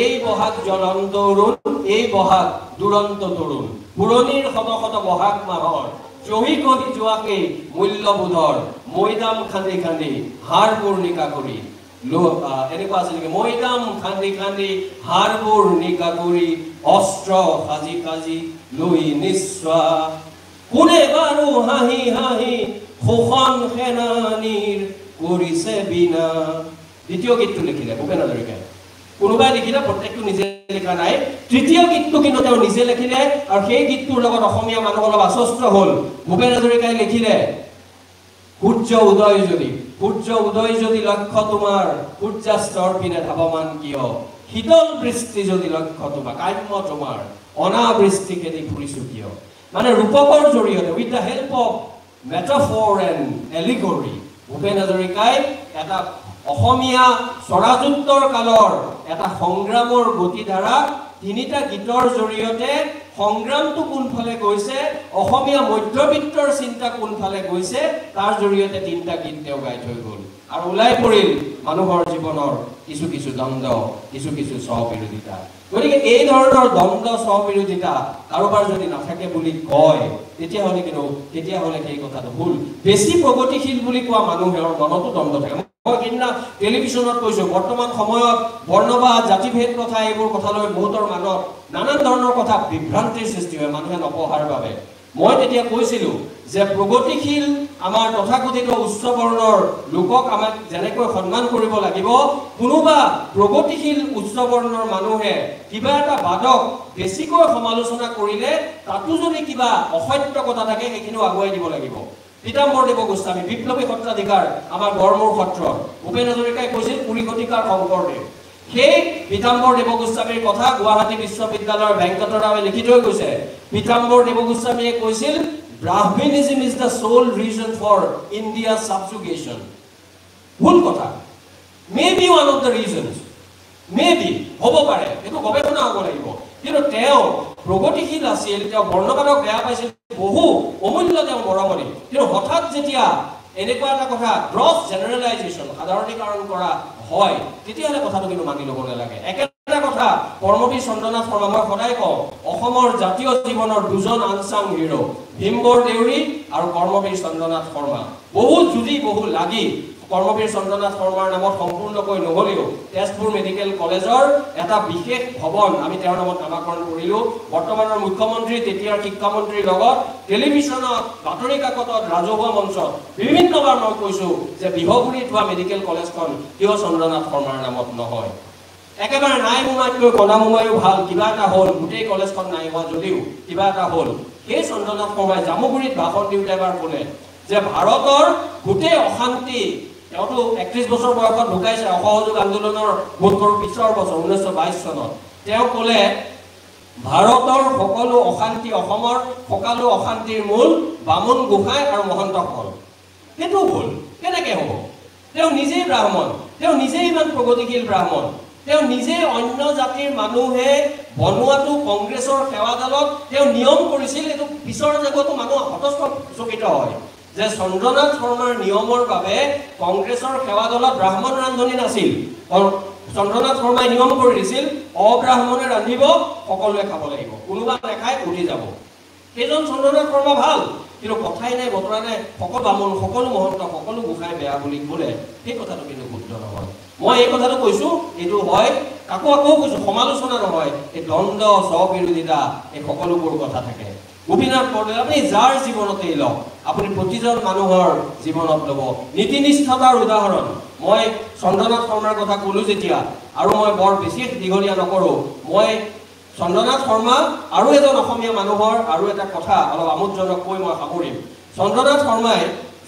এই বহাগ জ্বলন্ত অৰুণ এই বহাগ দুৰন্ত তৰুণ। পুৰণিৰ শত শত বহাগ মাহৰ চহি কহি যোৱাকে মূল্যবোধৰ মৈদাম খান্দি খান্দি হাড়বোৰ নিকা কৰি এনেকুৱা আছিল নেকি? মৈদাম খান্দি খান্দি হাড়বোৰ নিকা কৰি অস্ত্ৰ সাজি সাজি লৈ নিশ্বাস কোনে বাৰু হাঁহি হাঁহি শোষণ সেনানীৰ কৰিছে বিনা? দ্বিতীয় গীতটো লিখিলে ভূপেন হাজৰিকাই। কোনোবাই লিখিলে প্ৰত্যেকটো নিজে লিখা নাই। তৃতীয় গীতটো কিন্তু তেওঁ নিজে লিখিলে আৰু সেই গীতটোৰ লগত অসমীয়া মানুহ অলপ আশ্বস্ত হ'ল। ভূপেন হাজৰিকাই লিখিলে সূৰ্য উদয় যদি সূৰ্য উদয় যদি লক্ষ্য তোমাৰ সূৰ্যাস্তৰ পিনে ধাৱমান কিয়? শীতল বৃষ্টি যদি লক্ষ্য তোমাৰ কাম্য তোমাৰ অনাবৃষ্টি খেদি ফুৰিছো কিয়? মানে ৰূপকৰ জৰিয়তে with the help of metaphor and allegory Bhupen হাজৰিকাই এটা অসমীয়া স্বৰাজোত্তৰ কালৰ এটা সংগ্ৰামৰ গতিধাৰা তিনিটা গীতৰ জৰিয়তে সংগ্ৰামটো কোনফালে গৈছে অসমীয়া মধ্যবিত্তৰ চিন্তা কোনফালে গৈছে তাৰ জৰিয়তে তিনিটা গীত তেওঁ গাই থৈ গ'ল। আৰু ওলাই পৰিল মানুহৰ জীৱনৰ কিছু কিছু দ্বন্দ্ব কিছু কিছু স্ববিৰোধিতা। গতিকে এই ধৰণৰ দ্বন্দ্ব স্ববিৰোধিতা কাৰোবাৰ যদি নাথাকে বুলি কয় তেতিয়াহ'লে কিন্তু তেতিয়াহ'লে সেই কথাটো ভুল। বেছি প্ৰগতিশীল বুলি কোৱা মানুহৰ মনতো দ্বন্দ্ব থাকে। সেইদিনা টেলিভিশ্যনত কৈছোঁ বৰ্তমান সময়ত বৰ্ণবাদ জাতিভেদ কথা এইবোৰ কথালৈ বহুতৰ মাজত নানান ধৰণৰ কথা বিভ্ৰান্তিৰ সৃষ্টি হয় মানুহে নপঢ়াৰ বাবে। মই তেতিয়া কৈছিলোঁ যে প্ৰগতিশীল আমাৰ তথাকথিত উচ্চ বৰ্ণৰ লোকক আমাক যেনেকৈ সন্মান কৰিব লাগিব কোনোবা প্ৰগতিশীল উচ্চ বৰ্ণৰ মানুহে কিবা এটা বাদক বেছিকৈ সমালোচনা কৰিলে তাতো যদি কিবা অসত্য কথা থাকে সেইখিনিও আগুৱাই দিব লাগিব। পীতাম্বৰদেৱ গোস্বামী বিপ্লৱী সত্ৰাধিকাৰ আমাৰ গড়মূৰ সত্ৰৰ ভূপেন হাজৰিকাই কৈছিল কুৰি শতিকাৰ শংকৰদেৱ। সেই পীতাম্বৰ দেৱ গোস্বামীৰ কথা গুৱাহাটী বিশ্ববিদ্যালয়ৰ ভেংকটৰাৱে লিখি থৈ গৈছে। পীতাম্বৰ দেৱ গোস্বামীয়ে কৈছিল Brahminism is the sole reason for India subjugation ভুল কথা। May be one of the reasons may be হ'ব পাৰে এইটো গৱেষণা হ'ব লাগিব। কিন্তু তেওঁ প্ৰগতিশীল আছিল তেওঁ বৰ্ণবাদক বেয়া পাইছিল বহু অমূল্য তেওঁ মৰমৰি কিন্তু হঠাৎ যেতিয়া এনেকুৱা এটা কথা গ্ৰছ জেনেৰেলাইজেশ্যন সাধাৰণীকৰণ কৰা হয় তেতিয়াহ'লে কথাটো কিন্তু মানি ল'ব নালাগে। একেটা কথা কৰ্মবীৰ চন্দ্ৰনাথ শৰ্মা মই সদায় কওঁ অসমৰ জাতীয় জীৱনৰ দুজন আনচাং হিৰ' ভীমবৰ দেউৰী আৰু কৰ্মবীৰ চন্দ্ৰনাথ শৰ্মা। বহু যুঁজি বহু লাগি কৰ্মবীৰ চন্দ্ৰনাথ শৰ্মাৰ নামত সম্পূৰ্ণকৈ নহ'লেও তেজপুৰ মেডিকেল কলেজৰ এটা বিশেষ ভৱন আমি তেওঁৰ নামত নামাকৰণ কৰিলোঁ। বৰ্তমানৰ মুখ্যমন্ত্ৰী তেতিয়াৰ শিক্ষামন্ত্ৰীৰ লগত টেলিভিশ্যনত বাতৰি কাকতত ৰাজহুৱা মঞ্চত বিভিন্নবাৰ মই কৈছোঁ যে বিহগুৰিত হোৱা মেডিকেল কলেজখন কিয় চন্দ্ৰনাথ শৰ্মাৰ নামত নহয়। একেবাৰে নাই মোমাইতকৈ কণা মোমাইও ভাল কিবা এটা হ'ল গোটেই কলেজখন নাই হোৱা যদিও কিবা এটা হ'ল। সেই চন্দ্ৰনাথ শৰ্মাই জামুগুৰিত ভাষণ দিওঁতে এবাৰ ক'লে যে ভাৰতৰ গোটেই অশান্তি তেওঁতো একত্ৰিছ বছৰ বয়সত ঢুকাইছে অসহযোগ আন্দোলনৰ ভোট কৰোঁ পিছৰ বছৰ ঊনৈছশ বাইছ চনত। তেওঁ ক'লে ভাৰতৰ সকলো অশান্তি অসমৰ সকলো অশান্তিৰ মূল বামুণ গোসাঁই আৰু মহন্তসকল সেইটো ভুল। কেনেকৈ হ'ব? তেওঁ নিজেই ব্ৰাহ্মণ। তেওঁ নিজেই ইমান প্ৰগতিশীল ব্ৰাহ্মণ। তেওঁ নিজে অন্য জাতিৰ মানুহে বনোৱাটো কংগ্ৰেছৰ সেৱাদালত তেওঁ নিয়ম কৰিছিল। এইটো পিছৰ জেগতো মানুহ হতস্থ চকিত হয়। যে চন্দ্ৰনাথ শৰ্মাৰ নিয়মৰ বাবে কংগ্ৰেছৰ সেৱাদলত ব্ৰাহ্মণ ৰান্ধনি নাছিল। চন্দ্ৰনাথ শৰ্মাই নিয়ম কৰি দিছিল অব্ৰাহ্মণে ৰান্ধিব সকলোৱে খাব লাগিব। কোনোবা নাখায় উঠি যাব। সেইজন চন্দ্ৰনাথ শৰ্মা ভাল কিন্তু কথাই নাই বতৰা নাই। সকলো বামুণ সকলো মহন্ত সকলো গোসাঁই বেয়া বুলি ক'লে সেই কথাটো কিন্তু শুদ্ধ নহয়। মই এই কথাটো কৈছোঁ এইটো হয় আকৌ আকৌ কৈছোঁ সমালোচনা নহয়। এই দ্বন্দ্ব স্ববিৰোধিতা এই সকলোবোৰ কথা থাকে। গোপীনাথ বৰদলৈ আপুনি যাৰ জীৱনতেই লওক আপুনি প্ৰতিজন মানুহৰ জীৱনত ল'ব। নীতি নিষ্ঠতাৰ উদাহৰণ। মই চন্দ্ৰনাথ শৰ্মাৰ কথা ক'লোঁ যেতিয়া আৰু মই বৰ বিশেষ দীঘলীয়া নকৰোঁ। মই চন্দ্ৰনাথ শৰ্মা আৰু এজন অসমীয়া মানুহৰ আৰু এটা কথা অলপ আমোদজনক কৈ মই সামৰিম। চন্দ্ৰনাথ শৰ্মাই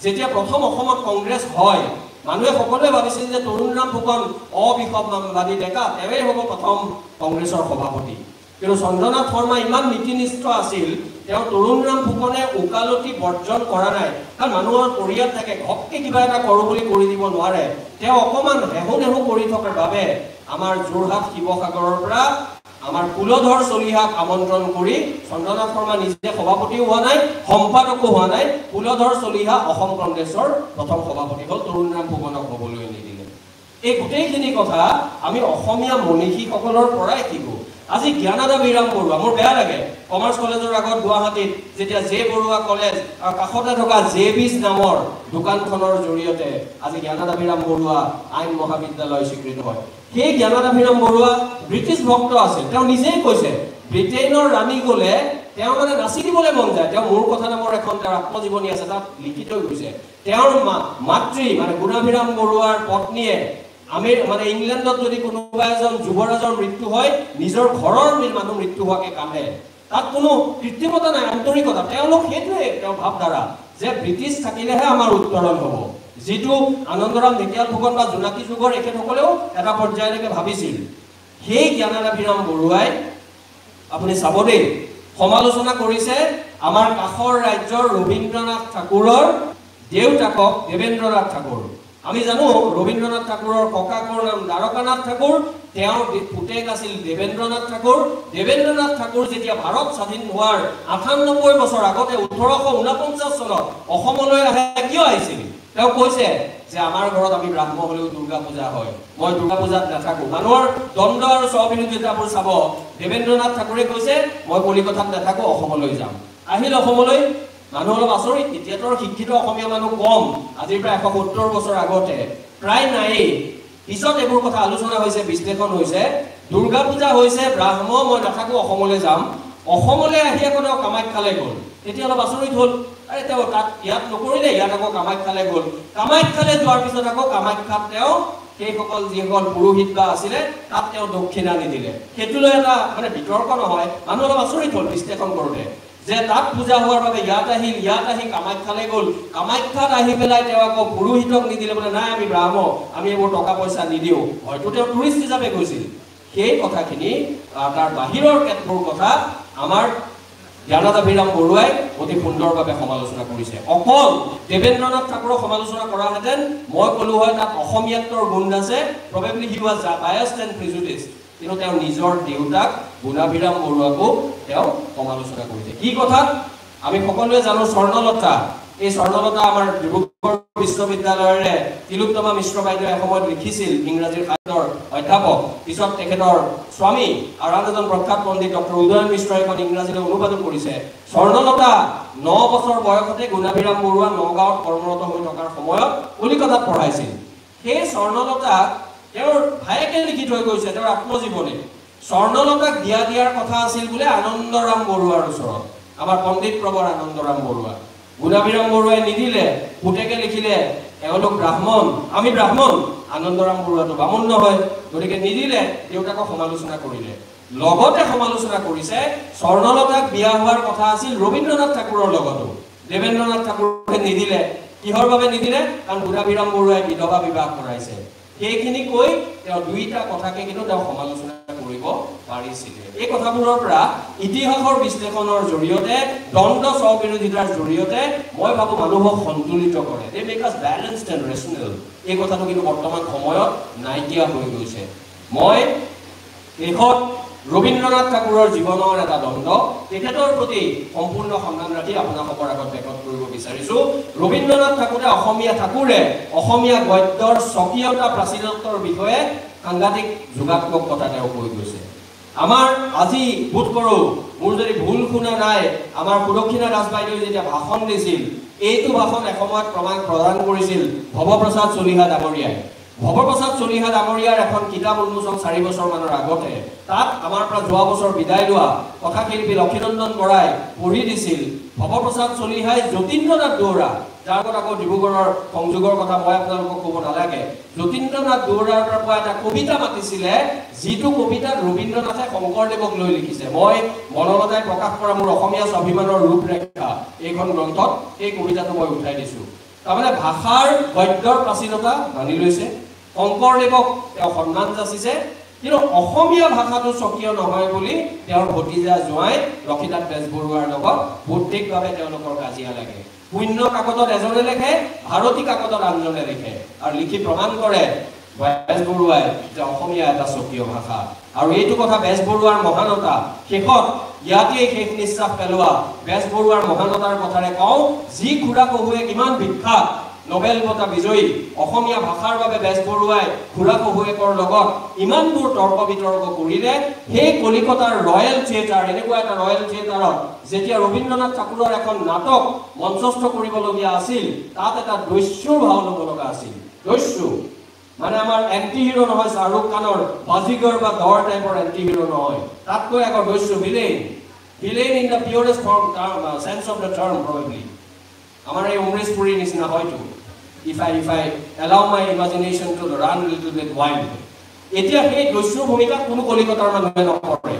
যেতিয়া প্ৰথম অসমত কংগ্ৰেছ হয় মানুহে সকলোৱে ভাবিছিল যে তৰুণৰাম ফুকন অবিষমবাদী ডেকা তেওঁৱেই হ'ব প্ৰথম কংগ্ৰেছৰ সভাপতি। কিন্তু চন্দ্ৰনাথ শৰ্মা ইমান নীতিনিষ্ঠ আছিল তেওঁ তৰুণৰাম ফুকনে ওকালতি বৰ্জন কৰা নাই। কাৰণ মানুহৰ পৰিয়াল থাকে ঘপকে কিবা এটা কৰোঁ বুলি কৰি দিব নোৱাৰে। তেওঁ অকণমান হেহু নেহু কৰি থকাৰ বাবে আমাৰ যোৰহাট শিৱসাগৰৰ পৰা আমাৰ কুলধৰ চলিহাক আমন্ত্ৰণ কৰি চন্দ্ৰনাথ শৰ্মা নিজে সভাপতিও হোৱা নাই সম্পাদকো হোৱা নাই। কুলধৰ চলিহা অসম কংগ্ৰেছৰ প্ৰথম সভাপতি হ'ল। তৰুণৰাম ফুকনক হ'বলৈ নিদিলে। এই গোটেইখিনি কথা আমি অসমীয়া মনীষীসকলৰ পৰাই শিকোঁ। আজি জ্ঞানাদা বিৰাম বৰুৱা মোৰ বেয়া লাগে। কমাৰ্চ কলেজৰ আগত গুৱাহাটীত যেতিয়া জে বৰুৱা কলেজ কাষতে থকা জে বিজ নামৰ দোকানখনৰ জৰিয়তে আজি জ্ঞানাদাভিৰাম বৰুৱা আইন মহাবিদ্যালয় স্বীকৃত হয়। সেই জ্ঞানাদাভিৰাম বৰুৱা ব্ৰিটিছ ভক্ত আছিল। তেওঁ নিজেই কৈছে ব্ৰিটেইনৰ ৰাণী গ'লে তেওঁ মানে নাচি দিবলৈ মন যায়। তেওঁ মোৰ কথা নামৰ এখন তেওঁৰ আত্মজীৱনী আছে তাত লিখি থৈ গৈছে। তেওঁৰ মাতৃ মানে গুণাভিৰাম বৰুৱাৰ পত্নীয়ে আমি মানে ইংলেণ্ডত যদি কোনোবা এজন যুৱৰাজৰ মৃত্যু হয় নিজৰ ঘৰৰ মানুহ মৃত্যু হোৱাকে কান্দে তাত কোনো কৃত্ৰিমতা নাই আন্তৰিকতা। তেওঁলোক সেইটোৱে তেওঁৰ ভাৱধাৰা যে ব্ৰিটিছ থাকিলেহে আমাৰ উত্তৰণ হ'ব। যিটো আনন্দৰাম ঢেকীয়াল ফুকন বা জোনাকী যুগৰ এখেতসকলেও এটা পৰ্যায়লৈকে ভাবিছিল। সেই জ্ঞানাৰাভিৰাম বৰুৱাই আপুনি চাব দেই সমালোচনা কৰিছে আমাৰ কাষৰ ৰাজ্যৰ ৰবীন্দ্ৰনাথ ঠাকুৰৰ দেউতাকক দেৱেন্দ্ৰনাথ ঠাকুৰ। আমি জানো ৰবীন্দ্ৰনাথ ঠাকুৰৰ ককাকৰ নাম দ্বাৰকানাথ ঠাকুৰ তেওঁৰ পুতেক আছিল দেৱেন্দ্ৰনাথ ঠাকুৰ। দেৱেন্দ্ৰনাথ ঠাকুৰ যেতিয়া ভাৰত স্বাধীন হোৱাৰ আঠান্নব্বৈ বছৰ আগতে ওঠৰশ ঊনপঞ্চাছ চনত অসমলৈ আহে কিয় তেওঁ কৈছে যে আমাৰ ঘৰত আমি ব্ৰাহ্ম হ'লেও দুৰ্গা পূজা হয়। মই দুৰ্গা পূজাত নাথাকো। মানুহৰ দ্বন্দ্ব আৰু স্ববিৰোধিতাবোৰ চাব। দেৱেন্দ্ৰনাথ ঠাকুৰে কৈছে মই কলিকতাত নাথাকো অসমলৈ যাম। আহিল অসমলৈ। মানুহ অলপ আচৰিত এতিয়াতো শিক্ষিত অসমীয়া মানুহ কম আজিৰ পৰা এশ সত্তৰ বছৰ আগতে। প্ৰায় নায়েই। পিছত এইবোৰ কথা আলোচনা হৈছে বিশ্লেষণ হৈছে দুৰ্গা পূজা হৈছে ব্ৰাহ্ম মই নাথাকো অসমলৈ যাম। অসমলৈ আহি আকৌ তেওঁ কামাখ্যালৈ গ'ল। তেতিয়া অলপ আচৰিত হ'ল। আৰে তেওঁ তাত ইয়াত নকৰিলে ইয়াত আকৌ কামাখ্যালৈ গ'ল। কামাখ্যালৈ যোৱাৰ পিছত আকৌ কামাখ্যাত তেওঁ সেইসকল যিসকল পুৰোহিত বা আছিলে তাত তেওঁ দক্ষিণা নিদিলে। সেইটোলৈ এটা মানে বিতৰ্ক নহয়। মানুহ অলপ আচৰিত হ'ল বিশ্লেষণ কৰোঁতে। যে তাত পূজা হোৱাৰ বাবে ইয়াত আহিল ইয়াত আহি কামাখ্যালৈ গ'ল। কামাখ্যাত আহি পেলাই তেওঁ আকৌ পুৰোহিতক নিদিলে বোলে নাই আমি ব্ৰাহ্ম আমি এইবোৰ টকা পইচা নিদিওঁ। হয়তো তেওঁ টুৰিষ্ট হিচাপে গৈছিল। সেই কথাখিনি তাৰ বাহিৰৰ কেতবোৰ কথা আমাৰ জ্ঞানাদাভিৰাম বৰুৱাই অতি সুন্দৰভাৱে সমালোচনা কৰিছে। অকল দেৱেন্দ্ৰনাথ ঠাকুৰক সমালোচনা কৰাহেঁতেন মই ক'লো হয় তাত অসমীয়াত্বৰ গুণ আছে probably he was biased and prejudice কিন্তু তেওঁ নিজৰ দেউতাক গুণাভিৰাম বৰুৱাকো তেওঁ সমালোচনা কৰিছে। কি কথাত আমি সকলোৱে জানো স্বৰ্ণলতা। এই স্বৰ্ণলতা আমাৰ ডিব্ৰুগড় বিশ্ববিদ্যালয়ৰে তিলোত্তমা মিশ্ৰ বাইদেৱে এসময়ত লিখিছিল ইংৰাজীৰ সাহিত্যৰ অধ্যাপক। পিছত তেখেতৰ স্বামী আৰু আন এজন প্ৰখ্যাত পণ্ডিত ডক্টৰ উদয়ন মিশ্ৰই এখন ইংৰাজীলৈ অনুবাদো কৰিছে। স্বৰ্ণলতা ন বছৰ বয়সতে গুণাভিৰাম বৰুৱা নগাঁৱত কৰ্মৰত হৈ থকাৰ সময়ত কলিকতাত পঢ়াইছিল। সেই স্বৰ্ণলতাক তেওঁৰ ভায়েকে লিখি থৈ গৈছে তেওঁৰ আত্মজীৱনী। স্বৰ্ণলতাক দিয়া দিয়াৰ কথা আছিল বোলে আনন্দৰাম বৰুৱাৰ ওচৰত। আমাৰ পণ্ডিত প্ৰবৰ আনন্দৰাম বৰুৱা। গুণাভিৰাম বৰুৱাই নিদিলে পুতেকে লিখিলে এওঁলোক ব্ৰাহ্মণ আমি ব্ৰাহ্মণ। আনন্দৰাম বৰুৱাটো বামুণ নহয় গতিকে নিদিলে দেউতাকক সমালোচনা কৰিলে। লগতে সমালোচনা কৰিছে স্বৰ্ণলতাক বিয়া হোৱাৰ কথা আছিল ৰবীন্দ্ৰনাথ ঠাকুৰৰ লগতো। দেৱেন্দ্ৰনাথ ঠাকুৰে নিদিলে। কিহৰ বাবে নিদিলে? কাৰণ গুণাভিৰাম বৰুৱাই বিধৱা বিবাহ কৰাইছে। সেইখিনি কৈ তেওঁ দুইটা কথাকে কিন্তু তেওঁ সমালোচনা কৰিব পাৰিছিলে। এই কথাবোৰৰ পৰা ইতিহাসৰ বিশ্লেষণৰ জৰিয়তে দ্বন্দ্ব স্ববিৰোধিতাৰ জৰিয়তে মই ভাবো মানুহক সন্তুলিত কৰে। They make us balanced and rational এই কথাটো কিন্তু বৰ্তমান সময়ত নাইকিয়া হৈ গৈছে। মই শেষত ৰবীন্দ্ৰনাথ ঠাকুৰৰ জীৱনৰ এটা দ্বন্দ্ব তেখেতৰ প্ৰতি সম্পূৰ্ণ সন্মান ৰাখি আপোনালোকৰ আগত ব্যক্ত কৰিব বিচাৰিছো। ৰবীন্দ্ৰনাথ ঠাকুৰে অসমীয়া ঠাকুৰে অসমীয়া গদ্যৰ স্বকীয়তা প্ৰাচীনত্বৰ বিষয়ে সাংঘাতিক যোগাত্মক কথা তেওঁ কৈ গৈছে। আমাৰ আজি বোধ কৰোঁ মোৰ যদি ভুল শুনা নাই আমাৰ সুদক্ষিণা দাস বাইদেৱে যেতিয়া ভাষণ দিছিল এইটো ভাষণ এসময়ত প্ৰমাণ প্ৰদান কৰিছিল ভৱপ্ৰসাদ চলিহা ডাঙৰীয়াই। ভৱপ্ৰসাদ চলিহা ডাঙৰীয়াৰ এখন কিতাপ উন্মোচন চাৰি বছৰমানৰ আগতে তাত আমাৰ পৰা যোৱা বছৰ বিদায় লোৱা কথাশিল্পী লক্ষীনন্দন বৰাই পঢ়ি দিছিল ভৱপ্ৰসাদ চলিহাই যতীন্দ্ৰনাথ দুৱৰা যাৰ আগত আকৌ ডিব্ৰুগড়ৰ সংযোগৰ কথা মই আপোনালোকক ক'ব নালাগে। যতীন্দ্ৰনাথ দুৱৰাৰ পৰা এটা কবিতা মাতিছিলে যিটো কবিতাত ৰবীন্দ্ৰনাথে শংকৰদেৱক লৈ লিখিছে। মই মনলতাই প্ৰকাশ কৰা মোৰ অসমীয়া স্বাভিমানৰ ৰূপৰেখা এইখন গ্ৰন্থত এই কবিতাটো মই উঠাই দিছোঁ। তাৰমানে ভাষাৰ গদ্যৰ প্ৰাচীনতা মানি লৈছে। শংকৰদেৱক তেওঁ সন্মান যাচিছে। কিন্তু অসমীয়া ভাষাটো স্বকীয় নহয় বুলি তেওঁৰ ভতিজা জোঁৱাই লক্ষীনাথ বেজবৰুৱাৰ লগত বৌদ্ধিকভাৱে তেওঁলোকৰ কাজিয়া লাগে। শূন্য কাকতত এজনে লিখে ভাৰতী কাকতত আনজনে লিখে। আৰু লিখি প্ৰমাণ কৰে বেজবৰুৱাই যে অসমীয়া এটা স্বকীয় ভাষা। আৰু এইটো কথা বেজবৰুৱাৰ মহানতা। শেষত ইয়াতেই শেষ নিশ্বাস পেলোৱা। বেজবৰুৱাৰ মহানতাৰ কথাৰে কওঁ যি খুৰা কহুৱে কিমান বিখ্যাত নবেল বঁটা বিজয়ী অসমীয়া ভাষাৰ বাবে বেজবৰুৱাই খুৰা কহুৱেকৰ লগত ইমানবোৰ তৰ্ক বিতৰ্ক কৰিলে সেই কলিকতাৰ ৰয়েল থিয়েটাৰ এনেকুৱা এটা ৰয়েল থিয়েটাৰত যেতিয়া ৰবীন্দ্ৰনাথ ঠাকুৰৰ এখন নাটক মঞ্চস্থ কৰিবলগীয়া আছিল তাত এটা দস্যুৰ ভাও ল'ব লগা আছিল। দস্যু মানে আমাৰ এণ্টি হিৰো নহয় শ্বাহৰুখ খানৰ বাজিগৰ বা দৰ টাইপৰ এণ্টি হিৰো নহয়। তাতকৈ আকৌ দস্যু villain villain in the purest form sense of the term probably আমাৰ এই অমৰেশ পুৰীৰ নিচিনা হয়তো। If I if I allow my imagination to run little bit wild এতিয়া সেই দস্যুৰ ভূমিকাত কোনো কলিকতাৰ মানুহে নকৰে।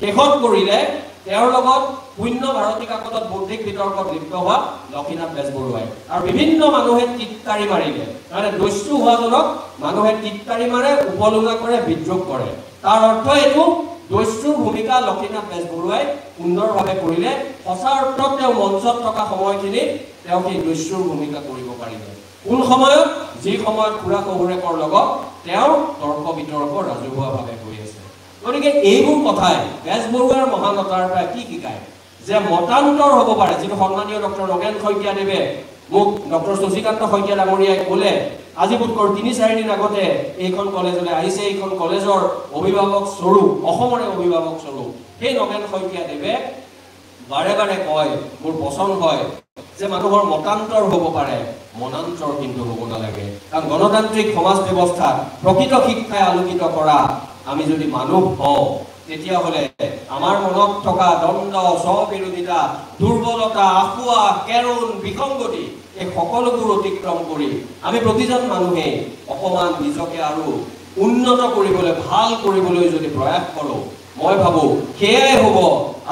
শেষত কৰিলে তেওঁৰ লগত শূন্য ভাৰতী কাকতত বৌদ্ধিক বিতৰ্কত লিপ্ত হোৱা লক্ষীনাথ বেজবৰুৱাই। আৰু বিভিন্ন মানুহে টিটকাৰি মাৰিলে। মানে দস্যু হোৱাজনক মানুহে টিটকাৰি মাৰে উপলুঙা কৰে বিদ্ৰোহ কৰে। তাৰ অৰ্থ এইটো দস্যুৰ ভূমিকা লক্ষীনাথ বেজবৰুৱাই সুন্দৰভাৱে কৰিলে। সঁচা অৰ্থত তেওঁ মঞ্চত থকা সময়খিনিত তেওঁ সেই দস্যুৰ ভূমিকা কৰিব পাৰিলে। কোন সময়ত যি সময়ত খুৰা শহুৰেকৰ লগত তেওঁ তৰ্ক বিতৰ্ক ৰাজহুৱাভাৱে হৈ আছে। গতিকে এইবোৰ কথাই বেজবৰুৱাৰ মহানতাৰ পৰা কি শিকায়? যে মতান্তৰ হ'ব পাৰে। যিটো সন্মানীয় ডক্টৰ নগেন শইকীয়াদেৱে মোক ডক্টৰ শশীকান্ত শইকীয়া ডাঙৰীয়াই ক'লে আজি বোধ কৰোঁ তিনি চাৰিদিন আগতে এইখন কলেজলৈ আহিছে। এইখন কলেজৰ অভিভাৱক স্বৰূপ অসমৰে অভিভাৱক স্বৰূপ। সেই নগেন শইকীয়াদেৱে বাৰে বাৰে কয় মোৰ পচন্দ হয় যে মানুহৰ মতান্তৰ হ'ব পাৰে মনান্তৰ কিন্তু হ'ব নালাগে। কাৰণ গণতান্ত্ৰিক সমাজ ব্যৱস্থাত প্ৰকৃত শিক্ষাই আলোকিত কৰা। আমি যদি মানুহ হওঁ তেতিয়াহ'লে আমাৰ মনত থকা দ্বন্দ্ব স্ববিৰোধিতা দুৰ্বলতা আফুৱা কেৰুণ বিসংগতি এই সকলোবোৰ অতিক্ৰম কৰি আমি প্ৰতিজন মানুহে অকণমান নিজকে আৰু উন্নত কৰিবলৈ ভাল কৰিবলৈ যদি প্ৰয়াস কৰোঁ মই ভাবোঁ সেয়াই হ'ব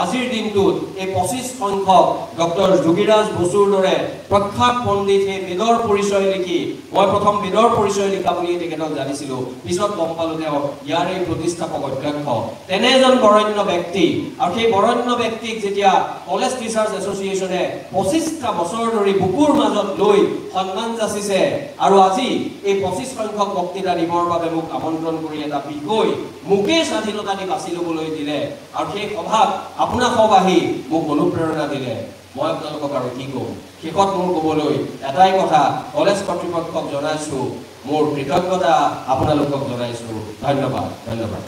আজিৰ দিনটোত এই পঁচিছ সংখ্যক ডক্টৰ যোগীৰাজ বসুৰ দৰে প্ৰখ্যাত পণ্ডিত সেই বেদৰ পৰিচয় লিখি মই প্ৰথম বেদৰ পৰিচয় লিখা বুলি তেখেতক জানিছিলোঁ। পিছত গম পালোঁ তেওঁ ইয়াৰে প্ৰতিষ্ঠাপক অধ্যক্ষ। তেনে এজন বৰণ্য ব্যক্তি আৰু সেই বৰণ্য ব্যক্তিক যেতিয়া কলেজ টিচাৰ্ছ এছ'চিয়েশ্যনে পঁচিছটা বছৰ ধৰি বুকুৰ মাজত লৈ সন্মান যাচিছে আৰু আজি এই পঁচিছ সংখ্যক বক্তৃতা দিবৰ বাবে মোক আমন্ত্ৰণ কৰি এটা বিষয় মোকেই স্বাধীনতা দি বাছি ল'বলৈ দিলে আৰু সেই সভাত আপোনাক সব আহি মোক অনুপ্ৰেৰণা দিলে। মই আপোনালোকক আৰু কি ক'ম? শেষত মোৰ ক'বলৈ এটাই কথা কলেজ কৰ্তৃপক্ষক জনাইছোঁ মোৰ কৃতজ্ঞতা আপোনালোকক জনাইছোঁ। ধন্যবাদ ধন্যবাদ।